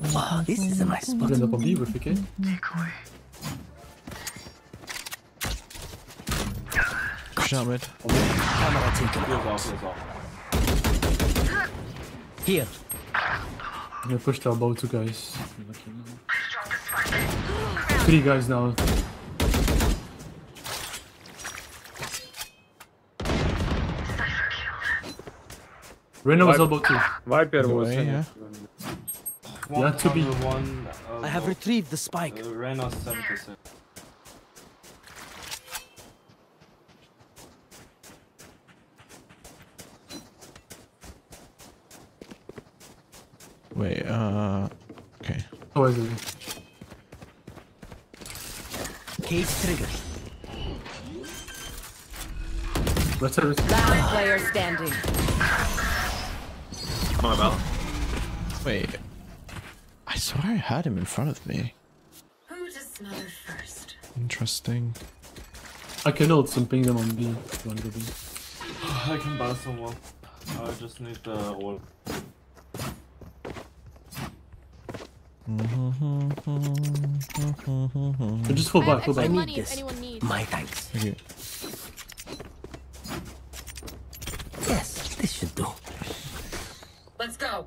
Wow, this is a nice spot. He's end up on B with PK. Shot mid. Camera taken Here's out. off, here's off. Here. I'm gonna push down both two guys. Three guys now. Reyna was elbow two. Viper was. away, yeah. One, Yeah, to be- One, uh, I have low. retrieved the spike. Uh, Reyna 70%. Wait, uh. Okay. Oh, is it? Cage trigger. Let's have it. Last player standing. My bad. Wait. I swear I had him in front of me. Who to smother first? Interesting. I can ult and ping them on B. if wanna B. *sighs* I can buy someone. I just need uh, the oil. But just full back, have full extra back. money this. if anyone needs. My thanks. Thank you. Yes, this should do. Let's go.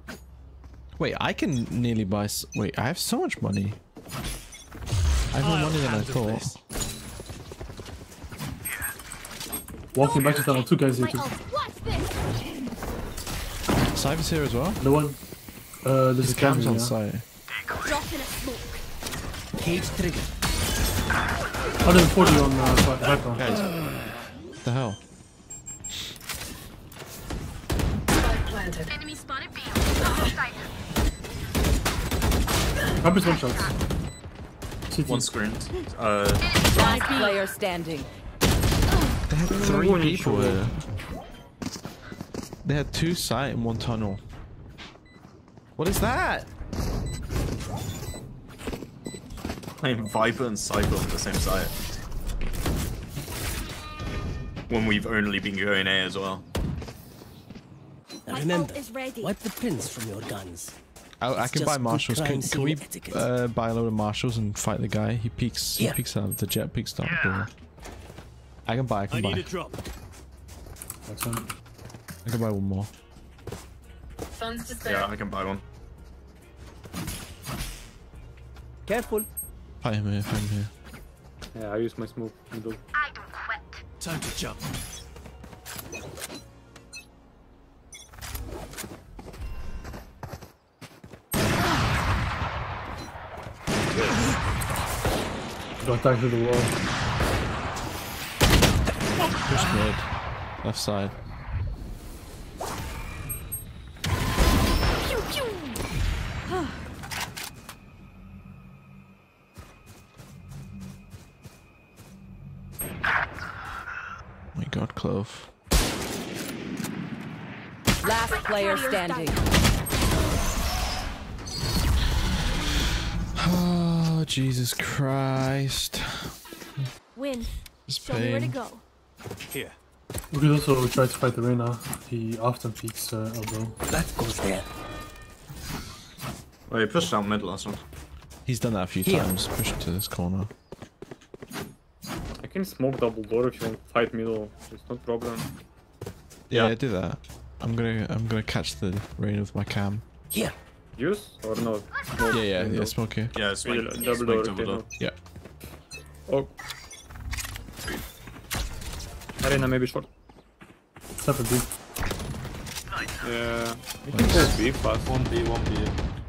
Wait, I can nearly buy. S- Wait, I have so much money. I have more money than I thought. Walking back to tunnel, two guys here too. ult. Watch this. Cypher's here as well. The one. Uh, there's a Cam's camera. on Yeah. site. Drop in a smoke. Cage trigger. 140 on uh, Vi- Viper. Guys, what the hell? Viper's one shot. CT. One screen. Uh, Last player standing. They had three people here. They had two sight in one tunnel. What is that? Playing Viper and Cypher on the same site. When we've only been going A as well. Now remember, wipe the pins from your guns. I, I can buy just marshals. Can, can we uh, buy a load of marshals and fight the guy? He peeks. He Yeah. peeks out. The Jett peeks out the door. I can buy. I can I buy. need a drop. I can buy one more. Funds to spare. Yeah, I can buy one. Careful. Fight him here. Fight him here. Yeah, I use my smoke middle. Time to jump. Got back to the wall. Push mid. Left side. Pew pew. my god, Clove. Last player standing. Jesus Christ. Win. This Show me where to go. Here. We could also try to fight the Reyna. He often peeks uh, elbow. That goes there. Well, he pushed out mid last one. He's done that a few Here. times. Push to this corner. I can smoke double door if you want to fight middle. It's no problem. Yeah, Yeah. do that. I'm gonna I'm gonna catch the rain with my cam. Here. Use or not? Yeah, yeah, yeah. Smoke here. Yeah, swing, Middle, swing double door. double okay, door. Yeah. Oh. Reyna maybe short. Separate B. Yeah. We can go B fast. One B, one B.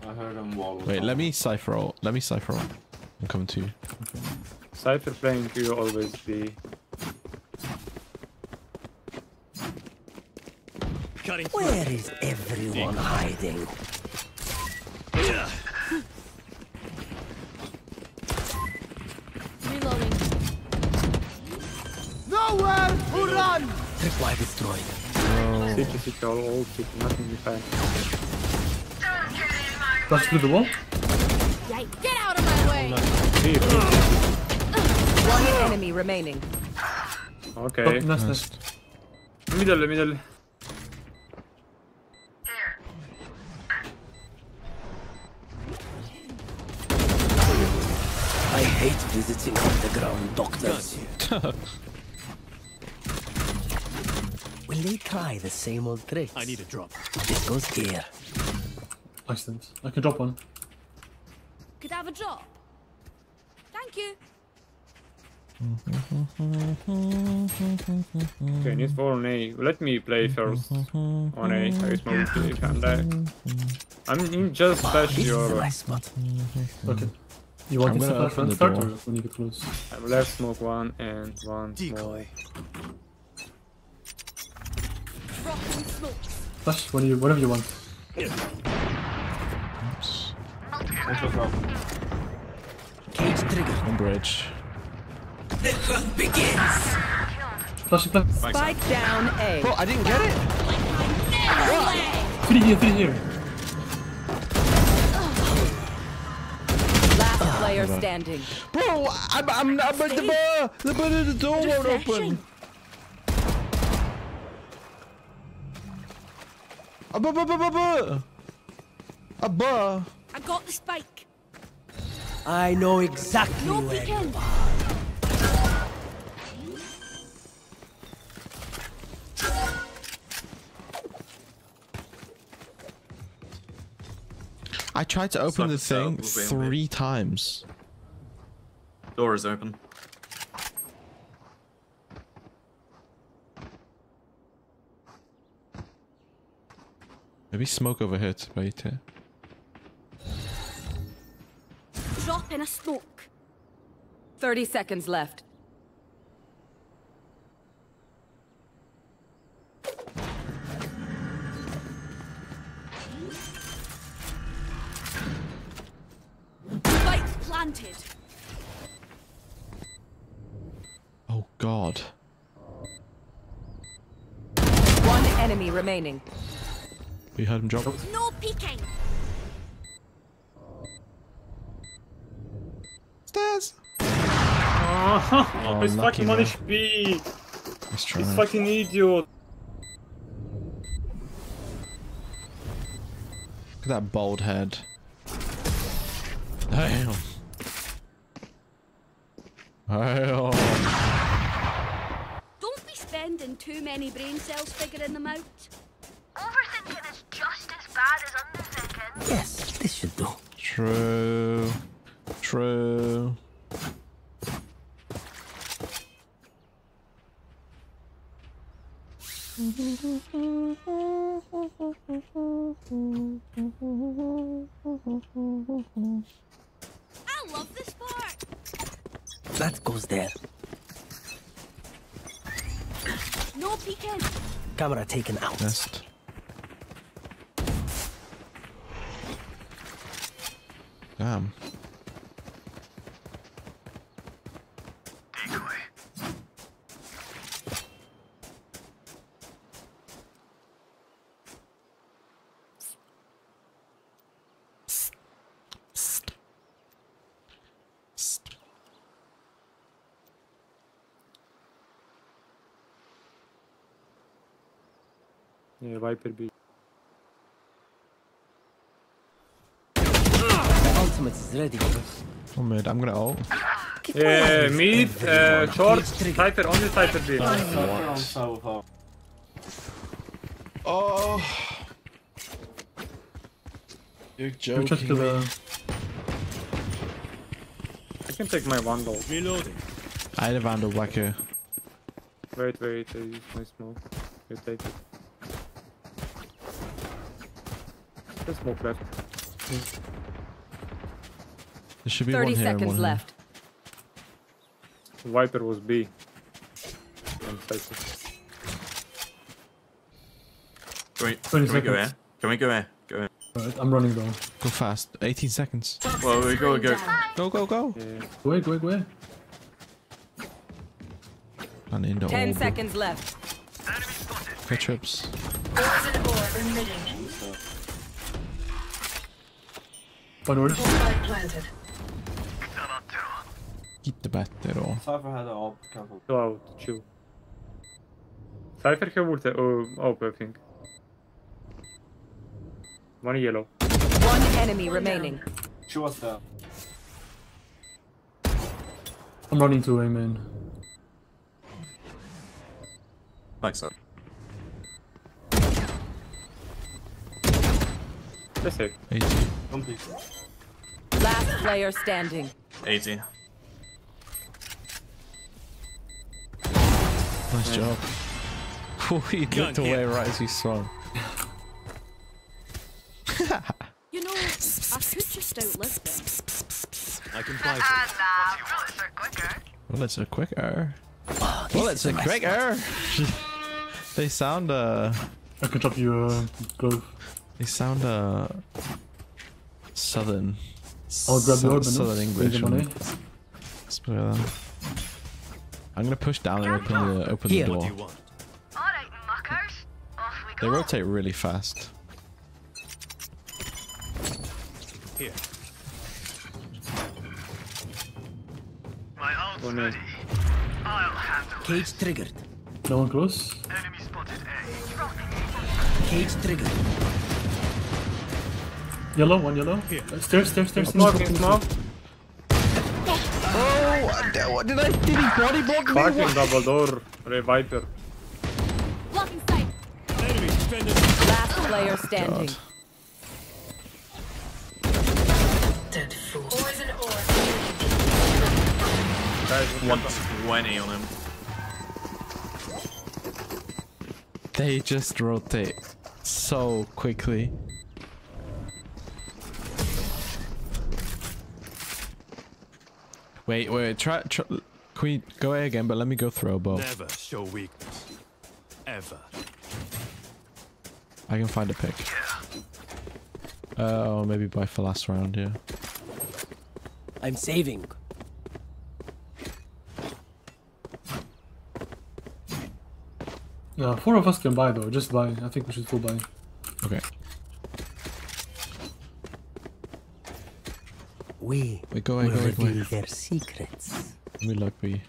I heard him wall. Wait, let me cipher ult. Let me cipher ult. I'm coming to you. Cypher playing you always be. Where is everyone hiding? Reloading. Nowhere to run! Tripwire destroyed. City, city, all, all city, nothing behind. Flash through the wall. Yikes. Get out of my way. Oh, B, B. One enemy remaining. Okay. Oh, nice, nice. Middle, middle. I hate visiting underground doctors. *laughs* Will they try the same old tricks? I need a drop. This goes here. Excellent. I can drop one. Could I have a drop? Thank you. Okay, need for on A. Let me play first on A. I smoke B and I. I'm in just flash This your. my spot. Okay. You want I'm to gonna open when the start door. or when you get close? I'm left smoke one and one Decoy. Dropping smokes. Flash when you, whenever you want. Oops. Cage trigger. On bridge. The hunt begins. Flash, flash. Spike down A. Bro, I didn't get it. Three here, three here. Player standing. Bro, I'm I'm I'm at the bar. The the door won't open. Abba, abba, abba, abba. Abba. I got the spike. I know exactly No where I tried to open the Suck it thing up, we'll be in three times. Door is open. Maybe smoke over here to bait it. Drop in a smoke. 30 seconds left. Planted. Oh God. One enemy enemy remaining. We heard him drop. No peeking. Stairs. Oh, Oh, he's fucking on man. HP. He's trying. He's fucking idiot. Look at that bald head. Damn. Damn. Don't be spending too many brain cells figuring them out. Overthinking is just as bad as underthinking. Yes, this should do. True. True. I love this part. That goes there. No peeking. Camera taken out. Nest. Damn. Yeah, Viper B. Ultimate is ready. Oh mid, I'm gonna ult. Yeah, mid, uh, short, Cypher, only Cypher B. Oh. You're Go check to the. I can take my Vandal. Reloading. I had a Vandal back here. Wait, wait, I use my smoke. You take it. The smoke left. There should be 30 one here seconds one here. left. Viper was B. And Can we, can we go here? Can we go here? Go here. Alright, I'm running down. Go fast. 18 seconds. Well, we go, go. Go, go, go. Yeah. Go away, go go. And into 10 orb. seconds left. Okay, trips. Poison orb emitting. One word. Spike planted. Keep the better or. Cypher had an op, careful. Go out, chill. Cypher have ult, oh, oh, I think. One yellow. One enemy remaining. She was there. I'm running to A main. Like so. That's it. 80. Don't. Last player standing. 80. Nice job. Oh, he Gun looked away here. right as he swung. You know, I could just outlive them. I can buy Well, it's a quicker. Well, it's a quicker. they sound uh. I can drop you uh, glove. They sound uh. Southern. I'll grab the Sou- orb and Southern English. bring them on and- Let's put it on. I'm gonna push down and open the open Here. the door. you want? Alright, muckers. Off we They rotate really fast. Here. My ult's One A. ready. I'll handle Cage triggered. No one close. enemy spotted A. Cage triggered. Yellow, one yellow. Uh, stairs, stairs, stairs. Smoking, smoke. Oh, what did I? Did he body block me? Fucking What? double door. Ray Viper. Blocking sight. Enemy defenders. Last player standing. Dead fool. Poison orb. Guys, 120 on him. They just rotate so quickly. Wait, wait, try, try. Can we go A again? But let me go throw a bow. Never show weakness. Ever. I can find a pick. Uh, or maybe buy for last round, yeah. I'm saving. Yeah, four of us can buy though. Just buy. I think we should full buy. Okay. We Wait, go away, will go away, go away. reveal their secrets. Let me look, B.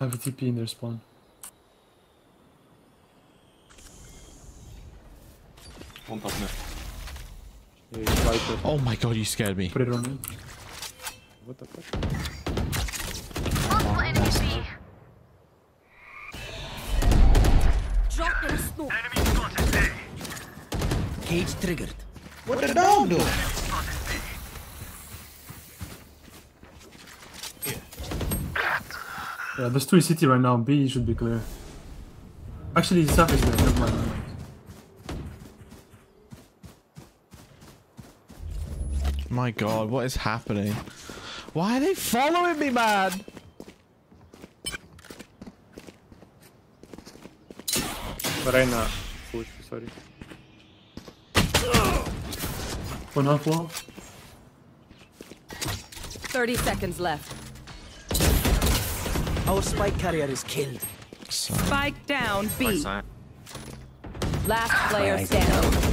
Have a TP in their spawn. One top mid. Oh my god, you scared me. Put it on me. What the fuck? Drop in a smoke. Cage triggered. What the dog do? Yeah, there's two CT right now. B should be clear. Actually, Saf is there. Never mind. My god, what is happening? Why are they following me, man? Reyna. Push, sorry. One half wall. 30 seconds left. Our spike carrier is killed. Spike down B. Last player Right. standing.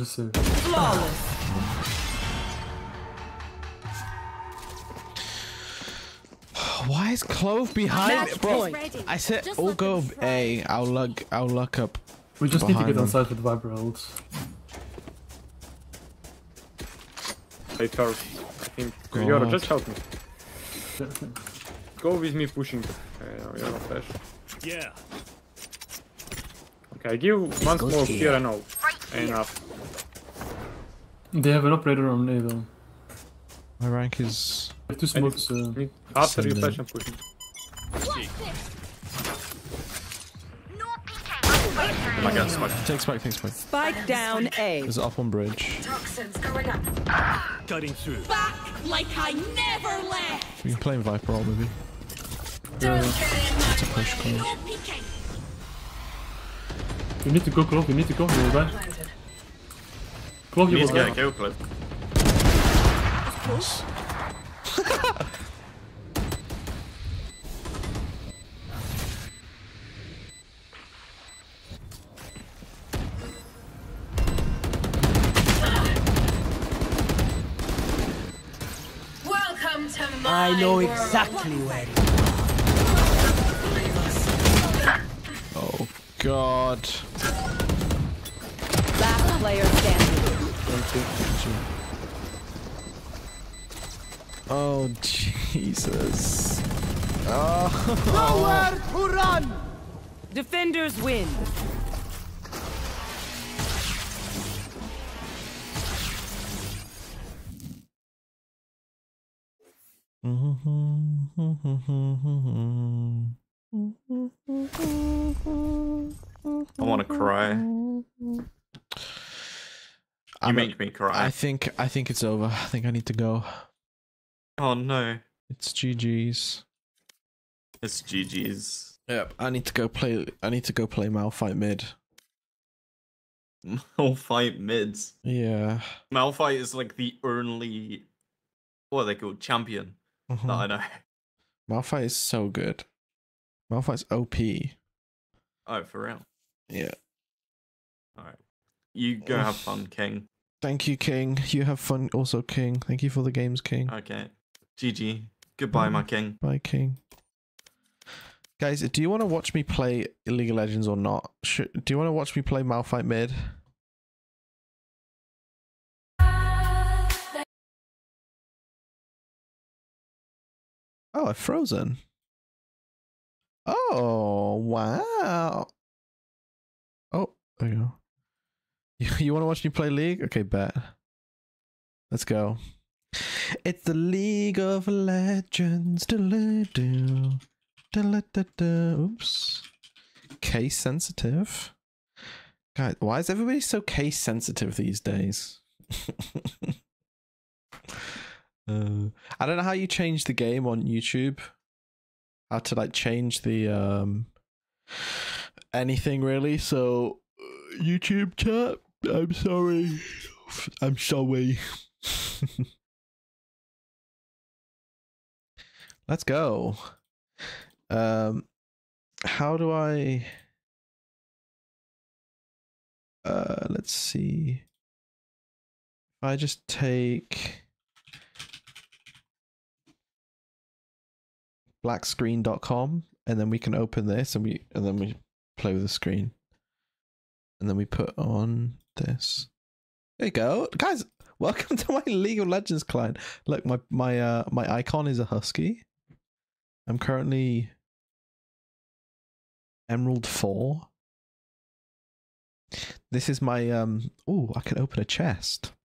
Just saying. Flawless. Why is Clove behind me, Match bro? point. I said, Just "Oh, let go them A." I'll look. I'll look up. We just need to behind get on them. side with Viper holds. Hey Charles, I think Yoru, God. just help me. *laughs* Go with me pushing. Uh, Yoru flash. Yeah. Okay, I give one more smoke here. here and out. Enough. They have an operator on A though. My rank is. They have two smokes. Uh, After you Send flash them. and pushing. Oh my god, smoke. Take spike. Take spike. Spike down A. There's up on bridge. Toxins going up. Cutting through. Back like I never left. We can play Viper all maybe. Don't It's a push close. No peeking. you need to go, Clove. we need to go. You will a die. kill clip. Welcome to my I know exactly where. Oh God. Last player standing. Oh Jesus. Oh. Nowhere to run. Defenders win. I want to cry. You I'm a- make me cry. I think I think it's over. I think I need to go. Oh no. It's GG's. It's GG's. Yep. I need to go play. I need to go play Malphite mid. *laughs* Malphite mids. Yeah. Malphite is like the only what are they called? Champion Mhm. that I know. Malphite is so good. Malphite's OP. Oh, for real. Yeah. Alright. You go have fun, King. Thank you, King. You have fun, also, King. Thank you for the games, King. Okay. GG. Goodbye, mm. my king. Bye, King. Guys, do you want to watch me play League of Legends or not? Should, do you want to watch me play Malphite mid? Oh, I've frozen. Oh, wow. Oh, there you go. *laughs* You, you want to watch me play League? Okay, bet. Let's go. It's the League of Legends. Oops. Case sensitive. God, why is everybody so case sensitive these days? *laughs* Uh, I don't know how you change the game on YouTube. How to like change the um anything really. So uh, YouTube chat, I'm sorry. I'm sorry. Let's go. Um how do I uh let's see. If I just take blackscreen.com and then we can open this and we and then we play with the screen. And then we put on this. There you go. Guys, welcome to my League of Legends client. Look, my my uh my icon is a husky. I'm currently Emerald 4. This is my um oh, I can open a chest. *laughs*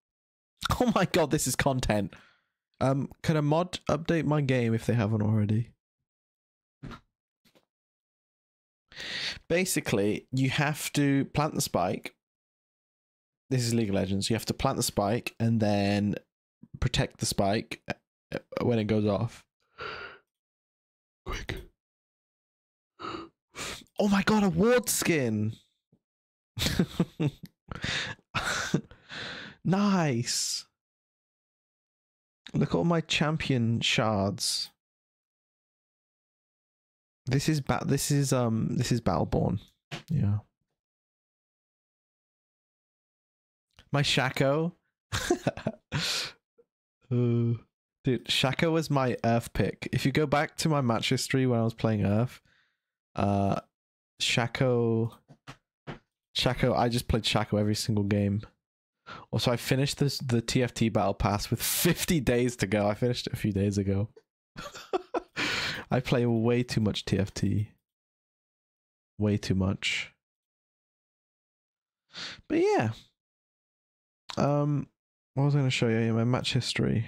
Oh my god, this is content. Um can a mod update my game if they haven't already? Basically, you have to plant the spike. This is League of Legends. You have to plant the spike and then protect the spike uh, when it goes off. Quick. Oh my god, a ward skin. *laughs* nice. Look at all my champion shards. This is ba- this is um this is Battleborn. Yeah. My Shaco. *laughs* uh, dude, Shaco was my Earth pick. If you go back to my match history when I was playing Earth, uh Shaco Shaco, I just played Shaco every single game. Also, I finished this the TFT battle pass with *laughs* 50 days to go. I finished it a few days ago. *laughs* I play way too much TFT. Way too much. But yeah. Um what was I gonna show you? My match history.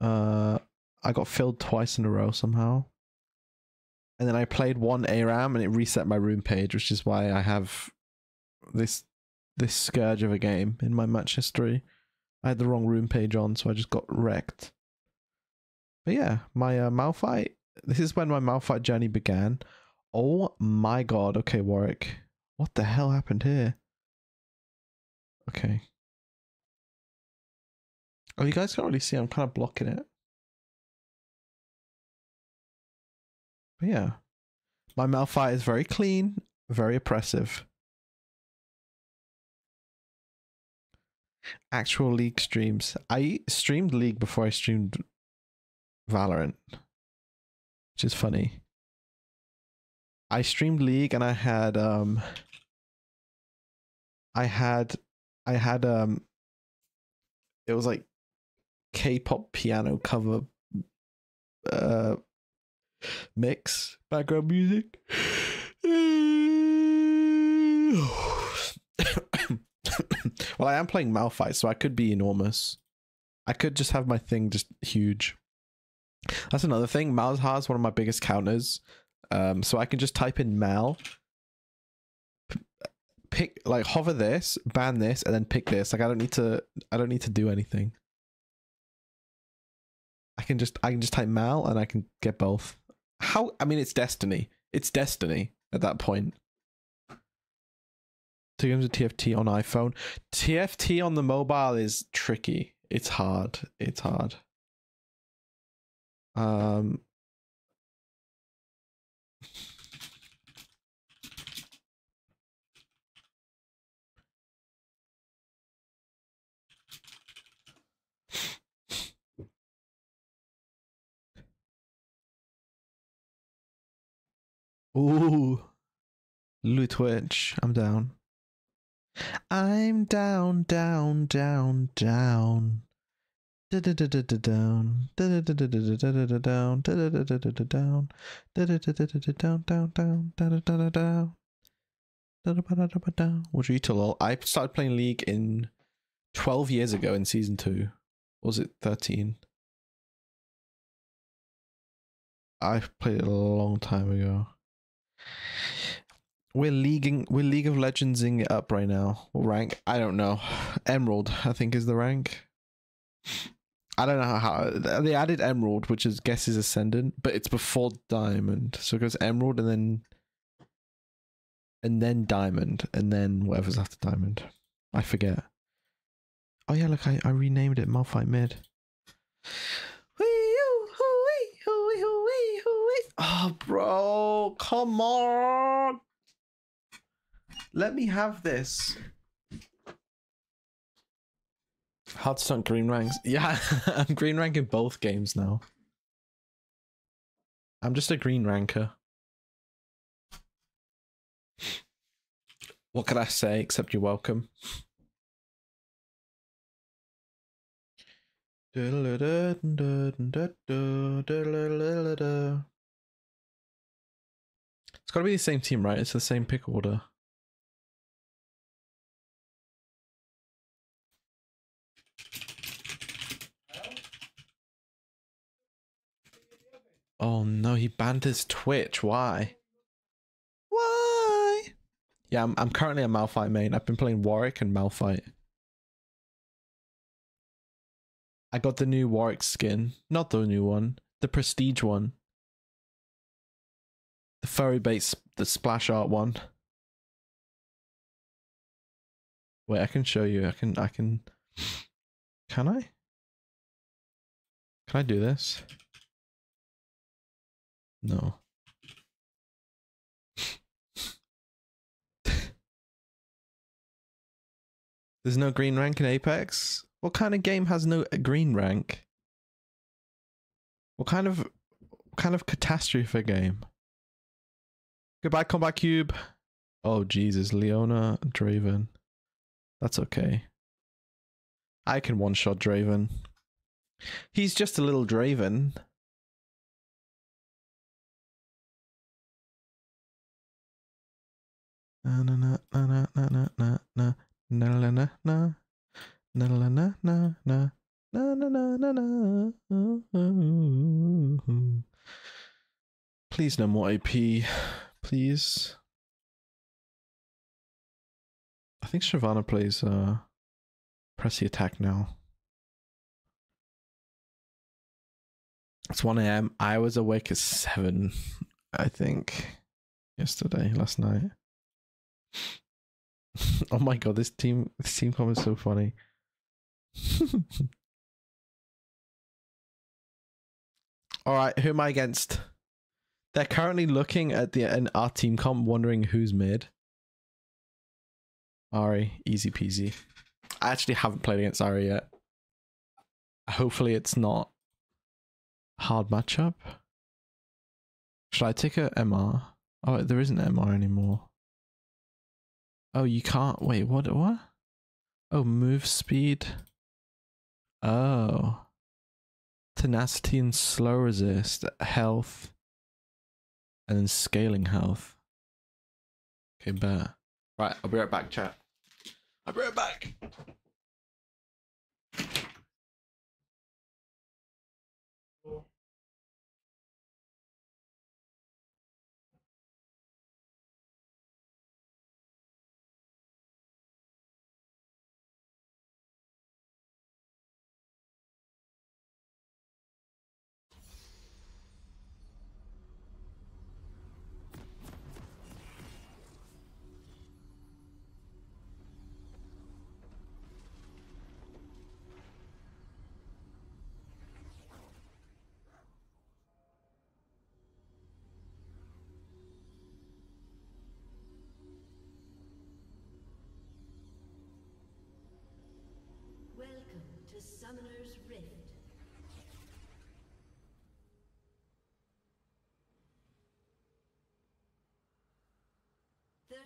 Uh I got filled twice in a row somehow. And then I played one ARAM and it reset my rune page, which is why I have this this scourge of a game in my match history. I had the wrong rune page on, so I just got wrecked. But yeah, my uh, Malphite. This is when my Malphite journey began. Oh my god. Okay, Warwick. What the hell happened here? Okay. Oh, you guys can't really see. I'm kind of blocking it. But yeah. My Malphite is very clean, very oppressive. Actual League streams. I streamed League before I streamed Valorant, which is funny. I streamed League and I had um I had I had um it was like K-pop piano cover uh mix background music. *coughs* well, I am playing Malphite, so I could be enormous. I could just have my thing just huge. That's another thing. Malzahar is one of my biggest counters. Um, so I can just type in Mal, pick like hover this, ban this, and then pick this. Like I don't need to. I don't need to do anything. I can just I can just type Mal and I can get both. How? I mean, it's destiny. It's destiny at that point. Two games of TFT on iPhone. TFT on the mobile is tricky. It's hard. It's hard. Um, down, I'm down. Down, down, down down. Down. down. Would you lol? I started playing League in 12 years ago in season 2. Was it 13? I played it a long time ago. We're leaguing we're League of Legendsing it up right now. What rank? I don't know. Emerald, I think is the rank. I don't know how they added emerald, which is guess is ascendant, but it's before diamond. So it goes emerald and then and then diamond and then whatever's after diamond. I forget. Oh yeah, look, I, I renamed it Malphite Mid. Oh, bro, come on. Let me have this. Hard to stunt green ranks. Yeah, *laughs* I'm green ranking both games now. I'm just a green ranker. What can I say except you're welcome? It's got to be the same team, right? It's the same pick order. Oh no, he banned his Twitch. Why? Why? Yeah, I'm, I'm currently a Malphite main. I've been playing Warwick and Malphite. I got the new Warwick skin. Not the new one. The prestige one. The furry base, the splash art one. Wait, I can show you. I can, I can. Can I? Can I do this? No. *laughs* There's no green rank in Apex? What kind of game has no green rank? What kind of what kind of catastrophe game? Goodbye, Combat Cube. Oh Jesus, Leona Draven. That's okay. I can one shot Draven. He's just a little Draven. Na na na na na na na na na na na na na na na na na na na na Please no more AP. Please. I think Shyvana plays uh press the attack now. It's 1 a.m. I was awake at 7, I think, yesterday, last night. *laughs* oh my god, this team this team comment is so funny. *laughs* Alright, who am I against? They're currently looking at the an our team comp wondering who's mid. Ahri, easy peasy. I actually haven't played against Ahri yet. Hopefully it's not hard matchup. Should I take a MR? Oh, there isn't MR anymore. Oh, you can't. Wait, what? What? Oh, move speed. Oh. Tenacity and slow resist, health, and then scaling health. Okay, bet. Right, I'll be right back, chat. I'll be right back.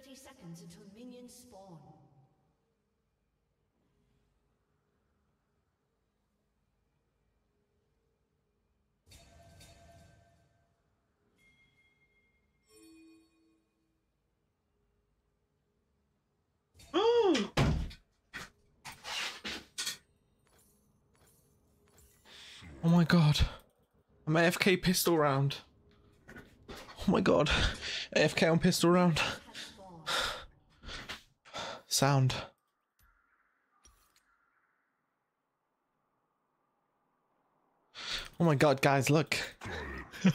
30 seconds until minions spawn. Oh my god. I'm AFK pistol round. Oh my god. AFK on pistol round. Sound. Oh my god, guys, look. *laughs*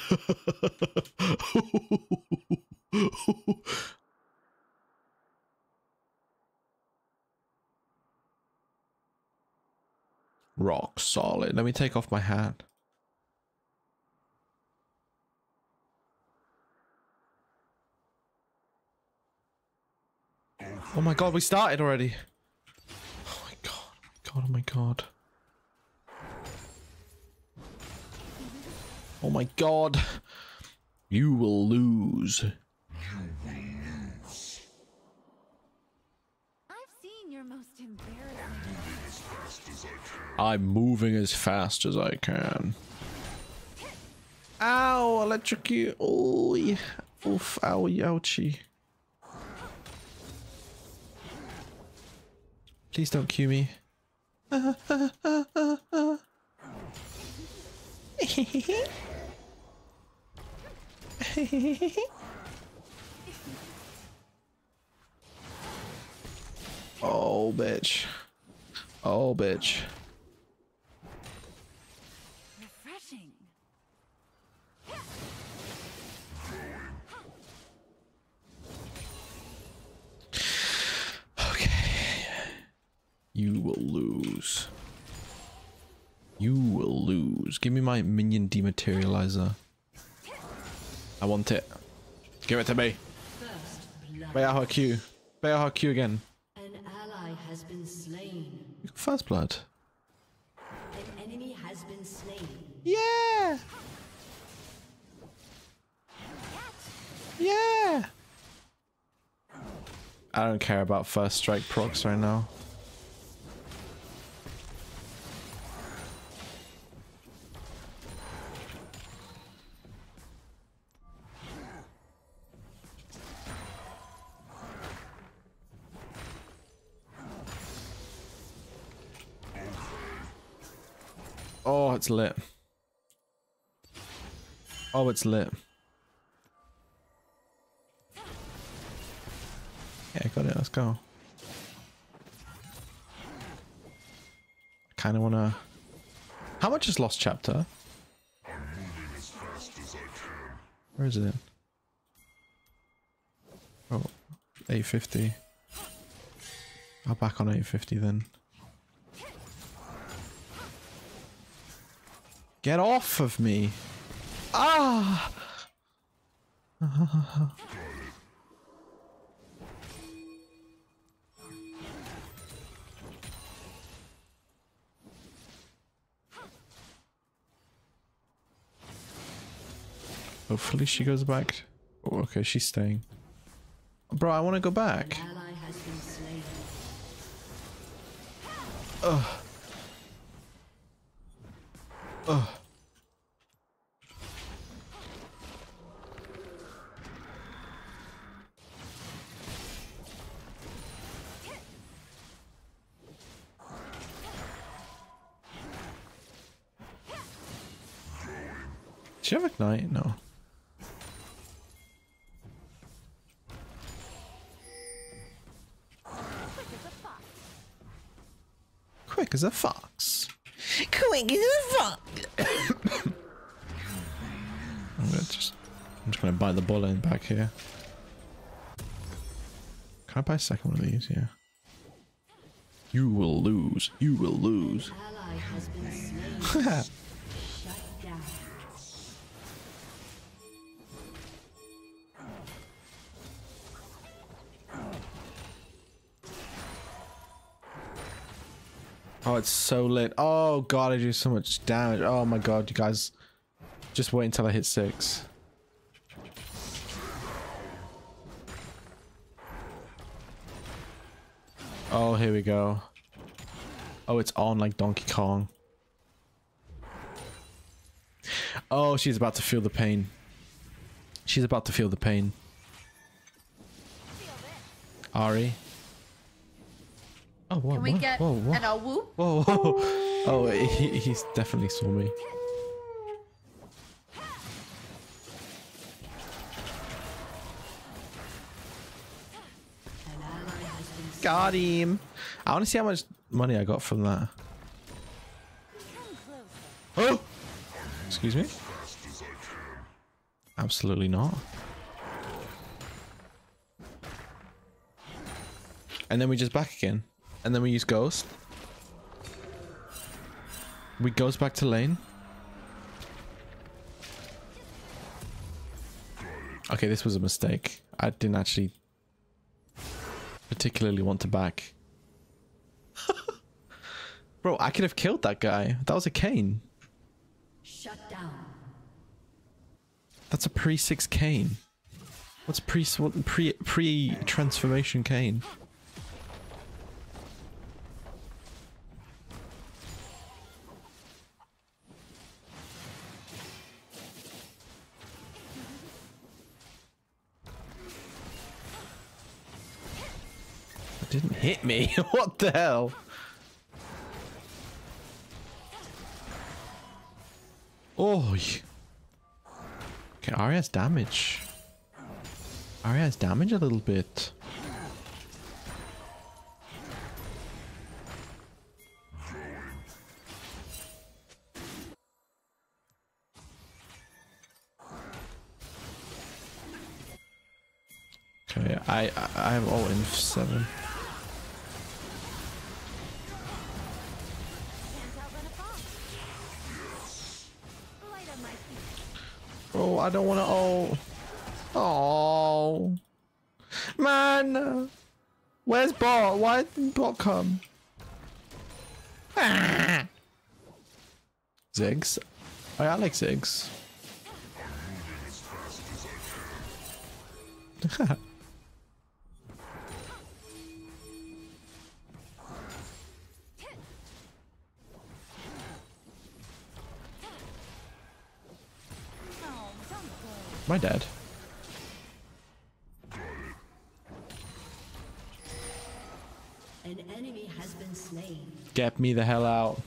Rock solid. Let me take off my hat. Oh my god, we started already. Oh my god, god, oh my god. Oh my god. You will lose. I've seen your most embarrassing. I'm moving as fast as I can. Ow, electrocute. Oh, yeah. Oof, ow, ouchie. Please don't cue me. *laughs* oh, bitch. Oh, bitch. You will lose. You will lose. Give me my minion dematerializer. I want it. Give it to me. Bear Q. Q again. An ally has been slain. First blood. An enemy has been slain. Yeah. Yeah. I don't care about first strike procs right now. It's lit. Oh, it's lit. Yeah, got it. Let's go. Kind of want to... How much is Lost Chapter? Where is it? Oh, 850. I'll back on 850 then. Get off of me. Ah! Hopefully she goes back. Oh, okay, she's staying. Bro, I want to go back. Ally has been slain. Ugh. Ugh. You have ignite? No. Quick as a fox. Quick as a fox. I'm gonna just. I'm just gonna bite the bullet back here. Can I buy a second one of these? Yeah. You will lose. You will lose. *laughs* it's so lit. Oh god, I do so much damage. Oh my god, you guys. Just wait until I hit six. Oh, here we go. Oh, it's on like Donkey Kong. Oh, she's about to feel the pain. She's about to feel the pain. Ahri. Oh, whoa, Can we whoa, get whoa, whoa. an a whoop? Whoa, whoa. Oh, he, he's definitely saw me. Got him. I want to see how much money I got from that. Oh! Excuse me? Absolutely not. And then we just back again. And then we use ghost. We goes back to lane. Okay, this was a mistake. I didn't actually particularly want to back. *laughs* Bro, I could have killed that guy. That was a Kayn. Shut down. That's a pre six Kayn. What's pre what pre pre transformation Kayn? Me. *laughs* what the hell? Oh. Okay, Arya has damage. Arya has damage a little bit. Okay, I I, I have all in seven. Oh, I don't want to. Oh, oh, man, where's bot? Why didn't bot come? Ah. *laughs* Ziggs. Oh, yeah, I like Ziggs. *laughs* Am I dead? An enemy has been slain. Get me the hell out.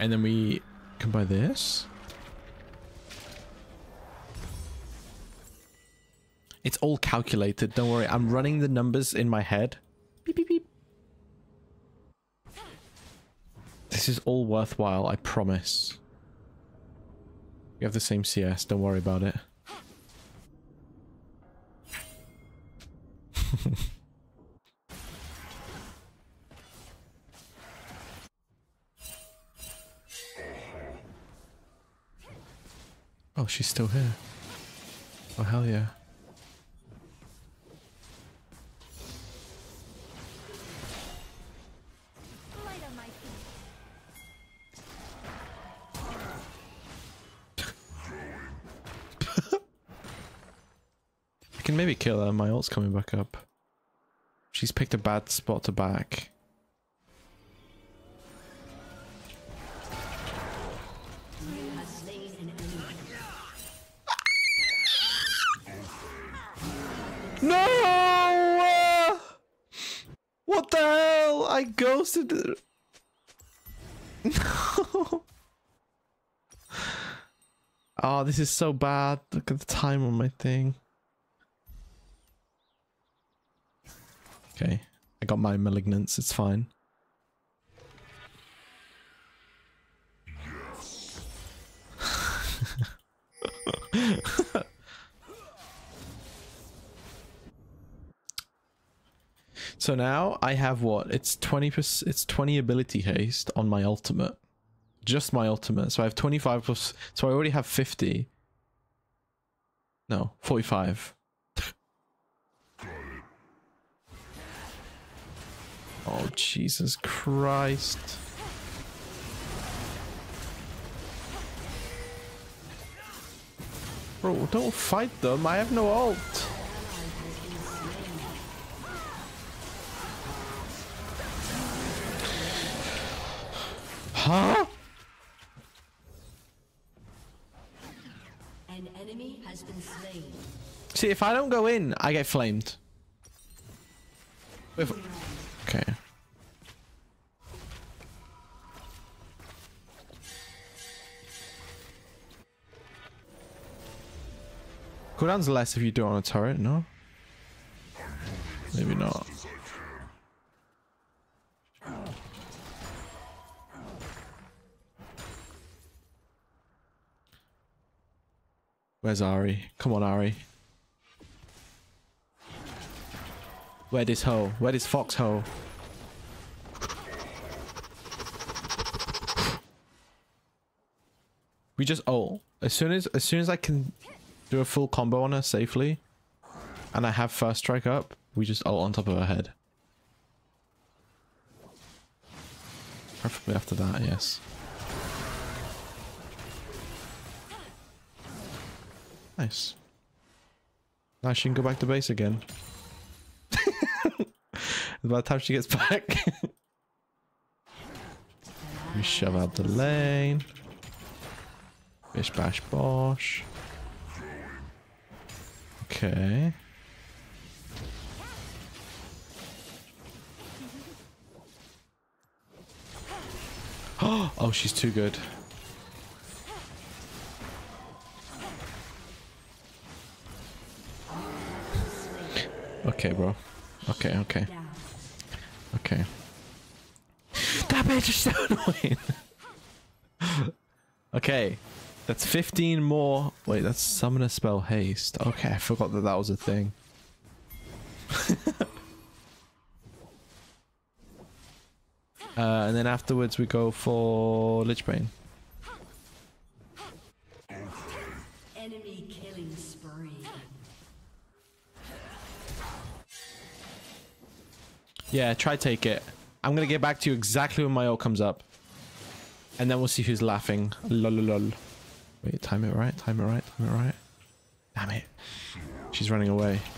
And then we can buy this. It's all calculated. Don't worry. I'm running the numbers in my head. Beep, beep, beep. This is all worthwhile. I promise. We have the same CS. Don't worry about it. *laughs* oh, she's still here. Oh, hell yeah. Maybe kill her. My ult's coming back up. She's picked a bad spot to back. No! What the hell? I ghosted. *laughs* No. Oh, this is so bad. Look at the time on my thing. Okay. I got my malignance. It's fine. *laughs* So now I have what? It's 20 it's 20 ability haste on my ultimate. Just my ultimate. So I have 25 plus so I already have 50. No, 45. Oh Jesus Christ. Bro, don't fight them. I have no ult. Huh? An enemy has been slain. See, if I don't go in, I get flamed. If- Okay. Cooldown's less if you do it on a turret, no? Maybe not. Where's Ahri? Come on, Ahri. Where this hole? Where this fox hoe? We just ult. As soon as as soon as I can do a full combo on her safely, and I have first strike up, we just ult on top of her head. Preferably after that, yes. Nice. Now she can go back to base again. By the time she gets back. we shove out the lane. Bish bash bosh. Okay. *gasps* oh, she's too good. Okay, bro. Okay, okay. Okay. That bitch is so *laughs* annoying. okay. That's 15 more. Wait, that's summoner spell haste. Okay, I forgot that that was a thing. *laughs* uh, and then afterwards we go for Lich Bane. Yeah, try take it. I'm gonna get back to you exactly when my ult comes up. And then we'll see who's laughing. Lol lol. Wait, time it right, time it right, time it right. Damn it. She's running away. *gasps*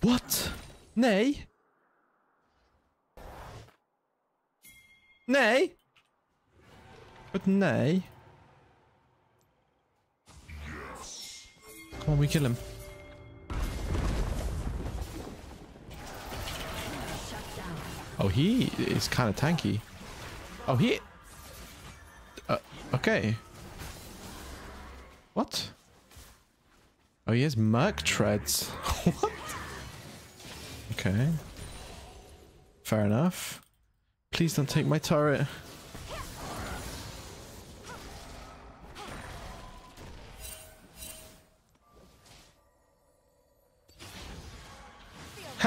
What? Nay? Nay? But nay? Come on, we kill him. Oh, he is kind of tanky. Oh, he... Uh, okay. What? Oh, he has Merc Treads. *laughs* what? Okay. Fair enough. Please don't take my turret.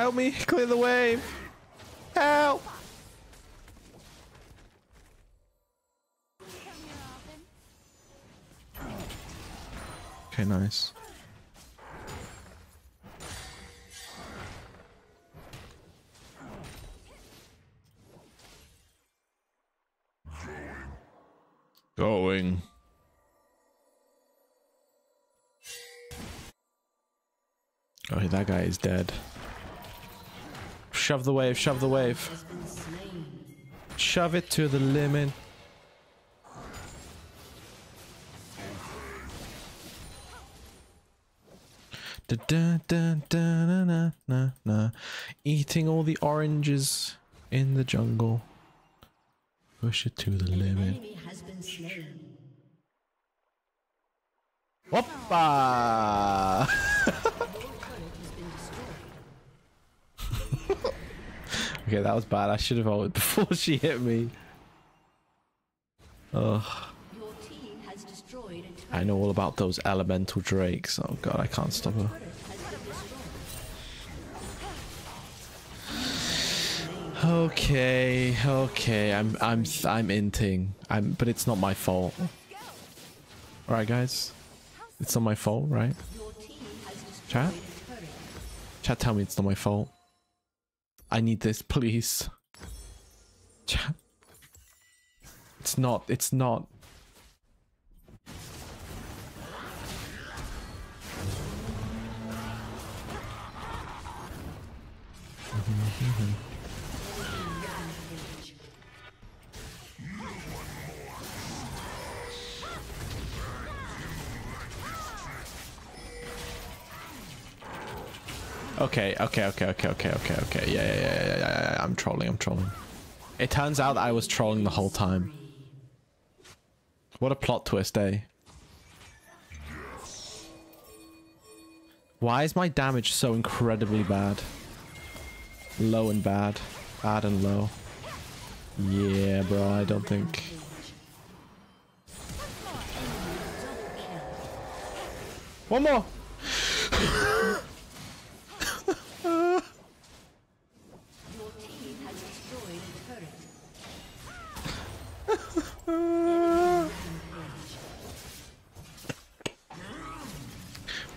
Help me clear the wave. Help. Okay, nice. Going. Oh, that guy is dead. Shove the wave, shove the wave. Shove it to the limit. Da da da da na na na na. Eating all the oranges in the jungle. Push it to the limit. Enemy has been slain. Whoppa! *laughs* *laughs* okay, that was bad. I should have ulted *laughs* before she hit me. Ugh. Your team has destroyed a. I know all about those elemental drakes. Oh god, I can't stop her. Okay, okay. I'm I'm I'm inting. I'm but it's not my fault. Alright guys. It's not my fault, right? Chat? Chat tell me it's not my fault. I need this, please. It's not, it's not. Okay, okay, okay, okay, okay, okay, okay. Yeah, yeah, yeah, yeah, yeah, yeah. I'm trolling, I'm trolling. It turns out I was trolling the whole time. What a plot twist, eh? Why is my damage so incredibly bad? Low and bad. Bad and low. Yeah, bro, I don't think. One more. *laughs*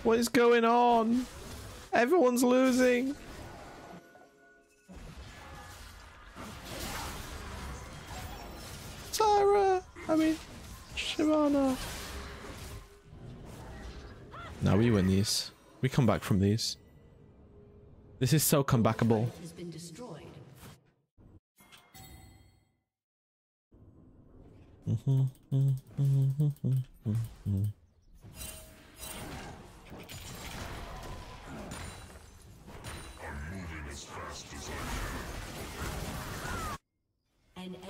What is going on? Everyone's losing. Sarah, I mean, Shyvana. Now we win these. We come back from these. This is so comebackable.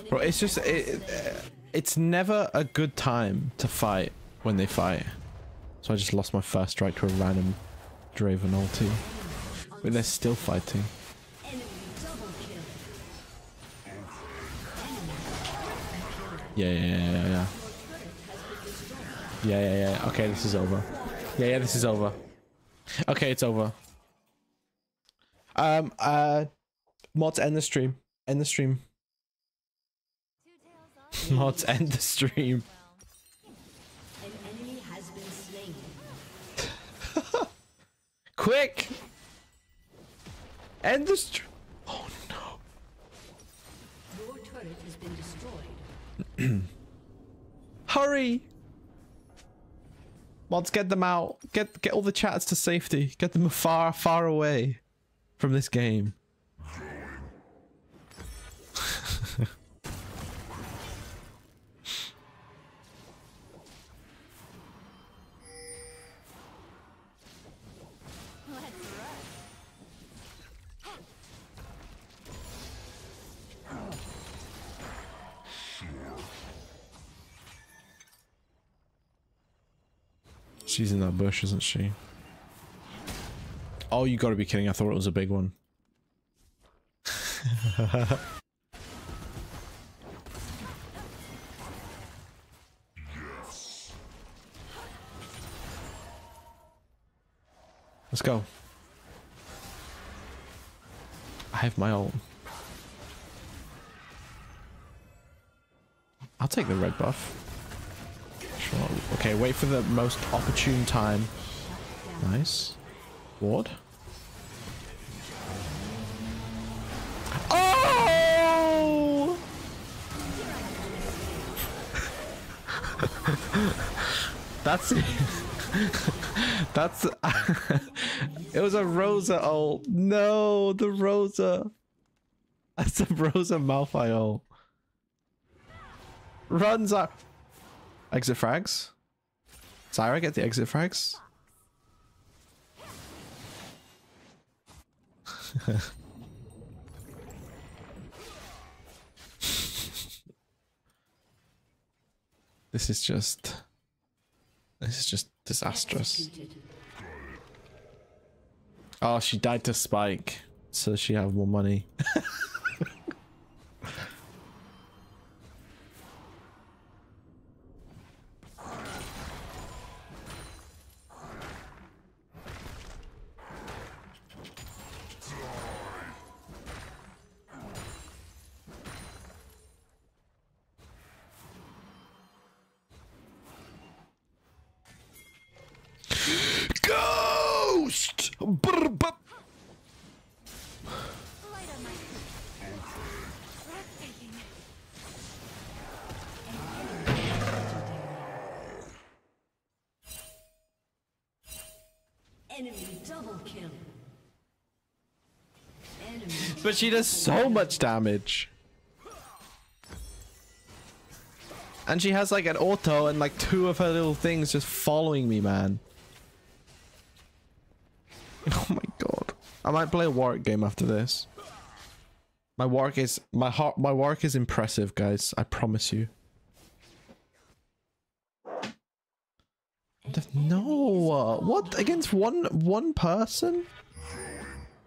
Bro, it's just it, it- it's never a good time to fight when they fight. So I just lost my first strike to a random Draven ulti. But they're still fighting. Yeah, yeah, yeah, yeah, yeah. Yeah, yeah. Okay, this is over. Yeah, yeah, this is over. Okay, it's over. Um, uh, mods end the stream. End the stream. *laughs* mods end the stream. *laughs* Quick! End the stream. Oh Your turret has been destroyed. no. *clears throat* Hurry! Mods, get them out. Get get all the chats to safety. Get them far, far away from this game. She's in that bush, isn't she? Oh, you gotta be kidding. I thought it was a big one. *laughs* Let's go. I have my own. I'll take the red buff. Sure. Okay, wait for the most opportune time. Nice. Ward. Oh! *laughs* That's it. *laughs* That's *laughs* it was a Rosa ult. No, the Rosa. That's a Rosa Malphite ult. Runs up. Exit frags. Zyra, get the exit frags. *laughs* this is just this is just disastrous. Oh, she died to Spike, so she have more money. *laughs* But she does so much damage. And she has like an auto and like two of her little things just following me, man. *laughs* Oh my god. I might play a Warwick game after this. My Warwick is my heart my Warwick is impressive, guys. I promise you. No, uh, what against one one person?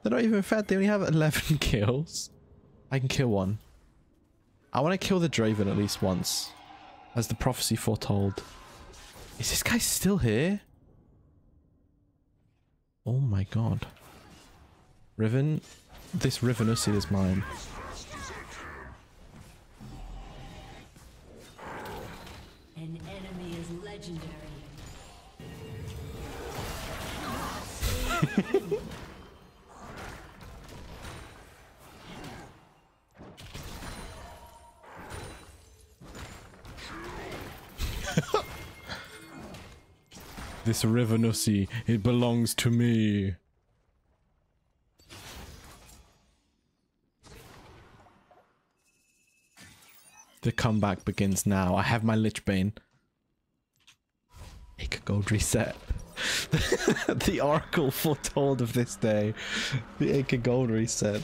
They're not even fed. They only have eleven *laughs* kills. I can kill one. I want to kill the Draven at least once, as the prophecy foretold. Is this guy still here? Oh my god. Riven, this Rivenussi is mine. An enemy is legendary. *laughs* This Rivenussi, it belongs to me. The comeback begins now. I have my Lich Bane. Make a gold reset. *laughs* the Oracle foretold of this day. The Acre gold reset.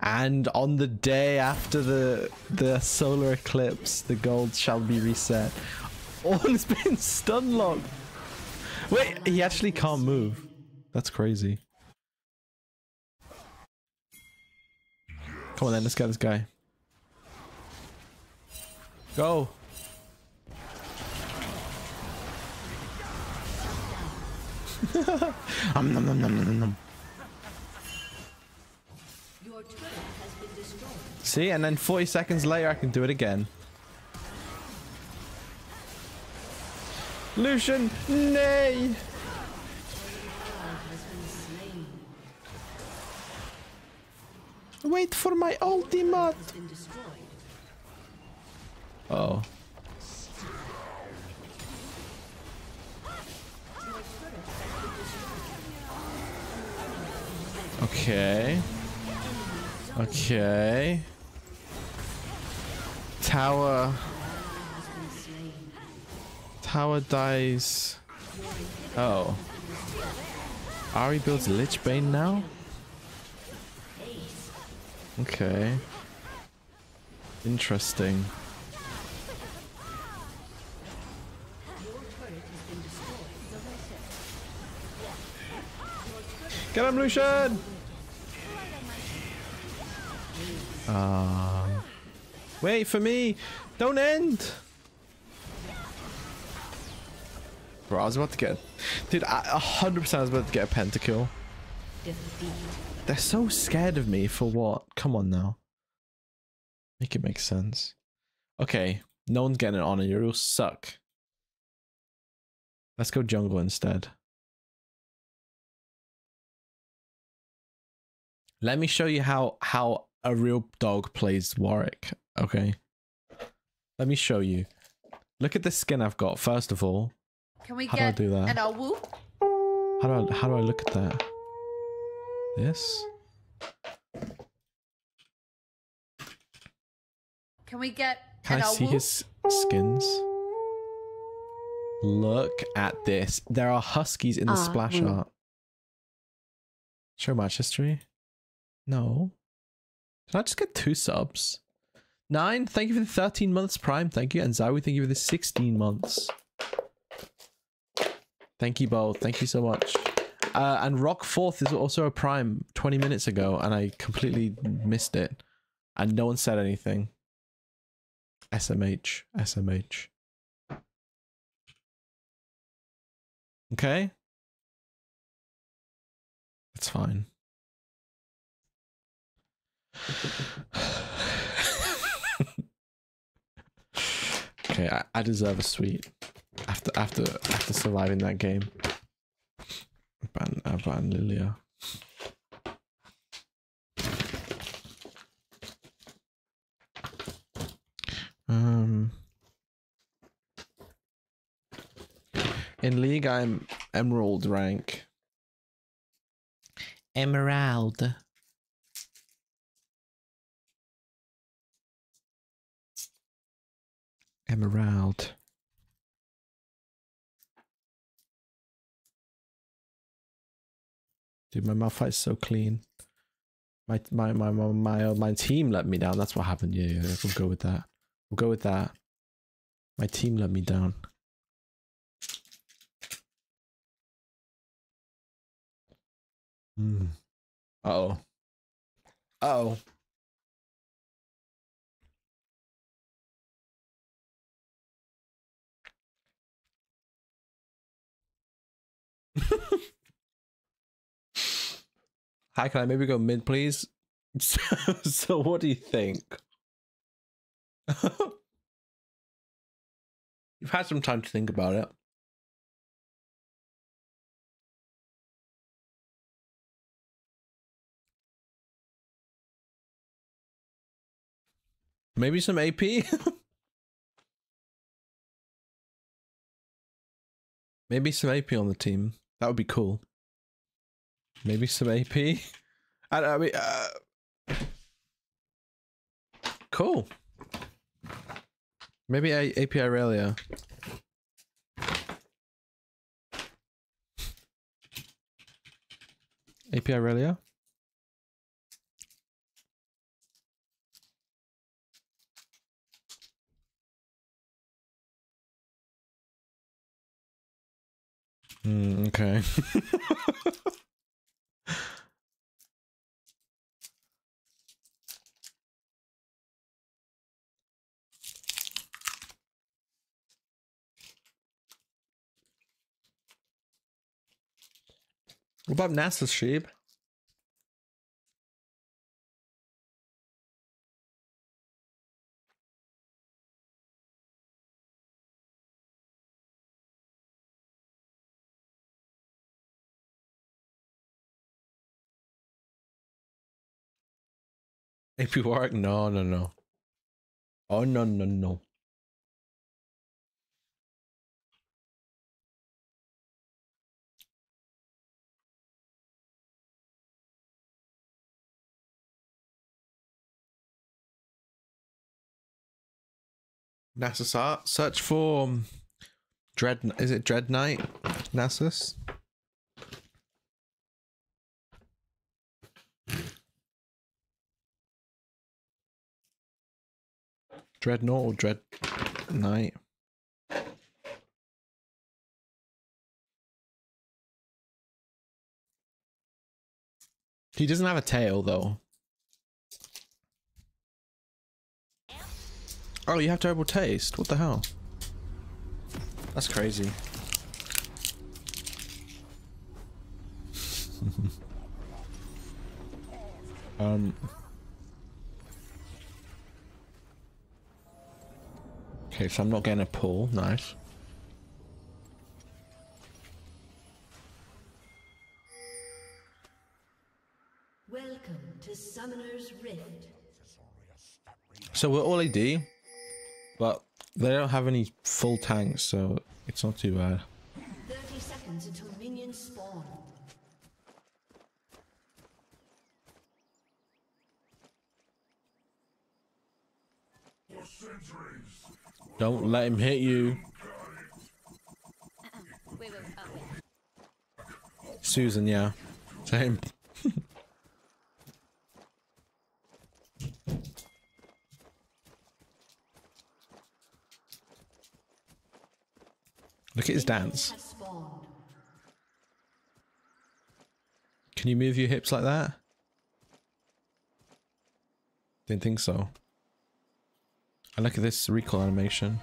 And on the day after the the solar eclipse, the gold shall be reset. All has been stun locked. Wait, he actually can't move. That's crazy. Come on then, let's get this guy. Go. um, *laughs* nom, nom, nom, nom, nom. See, and then 40 seconds later I can do it again. Lucian, nay! Wait for my ultimate! Oh. Okay. Okay. Tower. Tower dies. Oh. Ahri builds Lich Bane now? Okay. Interesting. Get him, Lucian! Um, wait for me! Don't end! Bro, I was about to get... Dude, I 100% was about to get a pentakill. They're so scared of me for what? Come on now. Make it make sense. Okay, no one's getting it on and you'll suck. Let's go jungle instead. Let me show you how how a real dog plays Warwick. Okay. Let me show you. Look at the skin I've got. First of all, Can we How do I do that? an awu? how do I how do I look at that? This. Can we get Can an I see his skins? Look at this. There are huskies in the Ah, splash mm. art. Show match history. No. Did I just get two subs? Nine, thank you for the 13 months prime. Thank you. And Zawi, thank you for the 16 months. Thank you both. Thank you so much. Uh, and Rock Fourth is also a prime 20 minutes ago, and I completely missed it. And no one said anything. SMH. SMH. Okay? That's fine. Okay, I, I deserve a sweet after after after surviving that game. Ban uh, ban Lilia. Um in league I'm emerald rank. Emerald. Emerald. Dude, my Malphite is so clean. My my my my my, uh, my team let me down. That's what happened. Yeah, yeah, we'll go with that. We'll go with that. My team let me down. Hmm. Uh-oh. Uh-oh. Hi, can I maybe go mid, please? So, *laughs* so what do you think? *laughs* You've had some time to think about it. Maybe some AP? *laughs* Maybe some AP on the team. That would be cool. Maybe some AP. *laughs* I, I mean, uh, cool. Maybe a AP Irelia. AP Irelia? Mm, okay. *laughs* what about NASA's sheep? *laughs* AP Warwick? No, no, no. Oh, no, no, no. NASA art. search for um, Dread. Is it Dread Knight? Nasus? Dreadnought or Dread Knight? He doesn't have a tail though. Oh, you have terrible taste. What the hell? That's crazy. *laughs* um. Okay, so I'm not getting a pull. Nice. Welcome to Summoner's Rift. So we're all AD, but they don't have any full tanks, so it's not too bad. 30 seconds until minions spawn. Don't let him hit you. Wait, wait, oh. Susan, yeah. Same. *laughs* Look at his dance. Can you move your hips like that? Didn't think so. I look at this recoil animation.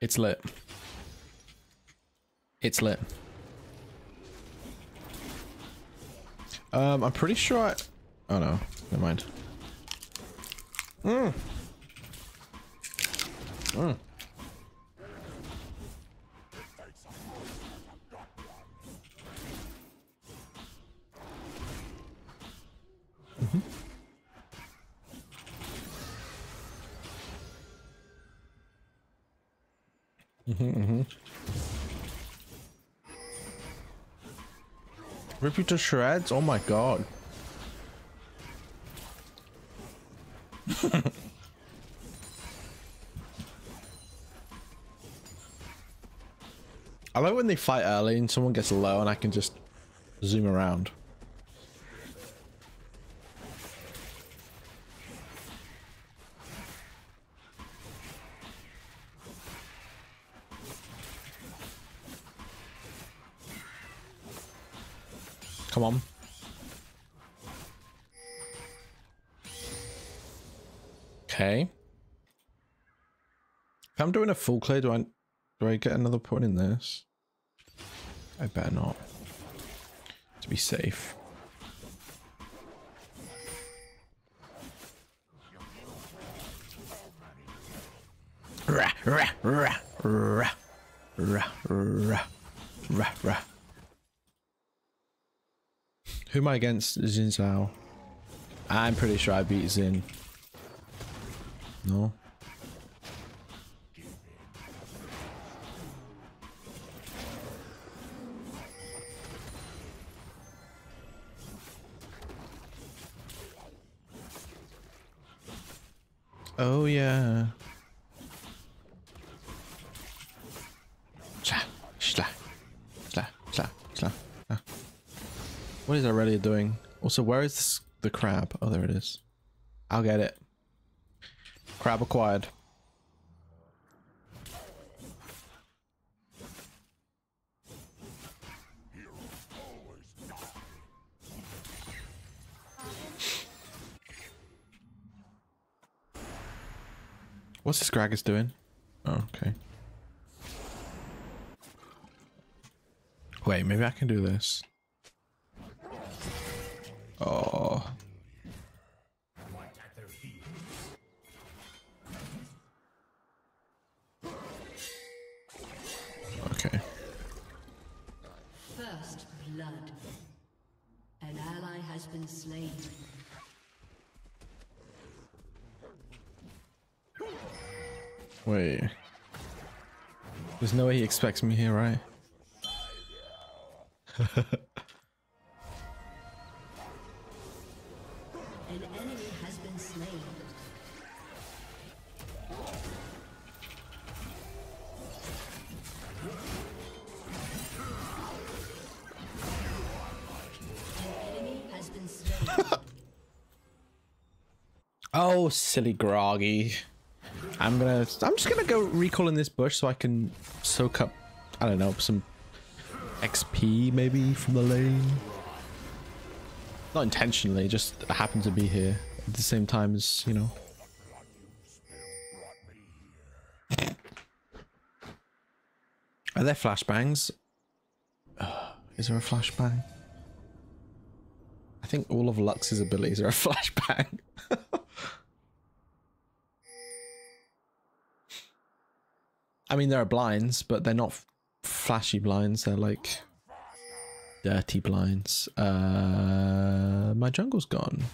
It's lit. It's lit. Um, I'm pretty sure I... Oh no, never mind. Mm. Mm. Mhm, mhm. Rip you to shreds? Oh my god. *laughs* I like when they fight early and someone gets low and I can just zoom around. Come on. Okay. If I'm doing a full clear, do I do I get another point in this? I better not. To be safe. Rah, rah, rah, rah, rah, rah, rah, rah. Who am I against? Xin Zhao. I'm pretty sure I beat Xin. No. Oh yeah. What is Irelia doing? Also, where is this, the crab? Oh, there it is. I'll get it. Crab acquired. What's this Gragas doing? Oh, okay. Wait, maybe I can do this. Oh. Okay. First blood. An ally has been slain. Wait. There's no way he expects me here, right? *laughs* silly Groggy. I'm gonna. I'm just gonna go recall in this bush so I can soak up. I don't know some XP maybe from the lane. Not intentionally, just happen to be here at the same time as you know. Are there flashbangs? Uh, is there a flashbang? I think all of Lux's abilities are a *laughs* flashbang. I mean, there are blinds, but they're not flashy blinds. They're like dirty blinds. Uh, my jungle's gone.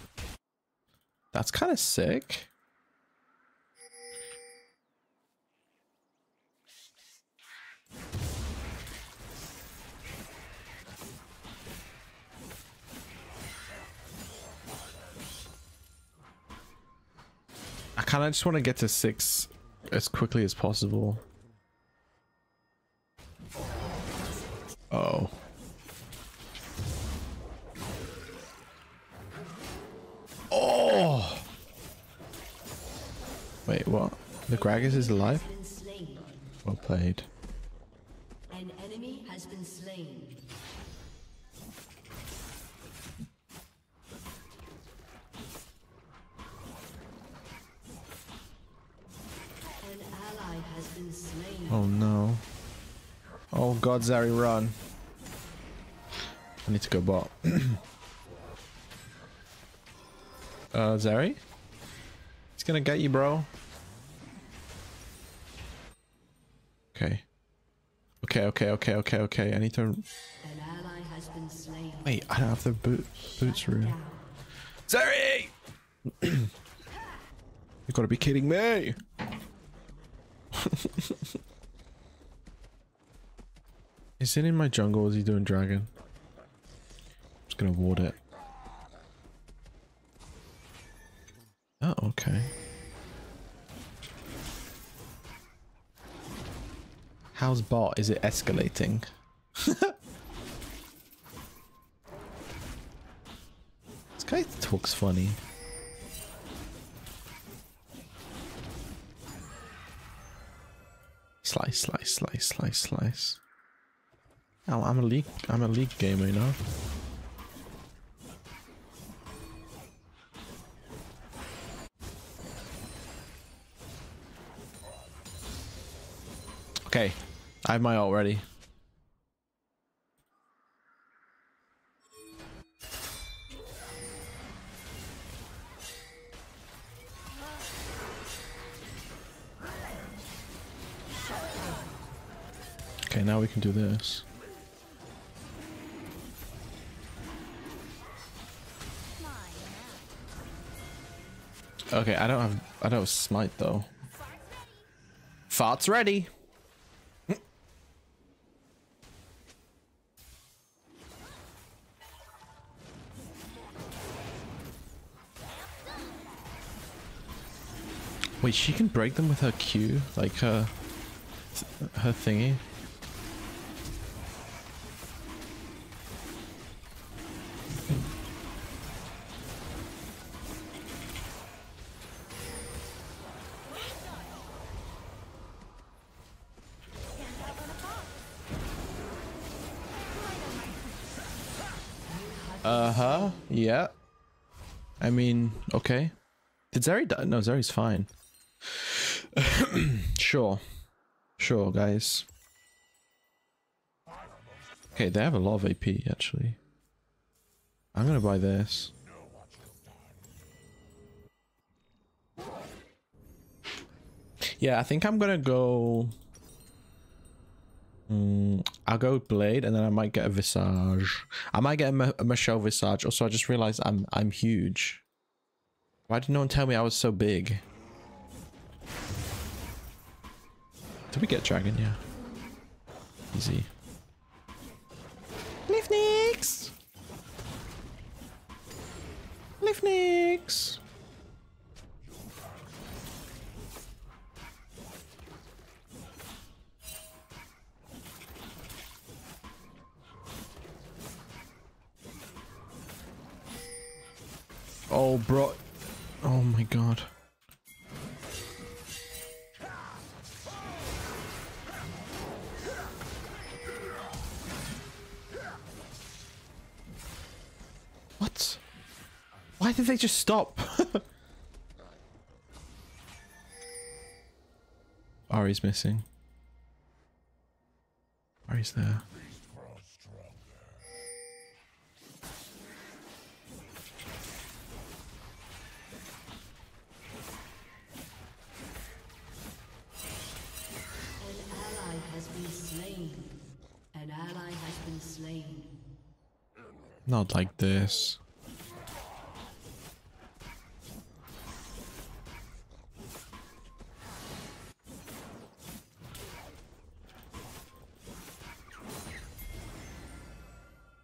That's kind of sick. I kind of just want to get to six as quickly as possible. Oh. Oh! Wait, what? The Gragas is alive? Well played. Oh god, Zeri, run. I need to go bot. *clears throat* uh, Zeri? He's gonna get you, bro. Okay. Okay, okay, okay, okay, okay. I need to... Wait, I don't have the boot, boots room. Zeri! *clears throat* you gotta be kidding me! *laughs* Is it in my jungle is he doing dragon? I'm just gonna ward it. Oh, okay. How's bot? Is it escalating? *laughs* this guy talks funny. Slice, slice, slice, slice, slice. I'm a league. I'm a league gamer, you know. Okay, I have my ult ready. Okay, now we can do this. Okay, I don't have I don't have smite though. Fart's ready. Wait, she can break them with her Q, like her her thingy. Did Zeri die? No, Zeri's fine. *clears throat* sure. Sure, guys. Okay, they have a lot of AP, actually. I'm gonna buy this. Yeah, I think I'm gonna go... Mm, I'll go Blade, and then I might get a Visage. I might get a, Ma a Michelle Visage. Also, I just realized I'm I'm huge. Why did no one tell me I was so big? Did we get Dragon? Yeah. Easy. Leafnix! Leafnix! Oh, bro. Oh my god. What? Why did they just stop? *laughs* Ahri's missing. Ahri's there. Not like this.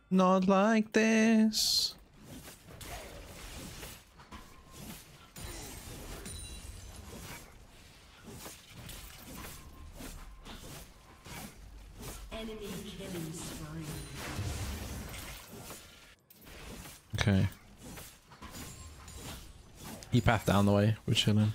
Not like this. He pathed down the way. We're chilling.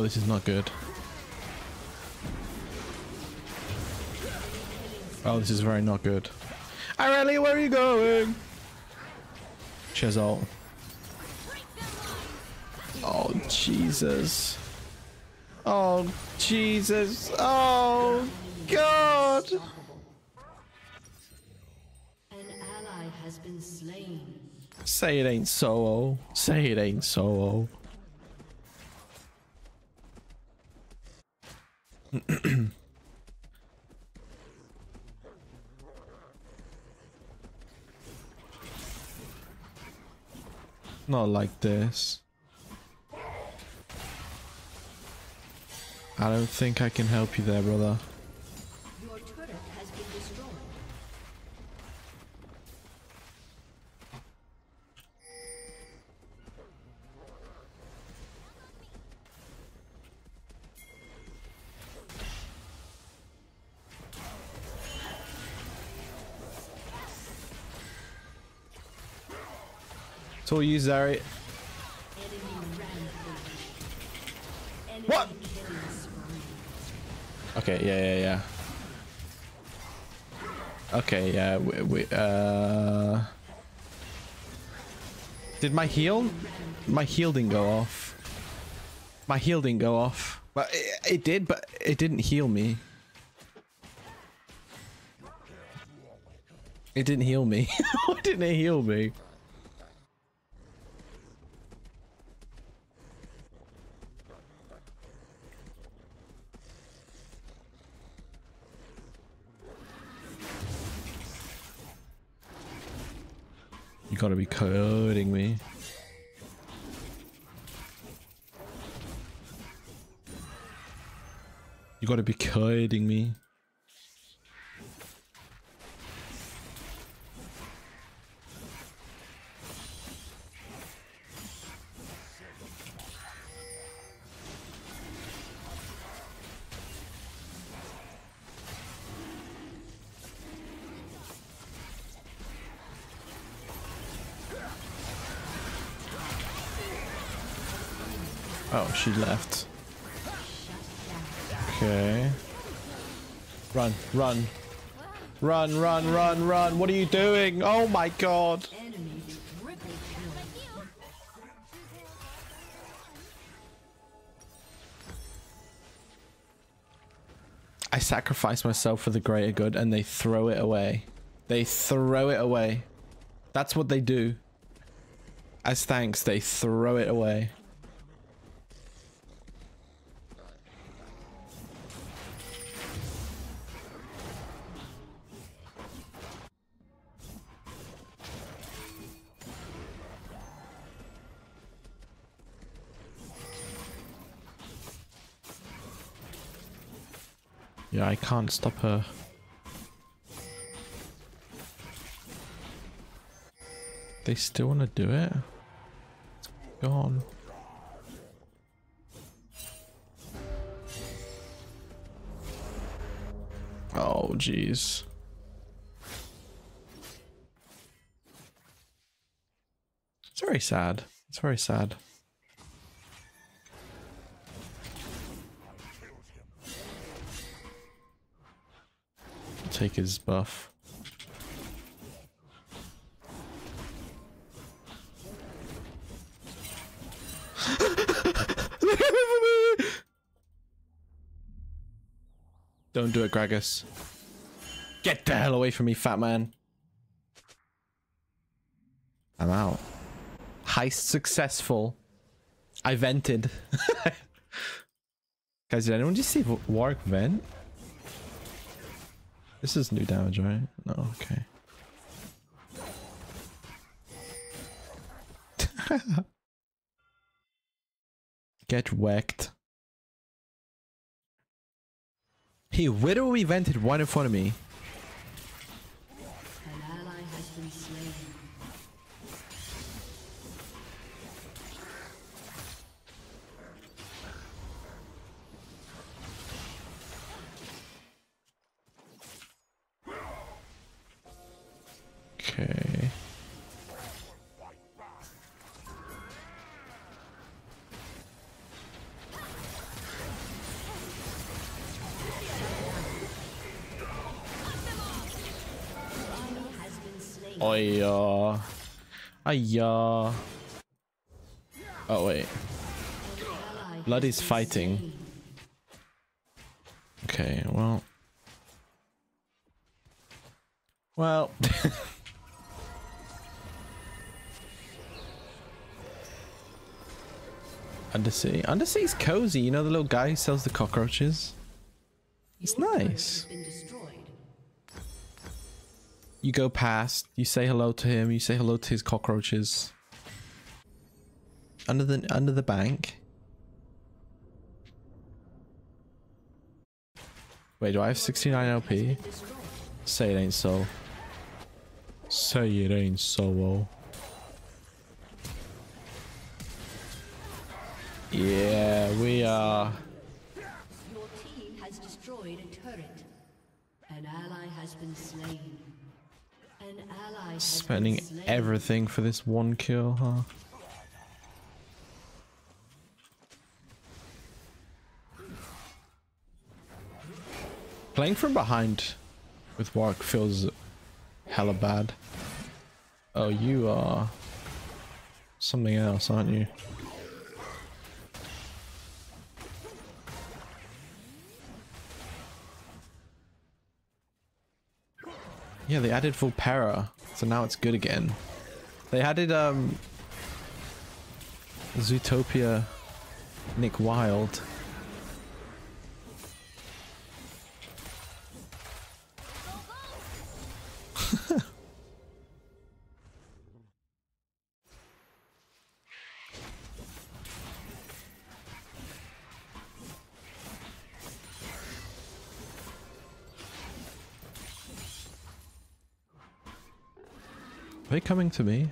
Oh, this is not good. Oh, this is very not good. Irelia, where are you going? Ult. Oh, Jesus. Oh, Jesus. Oh, God. An ally has been slain. Say it ain't so. Say it ain't so. Not like this. I don't think I can help you there, brother. Your turret has been destroyed. It's all you, Zeri. Okay, yeah, yeah, yeah. Okay, yeah, we, we, uh... Did my heal? My heal didn't go off. My heal didn't go off. But it, it did, but it didn't heal me. It didn't heal me. *laughs* Why didn't it heal me? Be kidding me. You gotta be kidding me. She left. Okay. Run, run. Run, run, run, run. What are you doing? Oh my god. I sacrifice myself for the greater good and they throw it away. They throw it away. That's what they do. As thanks, they throw it away. I can't stop her. They still want to do it? Go on. Oh, jeez. It's very sad. It's very sad. Take his buff. *laughs* Don't do it, Gragas. Get the hell away from me, fat man. I'm out. Heist successful. I vented. *laughs* Guys, did anyone just see Warwick vent? This is new damage, right? No, okay. *laughs* Get whacked. He literally vented one in front of me. Ayah. Oh wait. Bloody's fighting. Okay, well. Well. *laughs* Undersea. Undersea's cozy. You know the little guy who sells the cockroaches? It's nice. You go past, you say hello to him, you say hello to his cockroaches. Under the under the bank. Wait, do I have 69 LP? Say it ain't so. Say it ain't so. oh. Yeah, we are. Your team has destroyed a turret. An ally has been slain. Spending everything for this one kill, huh? Playing from behind with Warwick feels hella bad. Oh, you are something else, aren't you? Yeah, they added Vulpera, so now it's good again. They added um Zootopia Nick Wilde. They coming to me?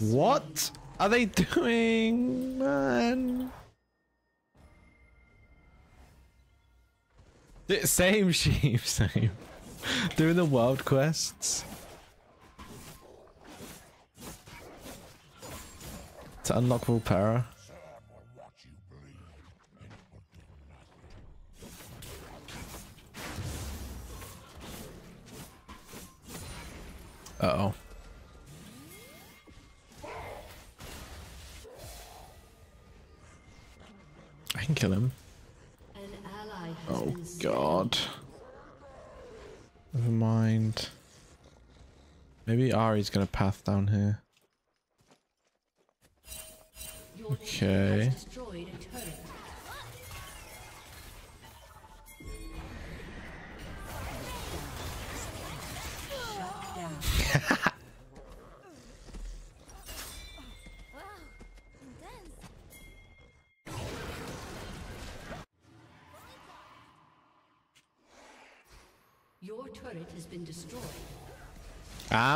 What are they doing, man? *laughs* Same sheep, *laughs* same. Doing the world quests. To unlock Vulpera. Uh oh. I can kill him. An ally has Oh been god. Never mind. Maybe Ahri's gonna path down here. Your Okay.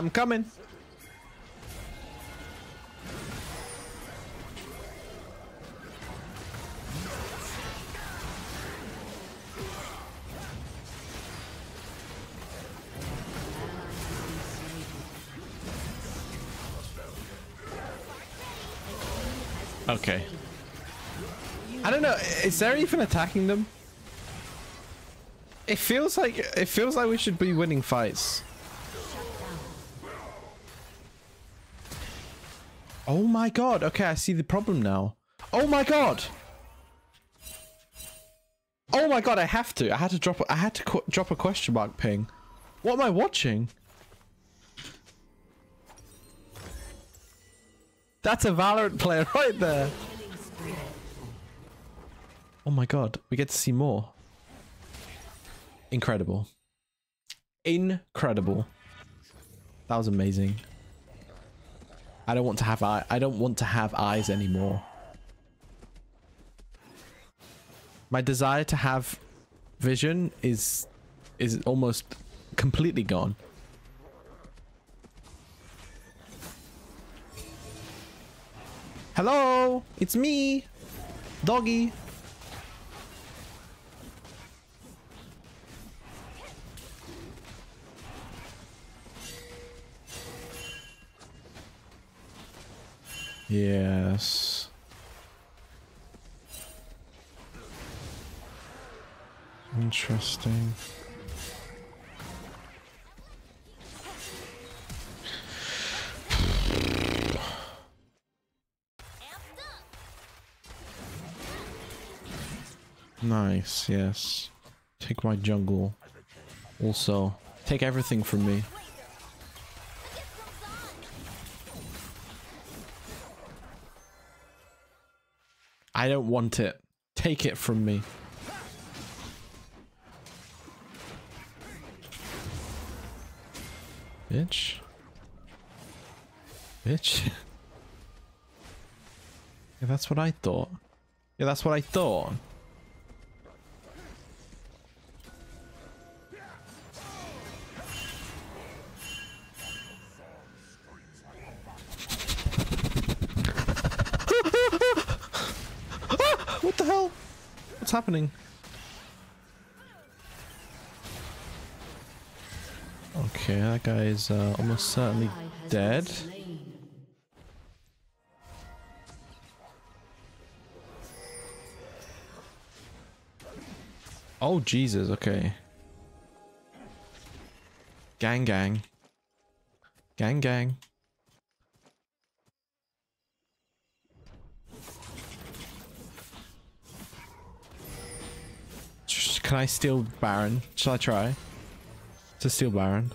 I'm coming. Okay. I don't know. Is there even attacking them? It feels like it feels like we should be winning fights. Oh my god. Okay, I see the problem now. Oh my god. Oh my god, I have to. I had to drop I had to drop a question mark ping. What am I watching? That's a Valorant player *laughs* right there. Oh my god, we get to see more. Incredible. Incredible. That was amazing. I don't want to have eye I don't want to have eyes anymore. My desire to have vision is is almost completely gone. Hello, it's me, doggy. Yes. Interesting. Nice, yes. Take my jungle. Also, take everything from me. I don't want it. Take it from me. Bitch. bitch. *laughs* yeah, that's what I thought. Yeah, that's what I thought. Happening? Okay, that guy is uh, almost certainly dead. Oh Jesus, okay. Gang gang. Gang gang. Can I steal Baron? Shall I try? To steal Baron?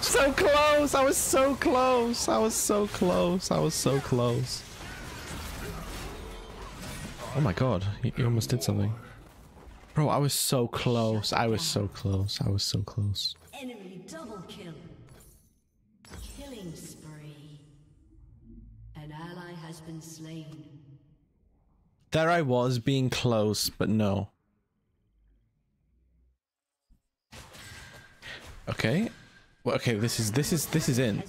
So close! I was so close! I was so close! I was so close. Oh my god, he almost did something. Bro, I was so close. I was so close. I was so close. Enemy double kill. Has been slain. There I was being close, but no. Okay. Well, okay, this is this is this is in.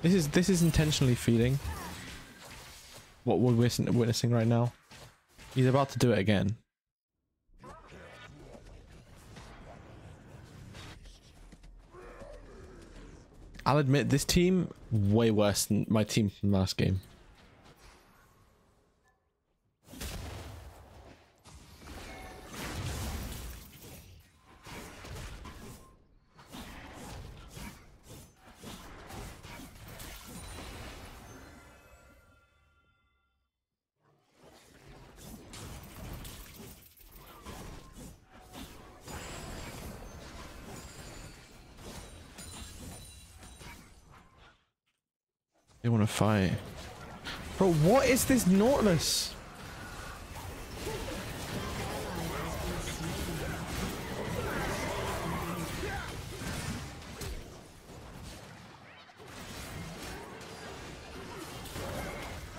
This is this is intentionally feeding. What we're witnessing right now. He's about to do it again. I'll admit this team way worse than my team from last game. Bro, what is this Nautilus?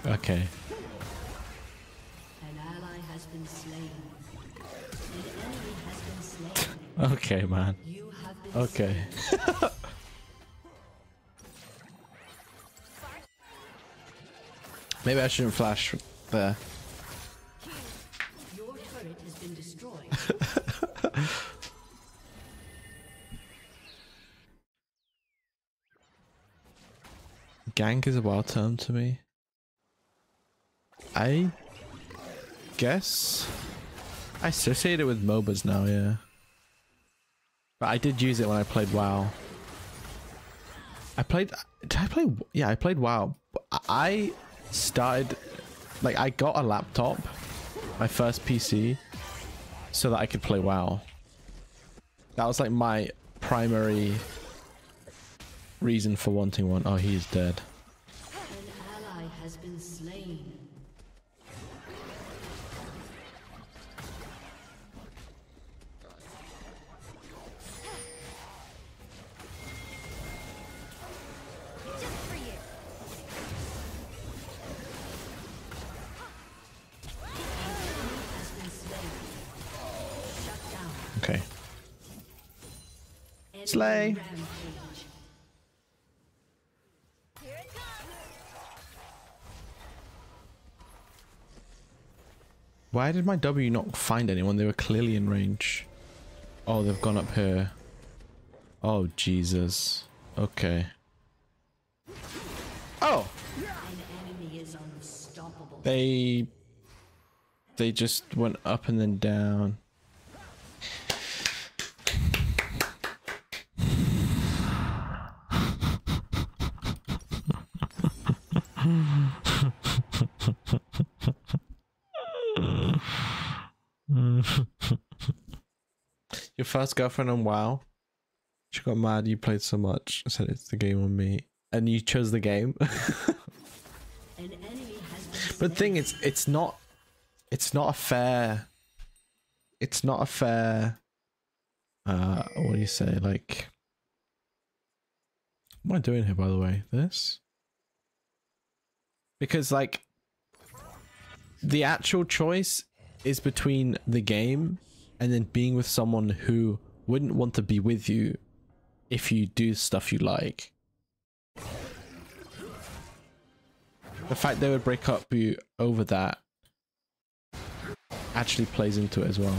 Okay. okay, man. has *laughs* Maybe I shouldn't flash there. Your turret has *laughs* been destroyed. Gank is a wild term to me. I guess I associate it with MOBAs now, yeah. But I did use it when I played WoW. I played. Did I play? Yeah, I played WoW. I started. Like, I got a laptop, my first PC, so that I could play WoW. That was like my primary reason for wanting one. Oh, he's dead. Slay. Why did my W not find anyone? They were clearly in range. Oh, they've gone up here. Oh, Jesus. Okay. Oh! They... They just went up and then down. Your first girlfriend on WoW? She got mad you played so much. I said it's the game on me. And you chose the game? *laughs* But the thing is, it's not it's not a fair. It's not a fair. Uh, what do you say? Like, what am I doing here? By the way, this because like the actual choice is between the game and then being with someone who wouldn't want to be with you if you do stuff you like. The fact they would break up you over that actually plays into it as well.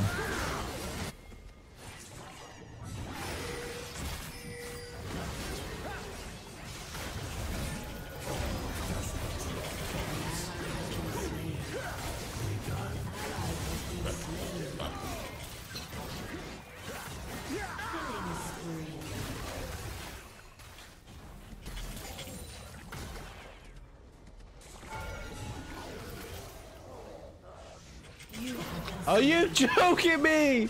Been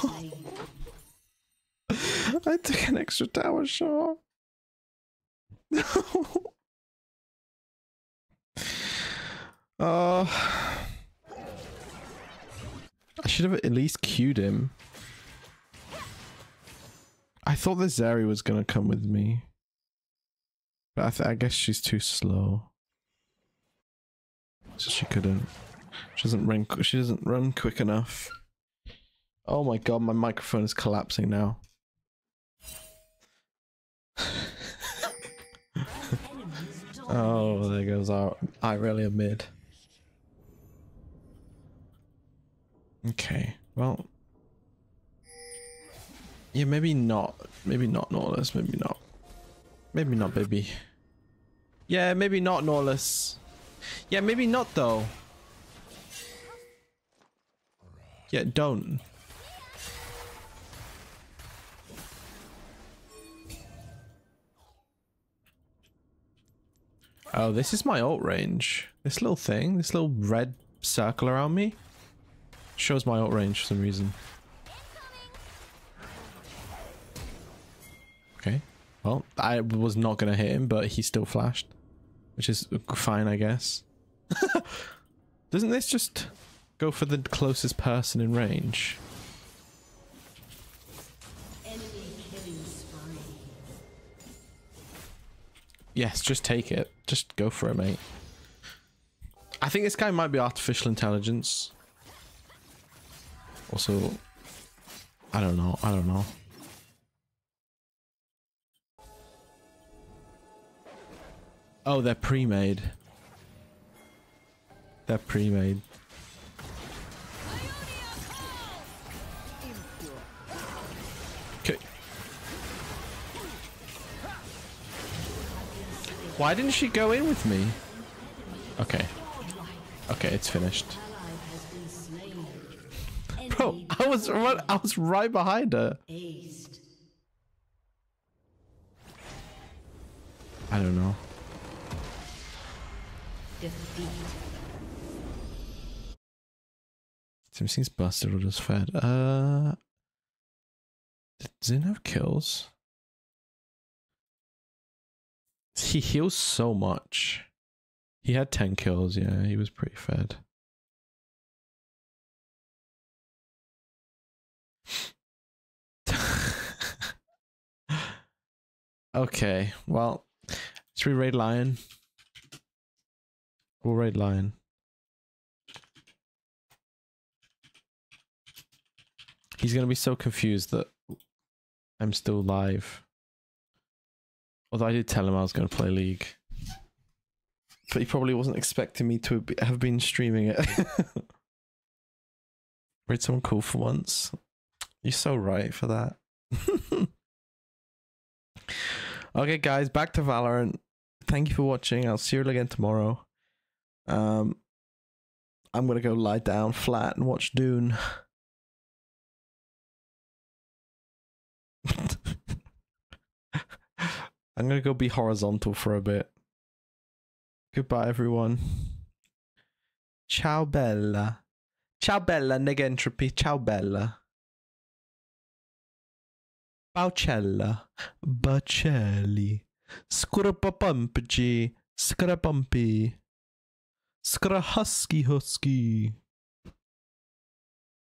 slain. *laughs* I took an extra tower shot. *laughs* uh, I should have at least queued him. I thought the Zeri was gonna come with me, but I, I guess she's too slow, so she couldn't. She doesn't run. She doesn't run quick enough. Oh my god, my microphone is collapsing now. *laughs* oh, there goes our Irelia mid. Okay, well. Yeah, maybe not. Maybe not Norless. Maybe not. Maybe not, baby. Yeah, maybe not Norless. Yeah, maybe not though. Yeah, don't. Oh, this is my ult range. This little thing, this little red circle around me, shows my ult range for some reason. Okay. Well, I was not going to hit him, but he still flashed. Which is fine, I guess. *laughs* Doesn't this just go for the closest person in range? Enemy killing spree. Yes, just take it. Just go for it, mate. I think this guy might be artificial intelligence. Also, I don't know. I don't know. Oh, they're pre-made. They're pre-made. Okay. Why didn't she go in with me? Okay. Okay, it's finished. Bro, I was right, I was right behind her. I don't know. Defeat. Something's busted or just fed. Uh, did Xin have kills? He heals so much. He had 10 kills, yeah, he was pretty fed. *laughs* okay, well, should we raid Lion? We'll raid Lion. He's gonna be so confused that I'm still live. Although I did tell him I was gonna play League. But he probably wasn't expecting me to have been streaming it. *laughs* Raid someone cool for once. You're so right for that. *laughs* okay, guys, back to Valorant. Thank you for watching. I'll see you again tomorrow. Um, I'm gonna go lie down flat and watch Dune. *laughs* I'm gonna go be horizontal for a bit. Goodbye, everyone. Ciao, Bella. Ciao, Bella, nigga entropy. Ciao, Bella. Bouchella, Bacelli, Scurapapumpy, Scrapumpy, Scrahusky Husky.